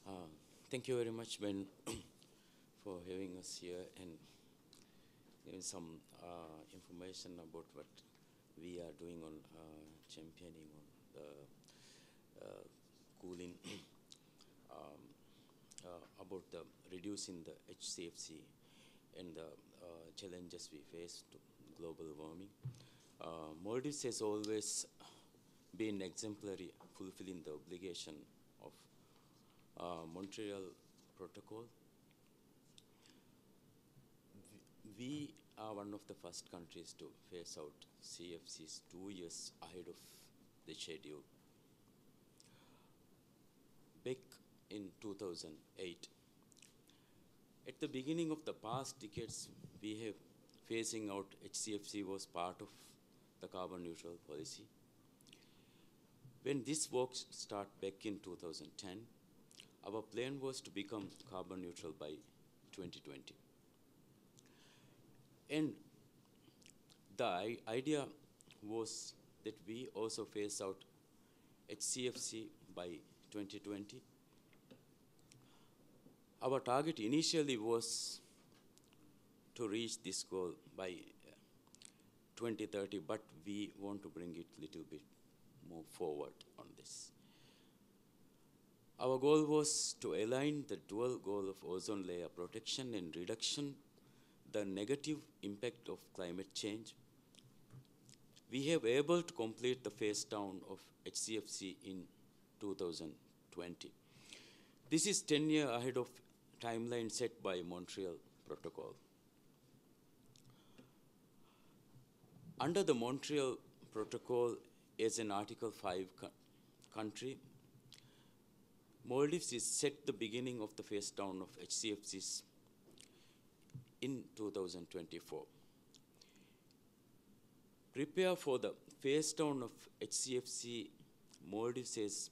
Uh, thank you very much, Ben, for having us here and giving some uh, information about what we are doing on uh, championing on the uh, cooling. Uh, about the reducing the HCFC and the uh, challenges we face to global warming. Uh, Maldives has always been exemplary, fulfilling the obligation of Montreal Protocol. We are one of the first countries to phase out CFCs two years ahead of the schedule. Back in 2008. At the beginning of the past decades, we have phasing out HCFC was part of the carbon neutral policy. When this work started back in 2010, our plan was to become carbon neutral by 2020. And the idea was that we also phase out HCFC by 2020 our target initially was to reach this goal by uh, 2030, but we want to bring it a little bit more forward on this. Our goal was to align the dual goal of ozone layer protection and reduction the negative impact of climate change. We have able to complete the phase down of HCFC in 2020. This is 10 years ahead of timeline set by Montreal Protocol. Under the Montreal Protocol as an Article 5 co country, Maldives is set the beginning of the phase down of HCFCs in 2024. Prepare for the phase down of HCFC, Maldives has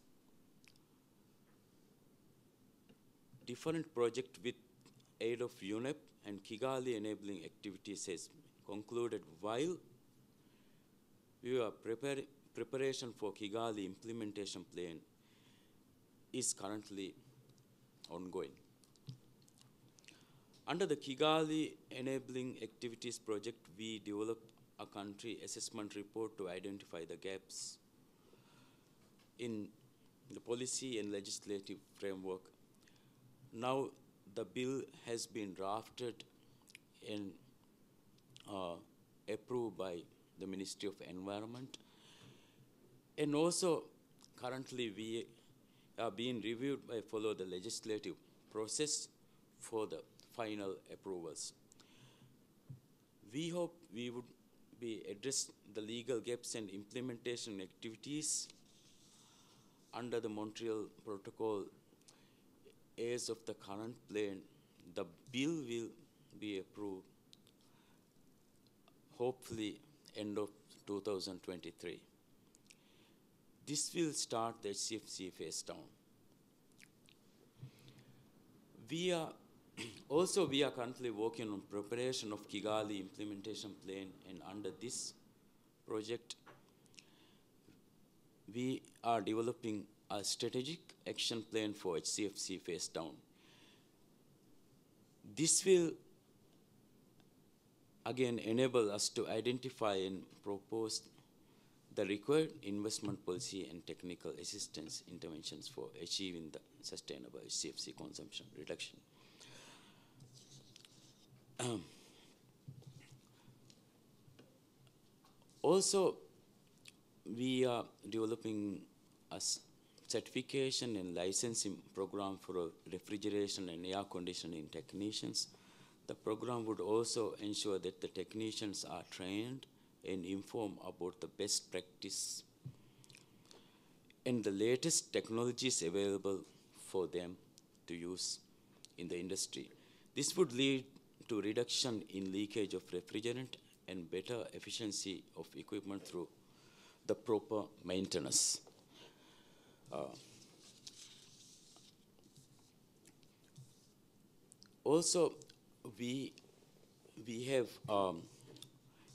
different project with aid of UNEP and Kigali enabling activities has concluded while we are prepare, preparation for Kigali implementation plan is currently ongoing. Under the Kigali Enabling Activities Project, we developed a country assessment report to identify the gaps in the policy and legislative framework. Now the bill has been drafted and uh, approved by the Ministry of Environment. And also, currently we are being reviewed by follow the legislative process for the final approvals. We hope we would be address the legal gaps and implementation activities under the Montreal Protocol as of the current plan. The bill will be approved hopefully end of 2023. This will start the HCFC phase down. We are also we are currently working on preparation of Kigali implementation plan and under this project we are developing a strategic action plan for HCFC phase down. This will again enable us to identify and propose the required investment policy and technical assistance interventions for achieving the sustainable HCFC consumption reduction. Um, also, we are developing a certification and licensing program for refrigeration and air conditioning technicians. The program would also ensure that the technicians are trained and informed about the best practice and the latest technologies available for them to use in the industry. This would lead to reduction in leakage of refrigerant and better efficiency of equipment through the proper maintenance. Uh, also, we, we have um,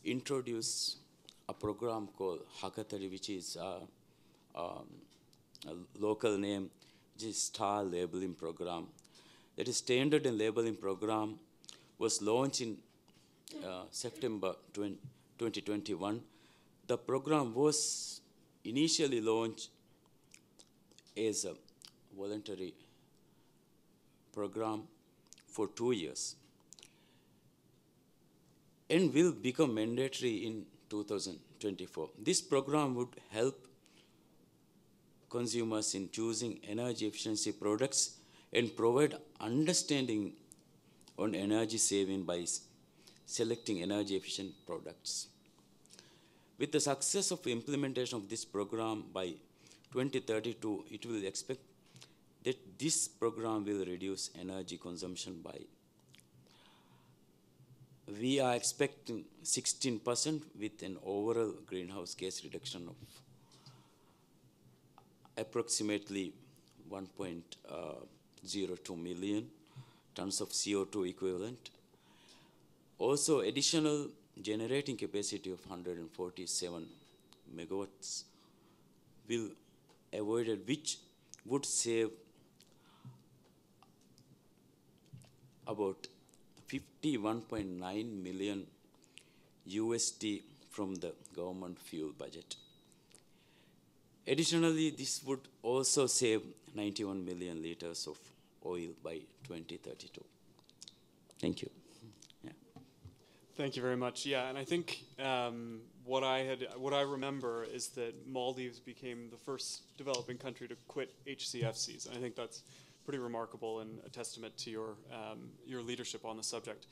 introduced a program called Hakatari, which is uh, um, a local name, which is STAR labeling program. That is standard and labeling program was launched in uh, September 20, 2021. The program was initially launched as a voluntary program for two years and will become mandatory in 2024. This program would help consumers in choosing energy efficiency products and provide understanding on energy saving by selecting energy efficient products. With the success of implementation of this program by 2032, it will expect that this program will reduce energy consumption by we are expecting 16% with an overall greenhouse gas reduction of approximately 1.02 uh, million tons of CO2 equivalent. Also, additional generating capacity of 147 megawatts will avoided, which would save about 51.9 million USD from the government fuel budget. Additionally, this would also save 91 million liters of oil by 2032. Thank you. Yeah. Thank you very much. Yeah, and I think um, what I had, what I remember is that Maldives became the first developing country to quit HCFCs, and I think that's pretty remarkable and a testament to your um, your leadership on the subject.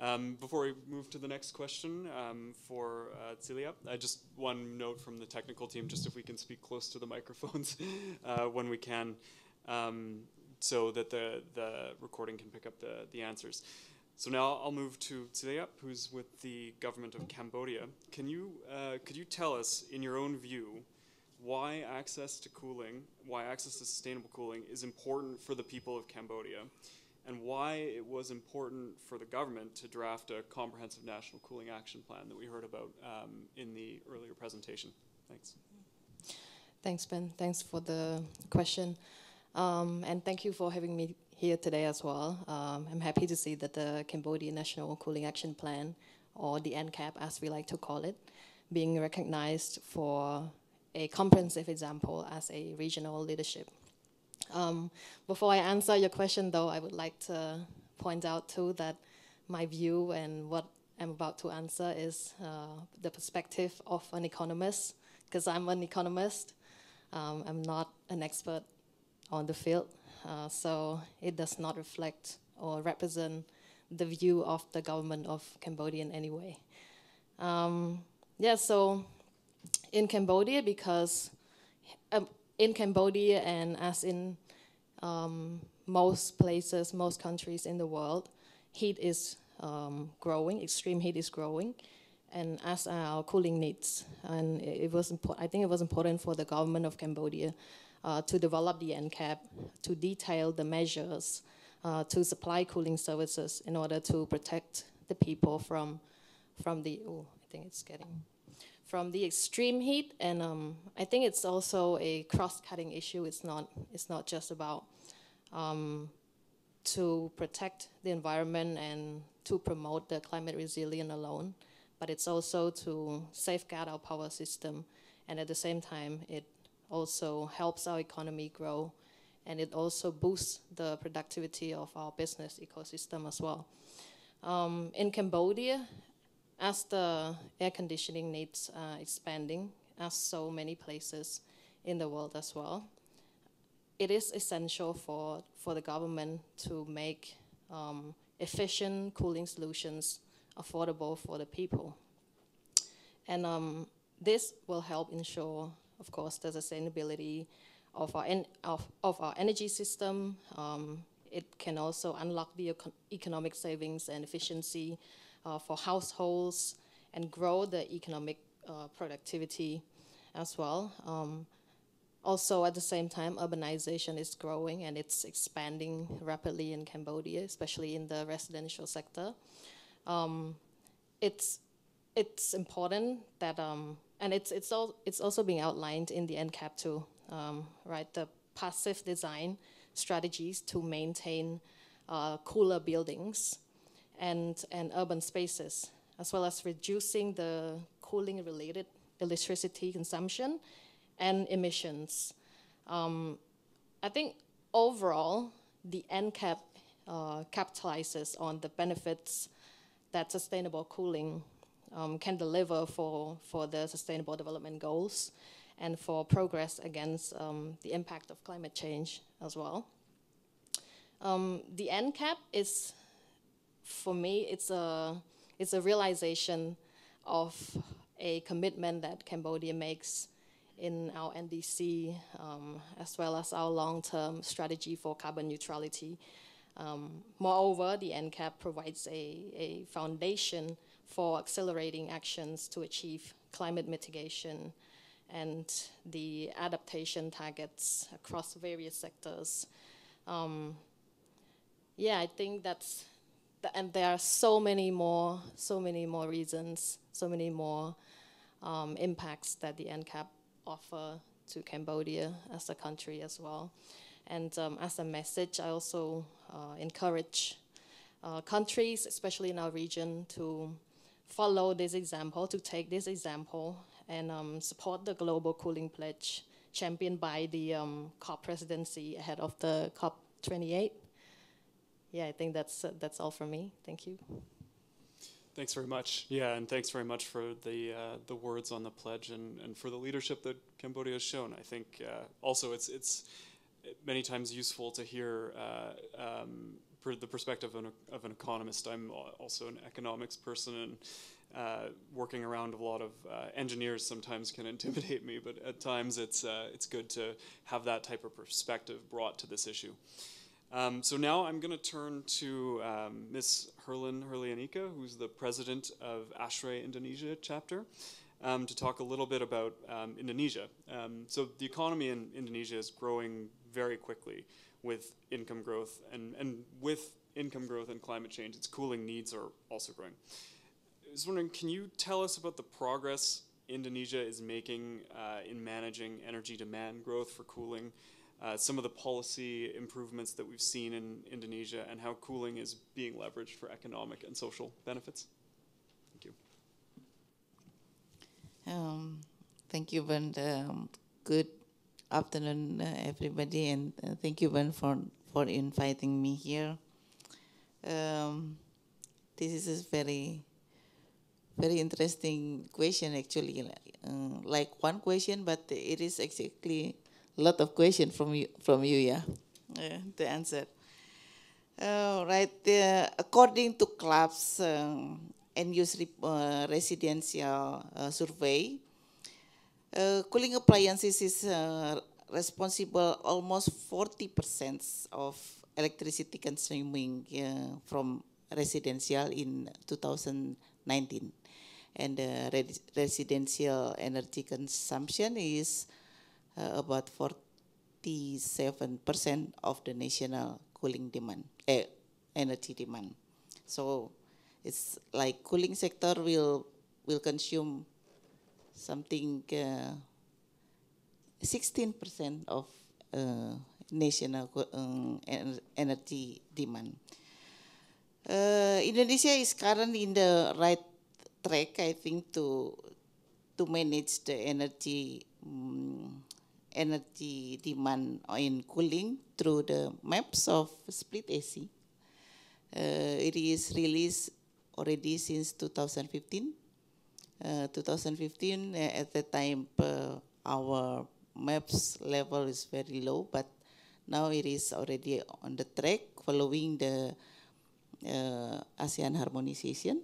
Um, before we move to the next question um, for uh, Cilia, uh, just one note from the technical team, just if we can speak close to the microphones uh, when we can, um, so that the, the recording can pick up the, the answers. So now I'll move to Cilia, who's with the government of Cambodia. Can you, uh, could you tell us, in your own view, why access to cooling, why access to sustainable cooling is important for the people of Cambodia, and why it was important for the government to draft a comprehensive national cooling action plan that we heard about um, in the earlier presentation. Thanks. Thanks, Ben. Thanks for the question. Um, and thank you for having me here today as well. Um, I'm happy to see that the Cambodia National Cooling Action Plan, or the NCAP as we like to call it, being recognized for a comprehensive example as a regional leadership. Um, before I answer your question, though, I would like to point out too that my view and what I'm about to answer is uh, the perspective of an economist, because I'm an economist. Um, I'm not an expert on the field, uh, so it does not reflect or represent the view of the government of Cambodia in any way. Um, yeah, so in Cambodia, because um, in Cambodia and as in um, most places, most countries in the world, heat is um, growing, extreme heat is growing, and as our cooling needs. And it, was important, I think it was important for the government of Cambodia uh, to develop the NCAP, to detail the measures uh, to supply cooling services in order to protect the people from, from the, oh, I think it's getting, from the extreme heat. And um, I think it's also a cross-cutting issue. It's not, it's not just about um, to protect the environment and to promote the climate resilience alone, but it's also to safeguard our power system. And at the same time, it also helps our economy grow and it also boosts the productivity of our business ecosystem as well. Um, in Cambodia, as the air conditioning needs uh, expanding, as so many places in the world as well, it is essential for, for the government to make um, efficient cooling solutions affordable for the people. And um, this will help ensure, of course, the sustainability of our, en of, of our energy system. Um, it can also unlock the econ economic savings and efficiency uh, for households and grow the economic uh, productivity as well. Um, also, at the same time, urbanization is growing and it's expanding rapidly in Cambodia, especially in the residential sector. Um, it's it's important that um, and it's it's all it's also being outlined in the NCAP too um, right, the passive design strategies to maintain uh, cooler buildings and, and urban spaces, as well as reducing the cooling related electricity consumption and emissions. Um, I think overall, the NCAP uh, capitalizes on the benefits that sustainable cooling um, can deliver for, for the sustainable development goals and for progress against um, the impact of climate change as well. Um, the NCAP is, for me, it's a, it's a realization of a commitment that Cambodia makes in our NDC, um, as well as our long-term strategy for carbon neutrality. Um, moreover, the NCAP provides a, a foundation for accelerating actions to achieve climate mitigation and the adaptation targets across various sectors. Um, yeah, I think that's, th and there are so many more, so many more reasons, so many more um, impacts that the NCAP offer to Cambodia as a country as well. And um, as a message, I also uh, encourage uh, countries, especially in our region, to follow this example, to take this example and um, support the global cooling pledge championed by the um, COP presidency ahead of the COP 28. Yeah, I think that's uh, that's all from me. Thank you. Thanks very much. Yeah, and thanks very much for the uh, the words on the pledge and, and for the leadership that Cambodia has shown. I think uh, also it's it's many times useful to hear uh, um, the perspective of an, of an economist. I'm also an economics person, and uh, working around a lot of uh, engineers sometimes can intimidate me, but at times it's, uh, it's good to have that type of perspective brought to this issue. Um, so now I'm going to turn to um, Ms. Herlin Herlianika, who's the president of ASHRAE Indonesia chapter, um, to talk a little bit about um, Indonesia. Um, so the economy in Indonesia is growing very quickly with income growth, and, and with income growth and climate change, its cooling needs are also growing. I was wondering, can you tell us about the progress Indonesia is making uh, in managing energy demand growth for cooling, uh, some of the policy improvements that we've seen in Indonesia, and how cooling is being leveraged for economic and social benefits? Thank you. Um, Thank you, Ben. Um, good afternoon, uh, everybody, and uh, thank you, Ben, for for inviting me here. Um, this is a very very interesting question, actually. Uh, like one question, but it is exactly a lot of question from you from you, yeah, uh, the answer. Uh, right, according to CLASP um, and use uh, residential uh, survey, uh, cooling appliances is uh, responsible almost 40% of electricity consuming uh, from residential in 2019. And the re residential energy consumption is about 47% of the national cooling demand, eh, energy demand. So it's like cooling sector will will consume something 16% uh, of uh, national uh, energy demand. Indonesia is currently in the right track, I think, to to manage the energy um, energy demand in cooling through the MEPS of split AC. Uh, it is released already since 2015. Uh, 2015, uh, at the time, our MEPS level is very low, but now it is already on the track following the uh, ASEAN harmonization.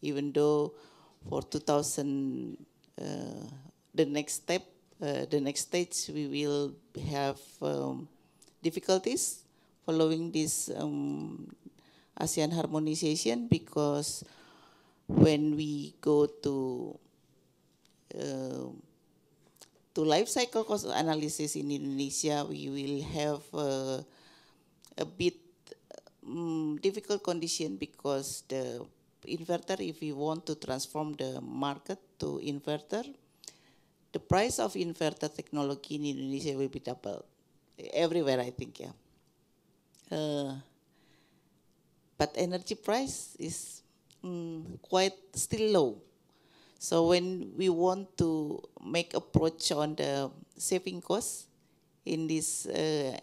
Even though for 2000, the next step, the next stage, we will have um, difficulties following this um, ASEAN harmonization because when we go to uh, to life cycle cost analysis in Indonesia, we will have uh, a bit um, difficult condition because the inverter, if we want to transform the market to inverter, the price of inverter technology in Indonesia will be double. Everywhere, I think, yeah. Uh, but energy price is um, quite still low. So when we want to make approach on the saving cost in this uh,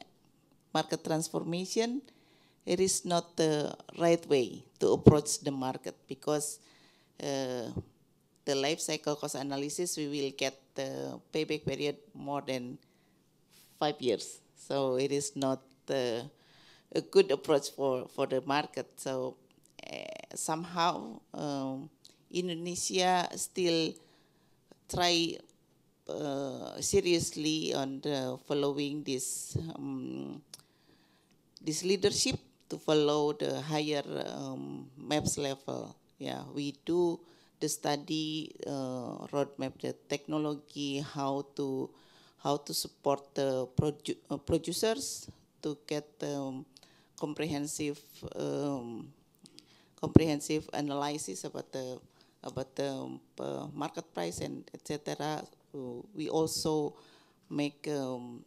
market transformation, it is not the right way to approach the market because uh, the life cycle cost analysis, we will get the payback period more than five years. So it is not uh, a good approach for, for the market. So uh, somehow um, Indonesia still try uh, seriously on the following this um, this leadership to follow the higher um, MEPS level. Yeah, we do the study uh, roadmap, the technology, how to how to support the produ uh, producers to get um, comprehensive um, comprehensive analysis about the about the uh, market price and etc. we also make um,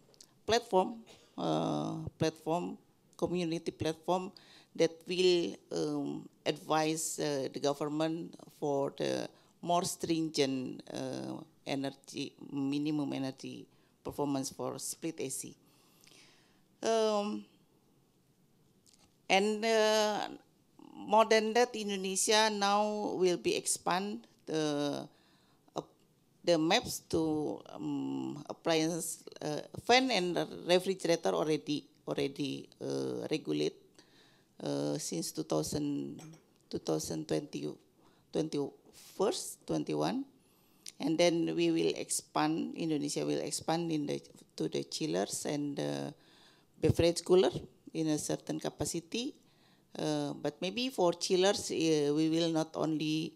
platform uh, platform community platform that will um, advise uh, the government for the more stringent uh, energy minimum energy performance for split AC. Um, and uh, more than that, Indonesia now will be expand the uh, the MEPS to um, appliance uh, fan and refrigerator already already uh, regulate uh, since 2000 2020 21st 21 and then we will expand Indonesia will expand in the to the chillers and the beverage cooler in a certain capacity. Uh, but maybe for chillers, uh, we will not only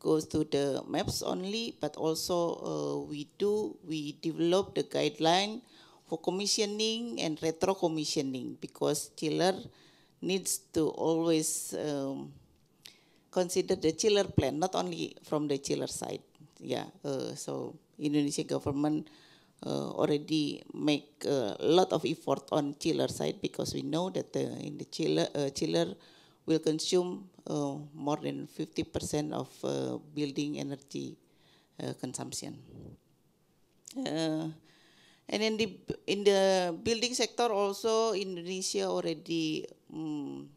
go to the MEPS only, but also uh, we do, we develop the guideline for commissioning and retro commissioning because chiller needs to always um, consider the chiller plan, not only from the chiller side. Yeah, uh, so Indonesia government uh, already make a lot of effort on chiller side because we know that the, in the chiller uh, chiller will consume uh, more than 50% of uh, building energy uh, consumption. Uh, and in the in the building sector also Indonesia already um,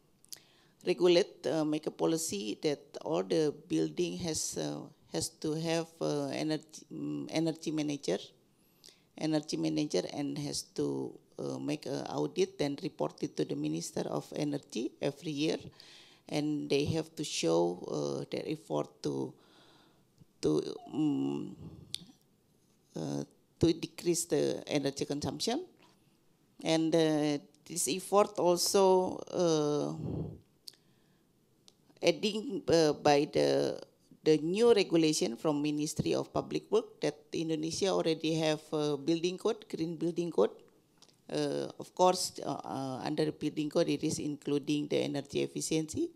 regulate uh, make a policy that all the building has uh, has to have uh, energy um, energy manager energy manager and has to uh, make an audit and report it to the minister of energy every year and they have to show uh, their effort to to um, uh, to decrease the energy consumption. And uh, this effort also uh, adding uh, by the the new regulation from Ministry of Public Work that Indonesia already have a building code, green building code. Uh, of course, uh, uh, under the building code, it is including the energy efficiency,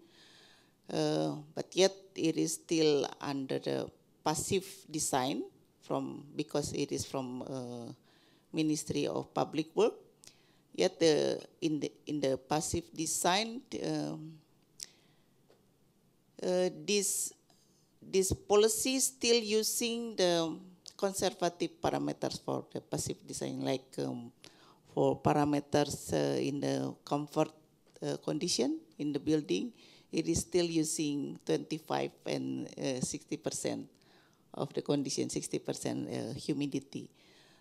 uh, but yet it is still under the passive design from because it is from uh, Ministry of Public Work. Yet the in the in the passive design, um, this this policy still using the conservative parameters for the passive design, like um, for parameters uh, in the comfort uh, condition in the building, it is still using 25 and 60 percent of the condition, 60 percent uh, humidity.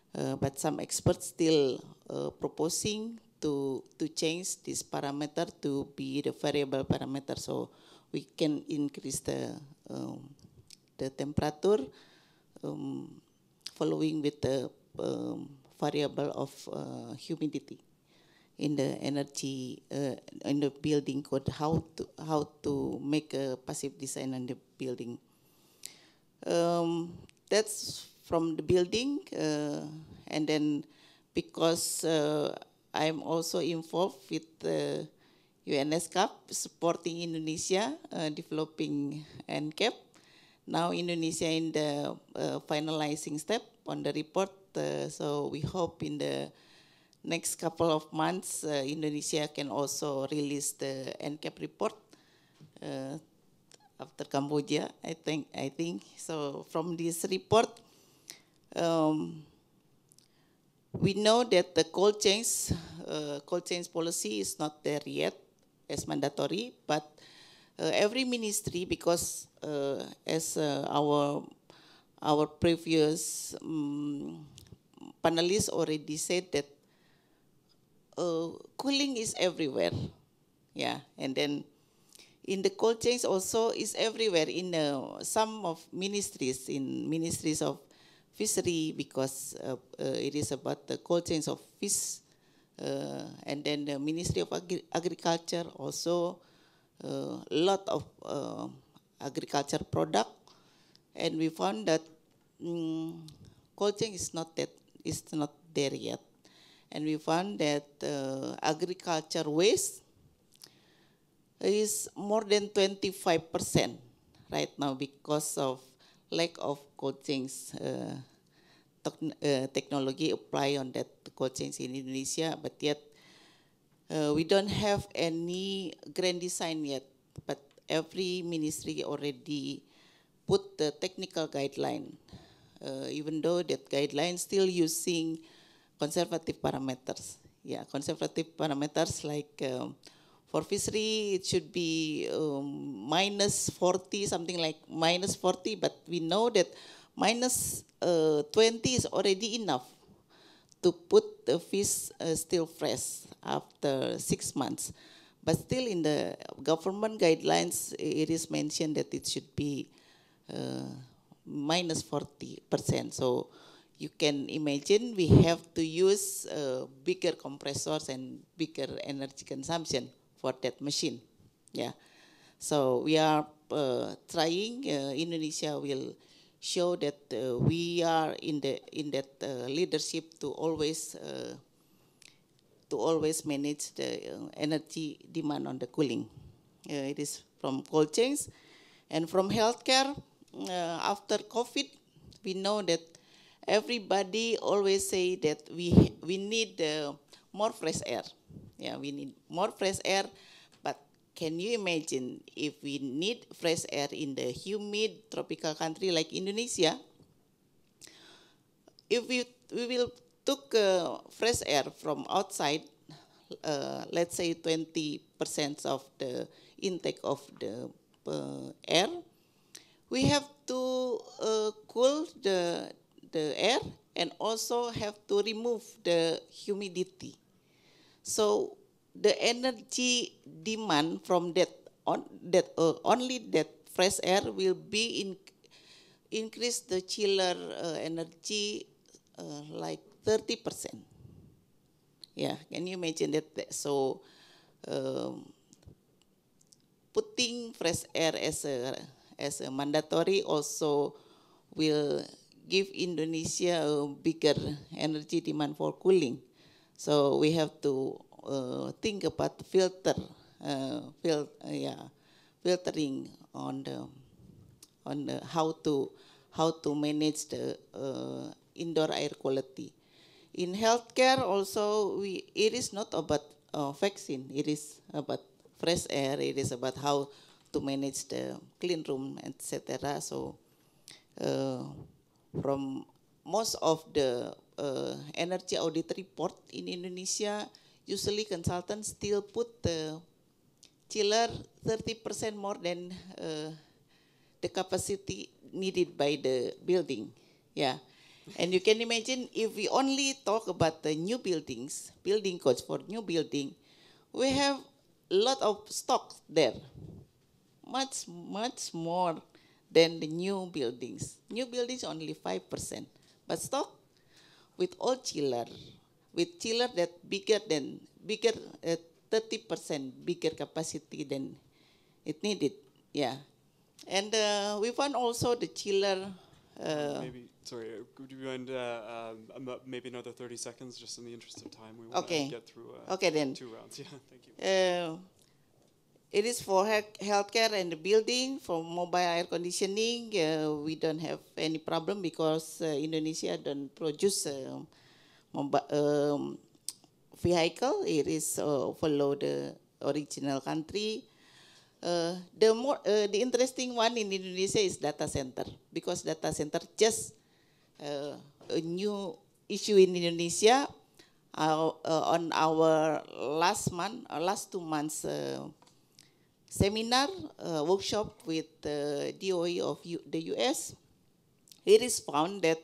Uh, but some experts still uh, proposing to to change this parameter to be the variable parameter, so we can increase the um, the temperature um, following with the um, variable of uh, humidity in the energy uh, in the building code how to how to make a passive design on the building. Um, that's from the building uh, and then because uh, I'm also involved with the UNESCAP supporting Indonesia uh, developing NCAP now Indonesia in the uh, finalizing step on the report. Uh, so we hope in the next couple of months, uh, Indonesia can also release the NCAP report uh, after Cambodia. I think. I think so. From this report, um, we know that the cold chains, uh, chains policy is not there yet as mandatory, but uh, every ministry because uh, as uh, our our previous um, panelists already said that uh, cooling is everywhere. Yeah and then in the cold chains also is everywhere in uh, some of ministries in ministries of fishery because uh, it is about the cold chains of fish and then the ministry of Agri agriculture also a uh, lot of uh, agriculture product, and we found that um, cold chain is not that is not there yet, and we found that uh, agriculture waste is more than 25 percent right now because of lack of cold chains uh, uh, technology apply on that cold chains in Indonesia, but yet uh, we don't have any grand design yet, but every ministry already put the technical guideline, uh, even though that guideline still using conservative parameters. Yeah, conservative parameters like um, for fishery, it should be um, minus 40, something like minus 40, but we know that minus, uh, 20 is already enough to put the fish uh, still fresh after six months. But still in the government guidelines, it is mentioned that it should be uh, minus 40%. So you can imagine we have to use uh, bigger compressors and bigger energy consumption for that machine. Yeah. So we are uh, trying, uh, Indonesia will show that uh, we are in the in that uh, leadership to always uh, to always manage the uh, energy demand on the cooling. Uh, it is from cold chains and from healthcare. Uh, after COVID, we know that everybody always say that we we need more fresh air. Yeah, we need more fresh air can you imagine if we need fresh air in the humid tropical country like Indonesia? if we, we will took uh, fresh air from outside, uh, let's say 20% of the intake of the uh, air, we have to uh, cool the, the air and also have to remove the humidity. So the energy demand from that on that uh, only that fresh air will be in increase the chiller uh, energy uh, like 30 percent. Yeah, can you imagine that? So um, putting fresh air as a as a mandatory also will give Indonesia a bigger energy demand for cooling. So we have to uh, think about filter, uh, fil uh, yeah, filtering on the on the how to how to manage the uh, indoor air quality. In healthcare also we it is not about uh, vaccine. It is about fresh air. It is about how to manage the clean room, etc. So uh, from most of the uh, energy audit report in Indonesia, usually consultants still put the chiller 30% more than uh, the capacity needed by the building. Yeah. And you can imagine if we only talk about the new buildings, building codes for new building, we have a lot of stock there. Much, much more than the new buildings. New buildings only 5%. But stock with old chiller, with chiller that bigger than, bigger, uh, 30% bigger capacity than it needed. Yeah. And uh, we found also the chiller. Uh, maybe, sorry, would you mind uh, um, maybe another 30 seconds just in the interest of time? We want okay. to get through uh, okay, then. two rounds. Yeah, thank you. Uh, it is for healthcare and the building, for mobile air conditioning. Uh, we don't have any problem because uh, Indonesia don't produce uh, um, vehicle. It is uh, follow the original country. Uh, the more uh, the interesting one in Indonesia is data center because data center just a new issue in Indonesia. on our last month, last two months seminar, uh, workshop with the DOE of U the US, it is found that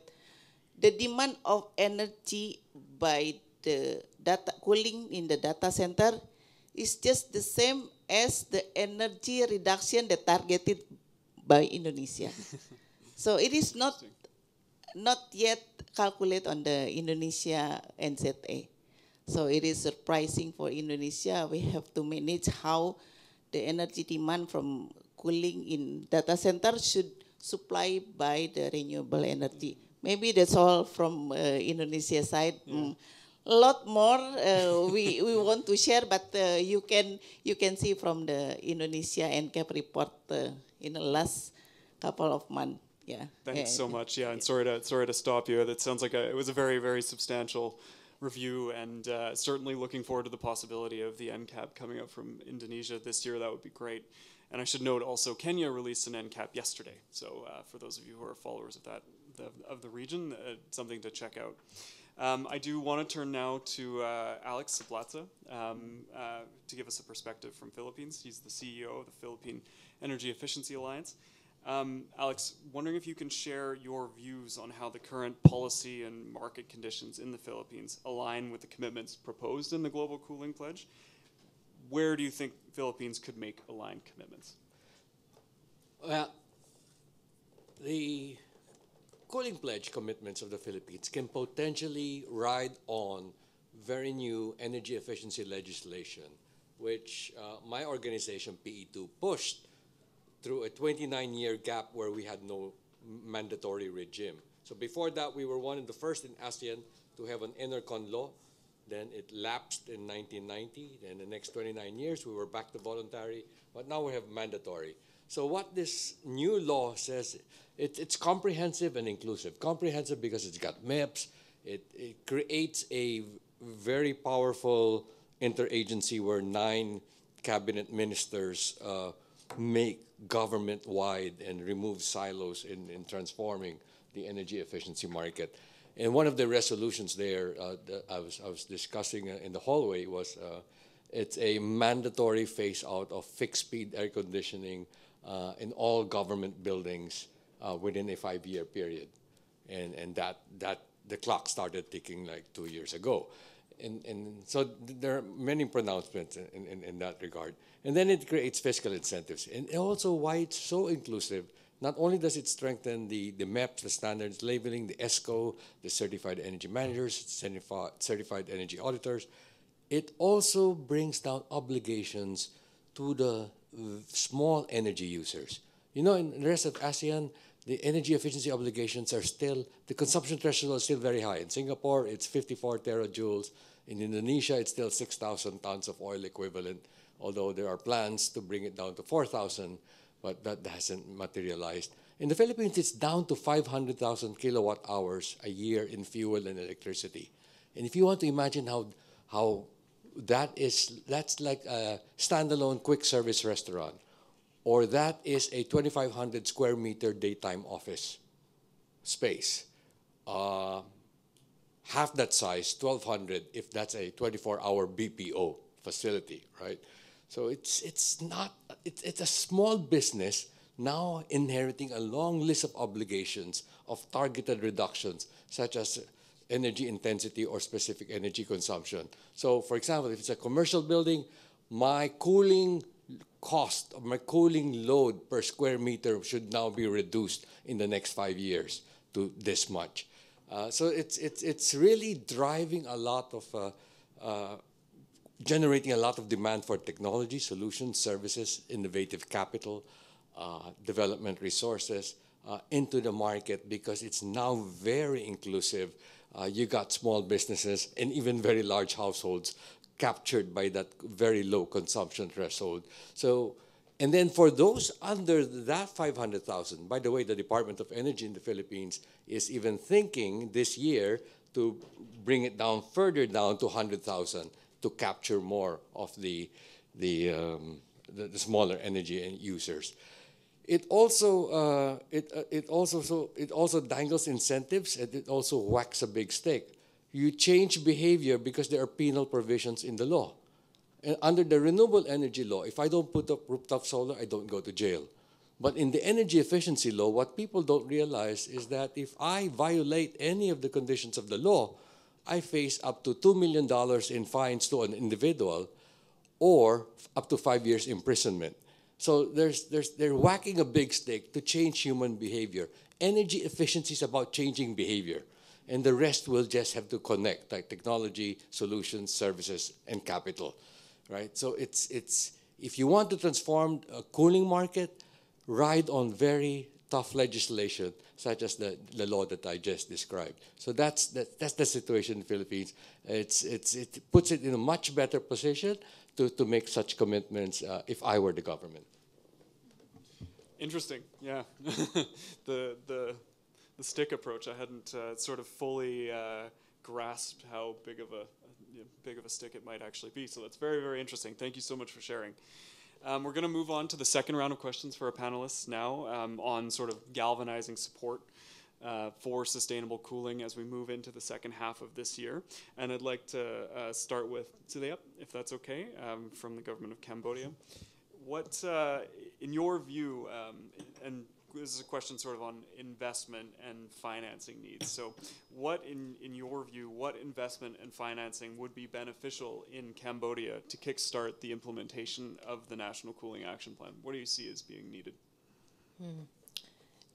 the demand of energy by the data cooling in the data center is just the same as the energy reduction that targeted by Indonesia. so it is not not yet calculated on the Indonesia NZA. So it is surprising for Indonesia. We have to manage how the energy demand from cooling in data center should supply by the renewable energy. Maybe that's all from uh, Indonesia side. Yeah. Mm. A lot more uh, we, we want to share, but uh, you can you can see from the Indonesia NCAP report uh, in the last couple of months. Yeah. Thanks yeah. so much. Yeah, and sorry to sorry to stop you. That sounds like a, it was a very very substantial review and uh, certainly looking forward to the possibility of the NCAP coming out from Indonesia this year. That would be great. And I should note also Kenya released an NCAP yesterday. So uh, for those of you who are followers of that the, of the region, uh, something to check out. Um, I do want to turn now to uh, Alex Ablaza um, uh, to give us a perspective from Philippines. He's the CEO of the Philippine Energy Efficiency Alliance. Um, Alex, wondering if you can share your views on how the current policy and market conditions in the Philippines align with the commitments proposed in the Global Cooling Pledge. Where do you think Philippines could make aligned commitments? Well, the cooling pledge commitments of the Philippines can potentially ride on very new energy efficiency legislation, which uh, my organization, PE2, pushed through a 29-year gap where we had no mandatory regime. So before that, we were one of the first in ASEAN to have an ENERCON law. Then it lapsed in 1990. Then the next 29 years, we were back to voluntary. But now we have mandatory. So what this new law says, it, it's comprehensive and inclusive. Comprehensive because it's got MEPS. It, it creates a very powerful interagency where nine cabinet ministers uh, make government-wide and remove silos in, in transforming the energy efficiency market. And one of the resolutions there uh, that I was I was discussing uh, in the hallway was uh, it's a mandatory phase out of fixed speed air conditioning uh, in all government buildings uh, within a five year period, and and that that the clock started ticking like two years ago. And, and so th- there are many pronouncements in, in, in that regard. And then it creates fiscal incentives. And also why it's so inclusive, not only does it strengthen the, the MEPS, the standards labeling, the ESCO, the certified energy managers, certified, certified energy auditors, it also brings down obligations to the small energy users. You know, in the rest of ASEAN, the energy efficiency obligations are still, the consumption threshold is still very high. In Singapore, it's 54 terajoules. In Indonesia, it's still 6,000 tons of oil equivalent, although there are plans to bring it down to 4,000, but that hasn't materialized. In the Philippines, it's down to 500,000 kilowatt hours a year in fuel and electricity. And if you want to imagine how, how that is, that's like a standalone quick service restaurant or that is a 2,500 square meter daytime office space. Uh, half that size, 1,200, if that's a 24-hour BPO facility, right? So it's it's not it's it's a small business now inheriting a long list of obligations of targeted reductions, such as energy intensity or specific energy consumption. So, for example, if it's a commercial building, my cooling cost my cooling load per square meter should now be reduced in the next five years to this much. Uh, so it's, it's, it's really driving a lot of, uh, uh, generating a lot of demand for technology, solutions, services, innovative capital, uh, development resources uh, into the market because it's now very inclusive. Uh, you got small businesses and even very large households captured by that very low consumption threshold. So, and then for those under that 500,000, by the way, the Department of Energy in the Philippines is even thinking this year to bring it down further down to 100,000 to capture more of the, the, um, the, the, smaller energy users. It also, uh, it, uh, it, also so, it also dangles incentives and it also whacks a big stick you change behavior because there are penal provisions in the law. And under the renewable energy law, if I don't put up rooftop solar, I don't go to jail. But in the energy efficiency law, what people don't realize is that if I violate any of the conditions of the law, I face up to $2 million in fines to an individual or up to five years imprisonment. So there's, there's, they're whacking a big stick to change human behavior. Energy efficiency is about changing behavior and the rest will just have to connect like technology solutions services and capital right so it's it's if you want to transform a cooling market ride on very tough legislation such as the, the law that I just described. So that's that, that's the situation in the Philippines. It's, it's, it puts it in a much better position to, to make such commitments uh, if I were the government. Interesting, yeah. the, the the stick approach. I hadn't uh, sort of fully uh, grasped how big of a you know, big of a stick it might actually be. So that's very very interesting. Thank you so much for sharing. Um, we're going to move on to the second round of questions for our panelists now um, on sort of galvanizing support uh, for sustainable cooling as we move into the second half of this year. And I'd like to uh, start with Sudeap, if that's okay, um, from the government of Cambodia. What, uh, in your view, um, and this is a question sort of on investment and financing needs. So, what, in, in your view, what investment and financing would be beneficial in Cambodia to kickstart the implementation of the National Cooling Action Plan? What do you see as being needed? Hmm.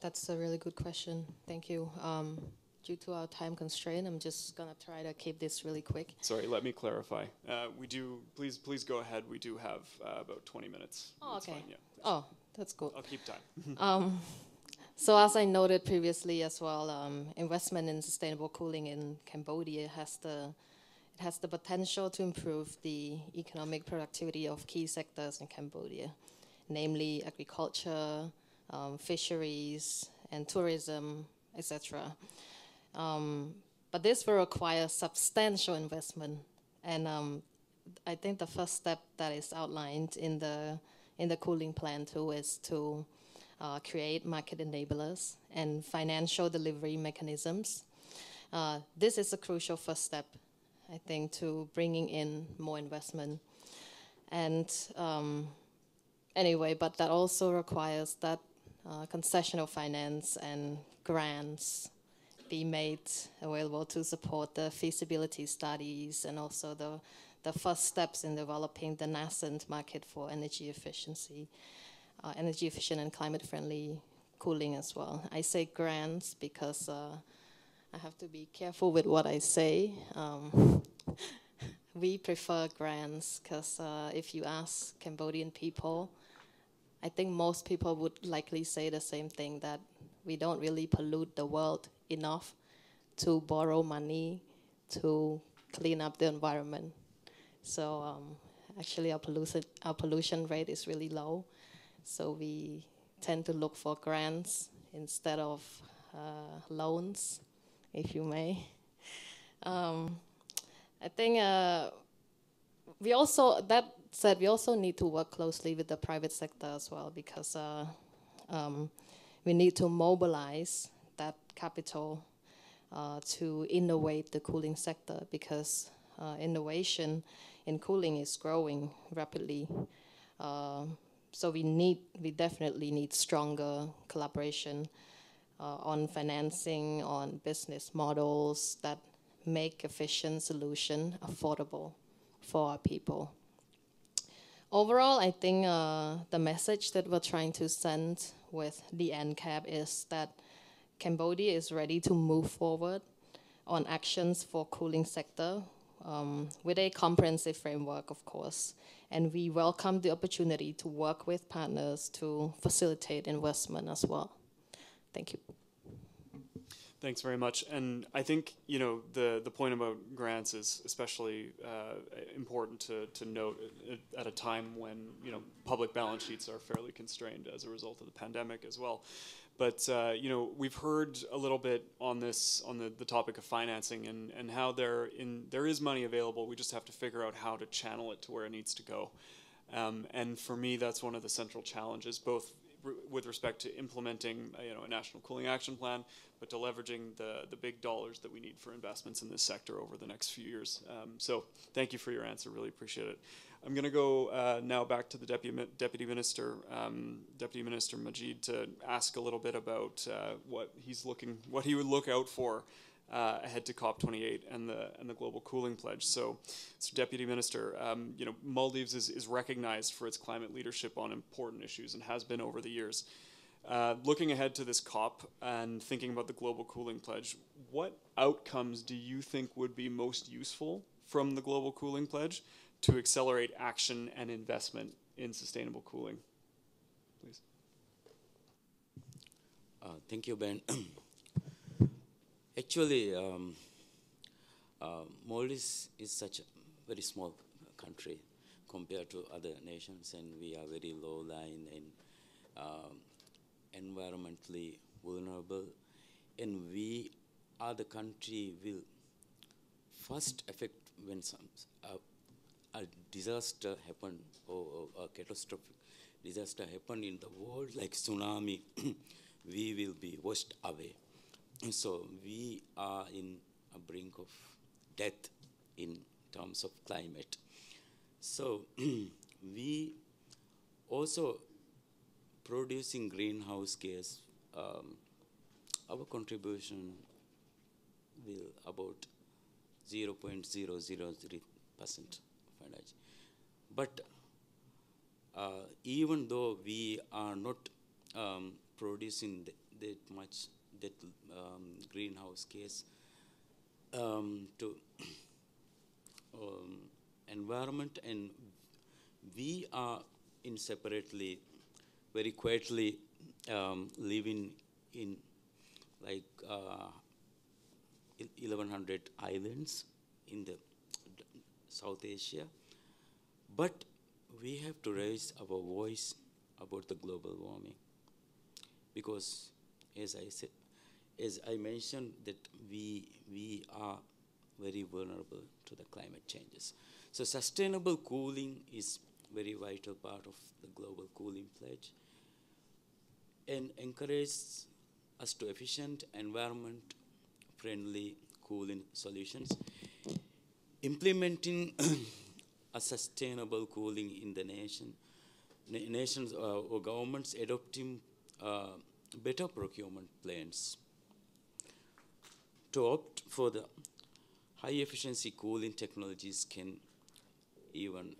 That's a really good question. Thank you. Um, due to our time constraint, I'm just gonna try to keep this really quick. Sorry, let me clarify. Uh, we do, please, please go ahead. We do have uh, about 20 minutes. Oh, That's okay. Fine, yeah. Oh, that's good. I'll keep time. um, so as I noted previously as well, um, investment in sustainable cooling in Cambodia has the it has the potential to improve the economic productivity of key sectors in Cambodia, namely agriculture, um, fisheries, and tourism, etc. Um, but this will require substantial investment, and um, I think the first step that is outlined in the in the cooling plan too is to uh, create market enablers and financial delivery mechanisms. uh, this is a crucial first step, I think, to bringing in more investment. And um, anyway, but that also requires that uh, concessional finance and grants be made available to support the feasibility studies and also the, the first steps in developing the nascent market for energy efficiency, uh, energy efficient and climate friendly cooling as well. I say grants because uh, I have to be careful with what I say. Um, we prefer grants because uh, if you ask Cambodian people, I think most people would likely say the same thing that we don't really pollute the world enough to borrow money to clean up the environment. So um, actually, our pollution, our pollution rate is really low. So we tend to look for grants instead of uh, loans, if you may. Um, I think uh, we also that said we also need to work closely with the private sector as well because uh, um, we need to mobilize that capital uh, to innovate the cooling sector because uh, innovation in cooling is growing rapidly. Uh, so we need, we definitely need stronger collaboration uh, on financing, on business models that make efficient solution affordable for our people. Overall, I think uh, the message that we're trying to send with the NCAP is that Cambodia is ready to move forward on actions for cooling sector um, with a comprehensive framework, of course. And we welcome the opportunity to work with partners to facilitate investment as well. Thank you. Thanks very much. And I think you know the the point about grants is especially uh, important to, to note at a time when you know public balance sheets are fairly constrained as a result of the pandemic as well. But uh, you know we've heard a little bit on this on the, the topic of financing and, and how there in there is money available. We just have to figure out how to channel it to where it needs to go. Um, and for me, that's one of the central challenges, both with respect to implementing uh, you know a national cooling action plan, but to leveraging the the big dollars that we need for investments in this sector over the next few years. Um, so thank you for your answer. Really appreciate it. I'm going to go uh, now back to the Deputy, Deputy Minister, um, Deputy Minister Majid, to ask a little bit about uh, what he's looking, what he would look out for uh, ahead to COP28 and the and the global cooling pledge. So, so Deputy Minister, um, you know, Maldives is, is recognized for its climate leadership on important issues and has been over the years. Uh, looking ahead to this COP and thinking about the global cooling pledge, what outcomes do you think would be most useful from the global cooling pledge to accelerate action and investment in sustainable cooling? Please. Uh, thank you, Ben. Actually, um, uh, is such a very small country compared to other nations, and we are very low lying and um, environmentally vulnerable. And we are the country will first affect when some a disaster happen or, or, a catastrophic disaster happen in the world like tsunami, we will be washed away. So we are in a brink of death in terms of climate. So we also producing greenhouse gas, um, our contribution will about 0.003 percent of energy. But uh, even though we are not um, producing th that much that um, greenhouse gas um, to um, environment and we are in separately very quietly um, living in like uh, 1100 islands in the South Asia but we have to raise our voice about the global warming because as I said as I mentioned, that we, we are very vulnerable to the climate changes. So sustainable cooling is very vital part of the global cooling pledge and encourages us to efficient environment friendly cooling solutions. Implementing a sustainable cooling in the nation, nations uh, or governments adopting uh, better procurement plans to opt for the high efficiency cooling technologies can even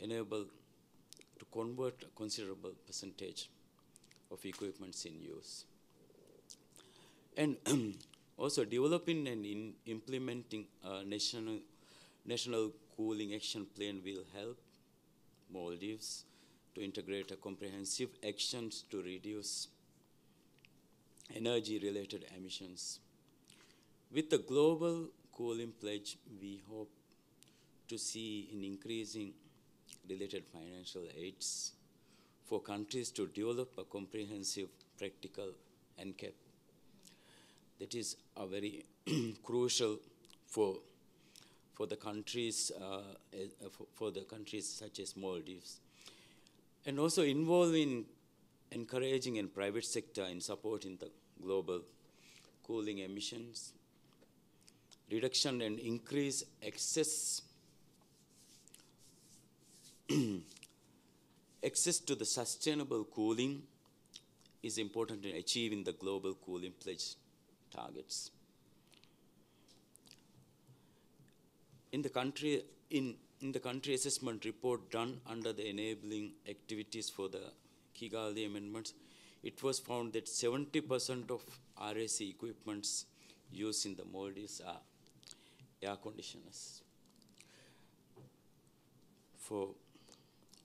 enable to convert a considerable percentage of equipments in use. And also developing and in implementing a national, national cooling action plan will help Maldives to integrate a comprehensive actions to reduce energy related emissions. With the global cooling pledge, we hope to see an increasing related financial aids for countries to develop a comprehensive, practical NCAP. That is a very crucial for for the countries uh, uh, for, for, the countries such as Maldives, and also involving encouraging and private sector in supporting the global cooling emissions reduction and increase access access to the sustainable cooling is important in achieving the global cooling pledge targets. In the country, in, in the country assessment report done under the enabling activities for the Kigali amendments, it was found that 70% of RAC equipments used in the Maldives are air conditioners. For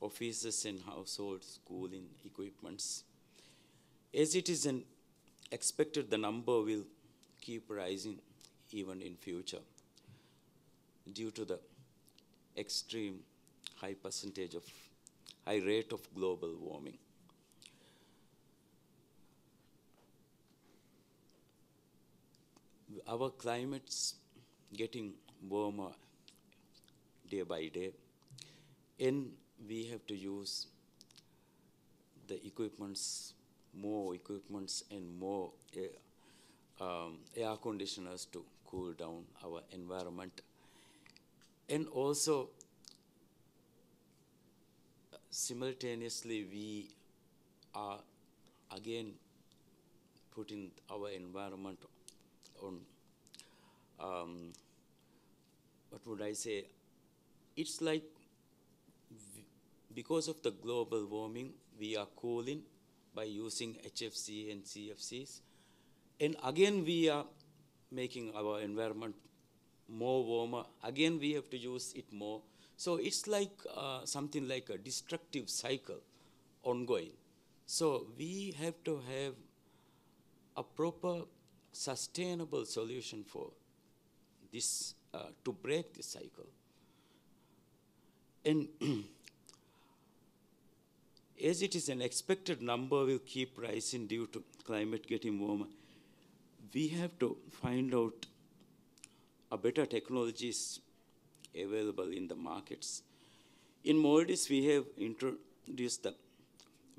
offices and households, cooling equipments. As it is expected the number will keep rising even in future due to the extreme high percentage of high rate of global warming. Our climate's getting warmer day by day and we have to use the equipments, more equipments and more air, um, air conditioners to cool down our environment. And also, simultaneously, we are again putting our environment on, um, what would I say? It's like because of the global warming, we are cooling by using HFC and CFCs. And again, we are making our environment more warmer. Again, we have to use it more. So it's like uh, something like a destructive cycle ongoing. So we have to have a proper sustainable solution for this, uh, to break this cycle. And as it is an expected number will keep rising due to climate getting warmer, we have to find out a better technologies available in the markets. In Maldives, we have introduced the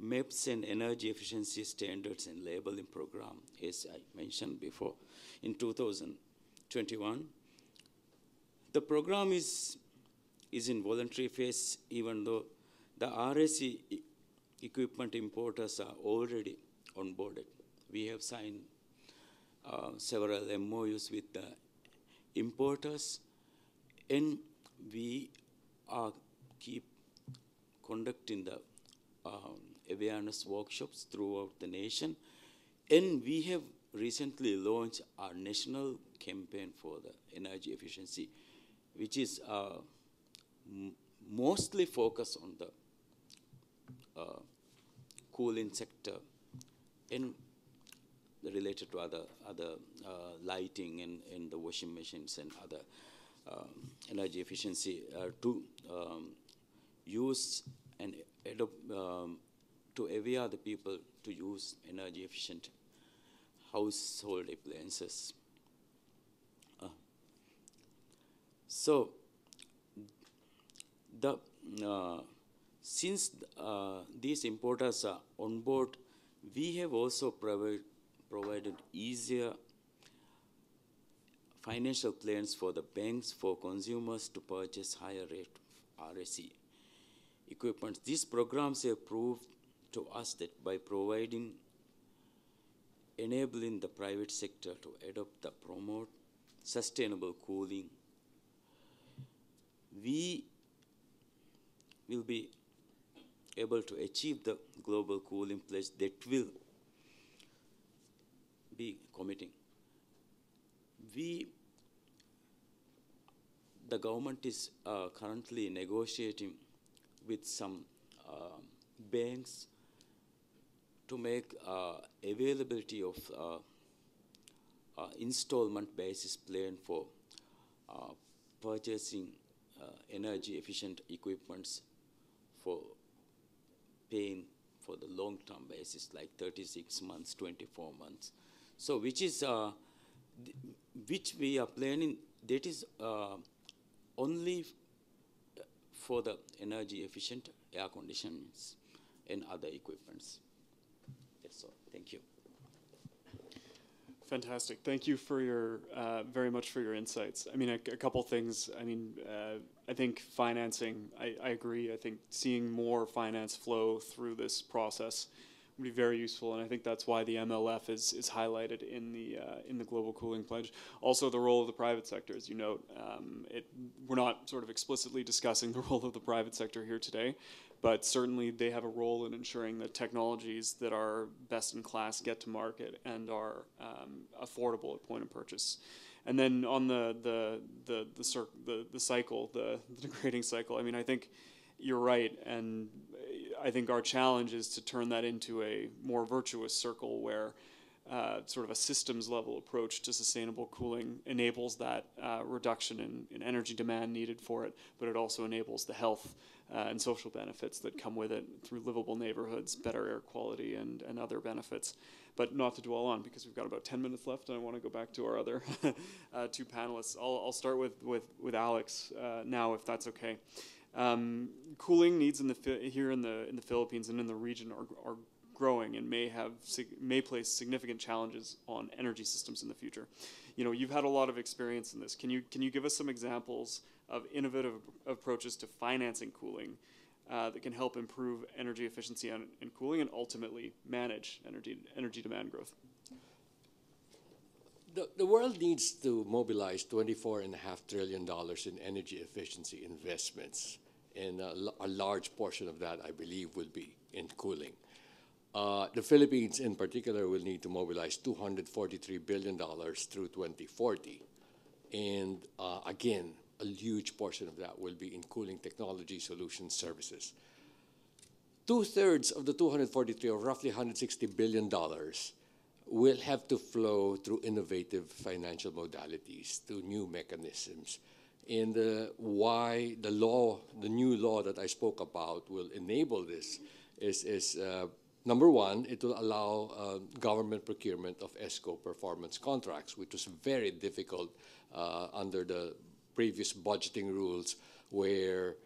MEPS and energy efficiency standards and labeling program, as I mentioned before, in 2021. The program is, is in voluntary phase, even though the RAC equipment importers are already onboarded. We have signed uh, several MOUs with the importers, and we are keep conducting the um, awareness workshops throughout the nation, and we have recently launched our national campaign for the energy efficiency, which is uh, mostly focused on the uh, cooling sector and related to other other uh, lighting and, and the washing machines and other um, energy efficiency uh, to um, use and um, to aware the people to use energy efficient household appliances. Uh, so the uh, since uh, these importers are on board, we have also provide, provided easier financial plans for the banks for consumers to purchase higher rate RAC equipment. These programs have proved to us that by providing enabling the private sector to adopt the promote sustainable cooling, we will be able to achieve the global cooling pledge that will be committing. We, the government is uh, currently negotiating with some uh, banks to make uh, availability of uh, uh, installment basis plan for uh, purchasing energy efficient equipments for for the long term basis like 36 months 24 months. So which is uh, which we are planning that is uh, only for the energy efficient air conditioners and other equipments. That's all. Thank you Fantastic. Thank you for your uh, very much for your insights. I mean, a, a couple things. I mean, uh, I think financing. I, I, agree. I think seeing more finance flow through this process would be very useful, and I think that's why the MLF is is highlighted in the uh, in the global cooling pledge. Also, the role of the private sector, as you note. Um, it, we're not sort of explicitly discussing the role of the private sector here today, but certainly they have a role in ensuring that technologies that are best in class get to market and are um, affordable at point of purchase. And then on the the the the, the, the cycle, the, the degrading cycle. I mean, I think you're right, and I think our challenge is to turn that into a more virtuous circle where. Uh, sort of a systems level approach to sustainable cooling enables that uh, reduction in, in energy demand needed for it, but it also enables the health uh, and social benefits that come with it through livable neighborhoods, better air quality, and, and other benefits. But not to dwell on because we've got about 10 minutes left and I want to go back to our other uh, two panelists. I'll, I'll start with, with, with Alex uh, now, if that's okay. Um, cooling needs in the here in the in the Philippines and in the region are, are growing and may have may place significant challenges on energy systems in the future. You know, you've had a lot of experience in this. Can you can you give us some examples of innovative approaches to financing cooling uh, that can help improve energy efficiency and, and cooling and ultimately manage energy, energy demand growth. The, the world needs to mobilize $24.5 trillion in energy efficiency investments. And a, a, large portion of that, I believe, will be in cooling. Uh, the Philippines, in particular, will need to mobilize $243 billion through 2040. And uh, again, a huge portion of that will be in cooling technology solutions services. Two thirds of the 243, or roughly 160 billion dollars, will have to flow through innovative financial modalities, through new mechanisms. And uh, why the law, the new law that I spoke about, will enable this is, is uh, number one, it will allow uh, government procurement of ESCO performance contracts, which was very difficult uh, under the previous budgeting rules where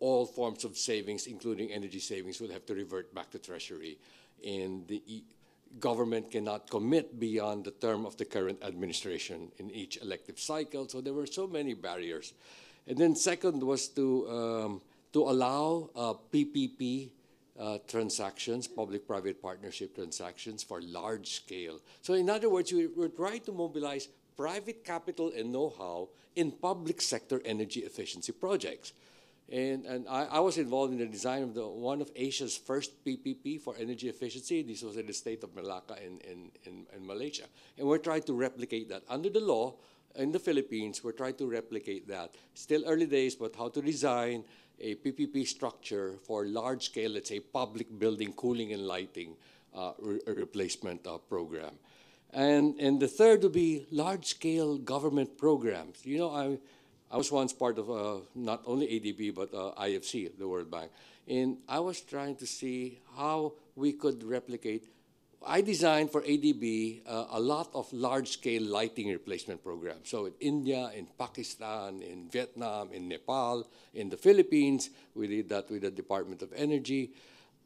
all forms of savings, including energy savings, will have to revert back to Treasury. And the government cannot commit beyond the term of the current administration in each elective cycle. So there were so many barriers. And then second was to, um, to allow uh, PPP uh, transactions, public-private partnership transactions for large scale. So in other words, we, we're trying to mobilize private capital and know-how in public sector energy efficiency projects. And, and I, I, was involved in the design of the, one of Asia's first PPP for energy efficiency. This was in the state of Malacca in, in, in, in Malaysia. And we're trying to replicate that. Under the law in the Philippines, we're trying to replicate that. Still early days, but how to design a PPP structure for large-scale, let's say, public building cooling and lighting uh, re replacement uh, program. And, and the third would be large-scale government programs. You know, I, I was once part of uh, not only ADB, but uh, IFC, the World Bank. And I was trying to see how we could replicate. I designed for ADB uh, a lot of large-scale lighting replacement programs. So in India, in Pakistan, in Vietnam, in Nepal, in the Philippines, we did that with the Department of Energy.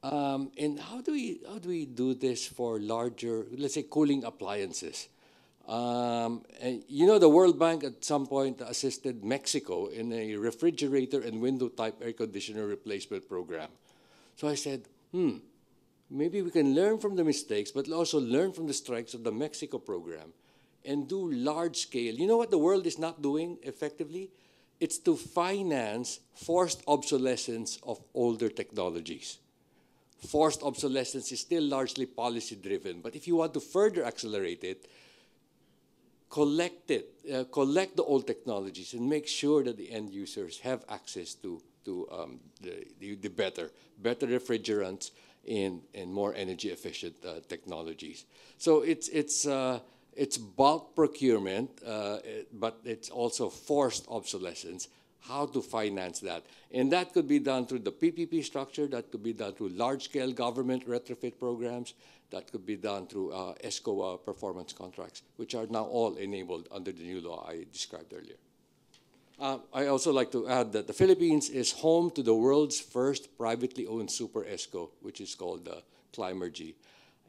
Um, and how do we how do we do this for larger, let's say, cooling appliances? Um, and you know, the World Bank at some point assisted Mexico in a refrigerator and window type air conditioner replacement program. So I said, hmm, maybe we can learn from the mistakes, but also learn from the strengths of the Mexico program and do large scale. You know what the world is not doing effectively? It's to finance forced obsolescence of older technologies. Forced obsolescence is still largely policy driven, but if you want to further accelerate it, collect it, uh, collect the old technologies and make sure that the end users have access to, to um, the, the, better, better refrigerants and, and more energy efficient uh, technologies. So it's, it's, uh, it's bulk procurement, uh, but it's also forced obsolescence. How to finance that. And that could be done through the PPP structure, that could be done through large-scale government retrofit programs, that could be done through uh, ESCO uh, performance contracts, which are now all enabled under the new law I described earlier. Uh, I also like to add that the Philippines is home to the world's first privately owned super ESCO, which is called the Climergy.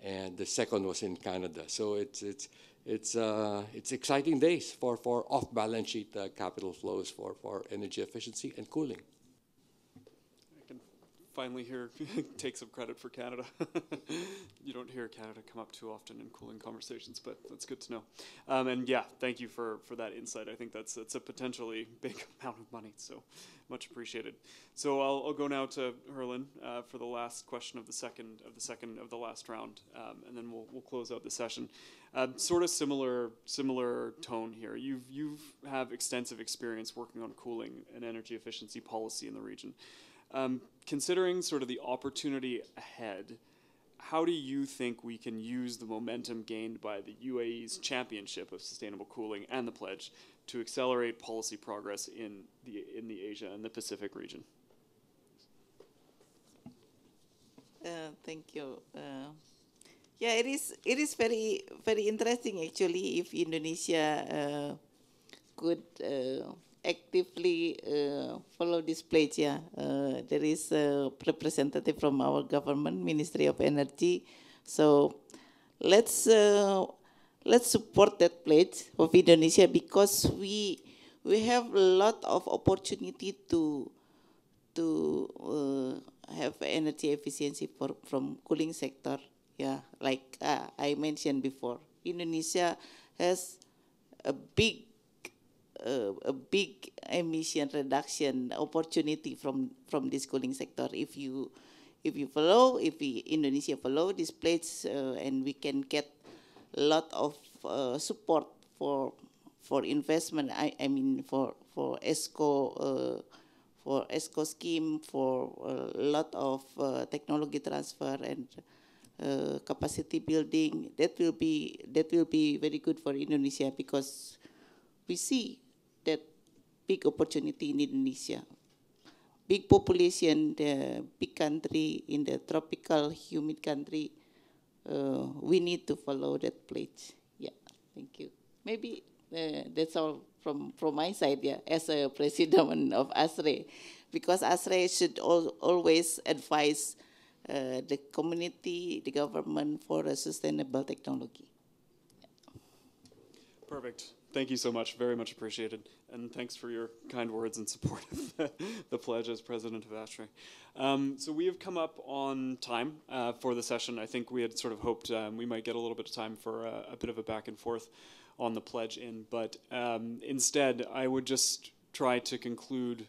And the second was in Canada. So it's, it's, it's, uh, it's exciting days for, for off-balance sheet uh, capital flows for, for energy efficiency and cooling I can finally hear take some credit for Canada. you don't hear Canada come up too often in cooling conversations, but that's good to know. Um, and yeah, thank you for, for that insight. I think that's that's a potentially big amount of money, so much appreciated. So I'll, I'll go now to Herlin uh, for the last question of the second of the second of the last round, um, and then we'll we'll close out the session. Uh, sort of similar similar tone here. You've you've have extensive experience working on cooling and energy efficiency policy in the region. Um, considering sort of the opportunity ahead, how do you think we can use the momentum gained by the UAE's championship of sustainable cooling and the pledge to accelerate policy progress in the in the Asia and the Pacific region? Uh, thank you. Uh, yeah, it is. It is very very interesting actually. If Indonesia uh, could uh, actively uh, follow this pledge. Yeah, uh, there is a representative from our government, Ministry of Energy. So let's let's support that pledge of Indonesia because we we have a lot of opportunity to to uh, have energy efficiency for from cooling sector. Yeah, like uh, I mentioned before, Indonesia has a big uh, a big emission reduction opportunity from from this cooling sector if you if you follow if we Indonesia follow this pledge uh, and we can get lot of uh, support for for investment. I, I mean for for ESCO uh, for ESCO scheme for a lot of uh, technology transfer and uh, capacity building. That will be that will be very good for Indonesia because we see that big opportunity in Indonesia. Big population, the big country in the tropical humid country, uh, we need to follow that pledge. Yeah, thank you. Maybe uh, that's all from, from my side, yeah, as a president of ASRE, because ASRE should al always advise uh, the community, the government for a sustainable technology. Perfect. Thank you so much. Very much appreciated. And thanks for your kind words and support of the, pledge as president of ASRE. Um, so we have come up on time uh, for the session. I think we had sort of hoped um, we might get a little bit of time for a, a, bit of a back and forth on the pledge in. But um, instead, I would just try to conclude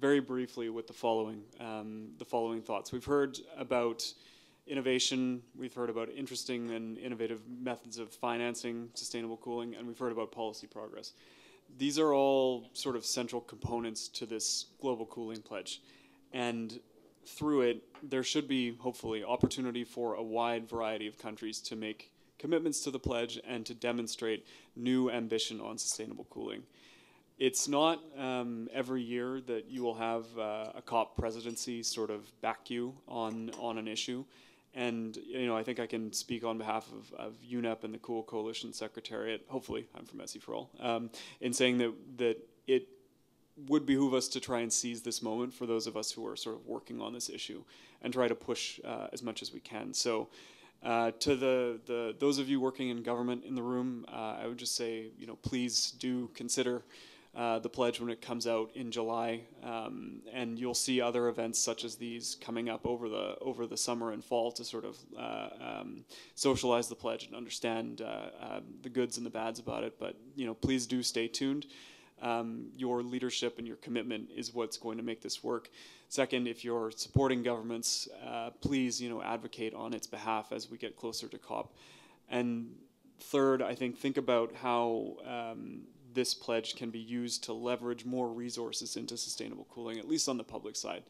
very briefly with the following, um, the following thoughts. We've heard about innovation. We've heard about interesting and innovative methods of financing sustainable cooling, and we've heard about policy progress. These are all sort of central components to this global cooling pledge. And through it, there should be, hopefully, opportunity for a wide variety of countries to make commitments to the pledge and to demonstrate new ambition on sustainable cooling. It's not um, every year that you will have uh, a COP presidency sort of back you on, on an issue. And you know, I think I can speak on behalf of, of UNEP and the Cool Coalition Secretariat. Hopefully, I'm from SE for All um, in saying that that it would behoove us to try and seize this moment for those of us who are sort of working on this issue and try to push uh, as much as we can. So. Uh, to the, the those of you working in government in the room, uh, I would just say, you know, please do consider uh, the pledge when it comes out in July, um, and you'll see other events such as these coming up over the over the summer and fall to sort of uh, um, socialize the pledge and understand uh, um, the goods and the bads about it. But you know, please do stay tuned. Um, your leadership and your commitment is what's going to make this work. Second, if you're supporting governments, uh, please you know advocate on its behalf as we get closer to COP. And third, I think think about how um, this pledge can be used to leverage more resources into sustainable cooling, at least on the public side.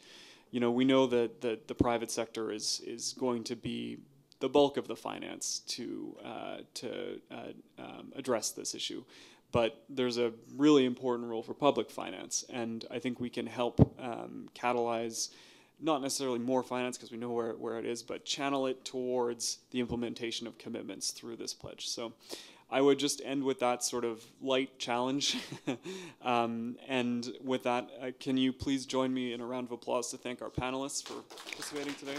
You know, we know that, that the private sector is, is going to be the bulk of the finance to, uh, to uh, um, address this issue. But there's a really important role for public finance, and I think we can help um, catalyze not necessarily more finance because we know where, where it is, but channel it towards the implementation of commitments through this pledge. So I would just end with that sort of light challenge. um, and with that, uh, can you please join me in a round of applause to thank our panelists for participating today?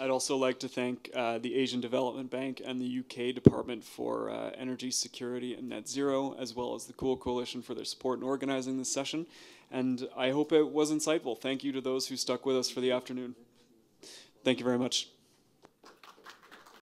I'd also like to thank uh, the Asian Development Bank and the UK Department for uh, Energy Security and Net Zero, as well as the Cool Coalition for their support in organizing this session. And I hope it was insightful. Thank you to those who stuck with us for the afternoon. Thank you very much.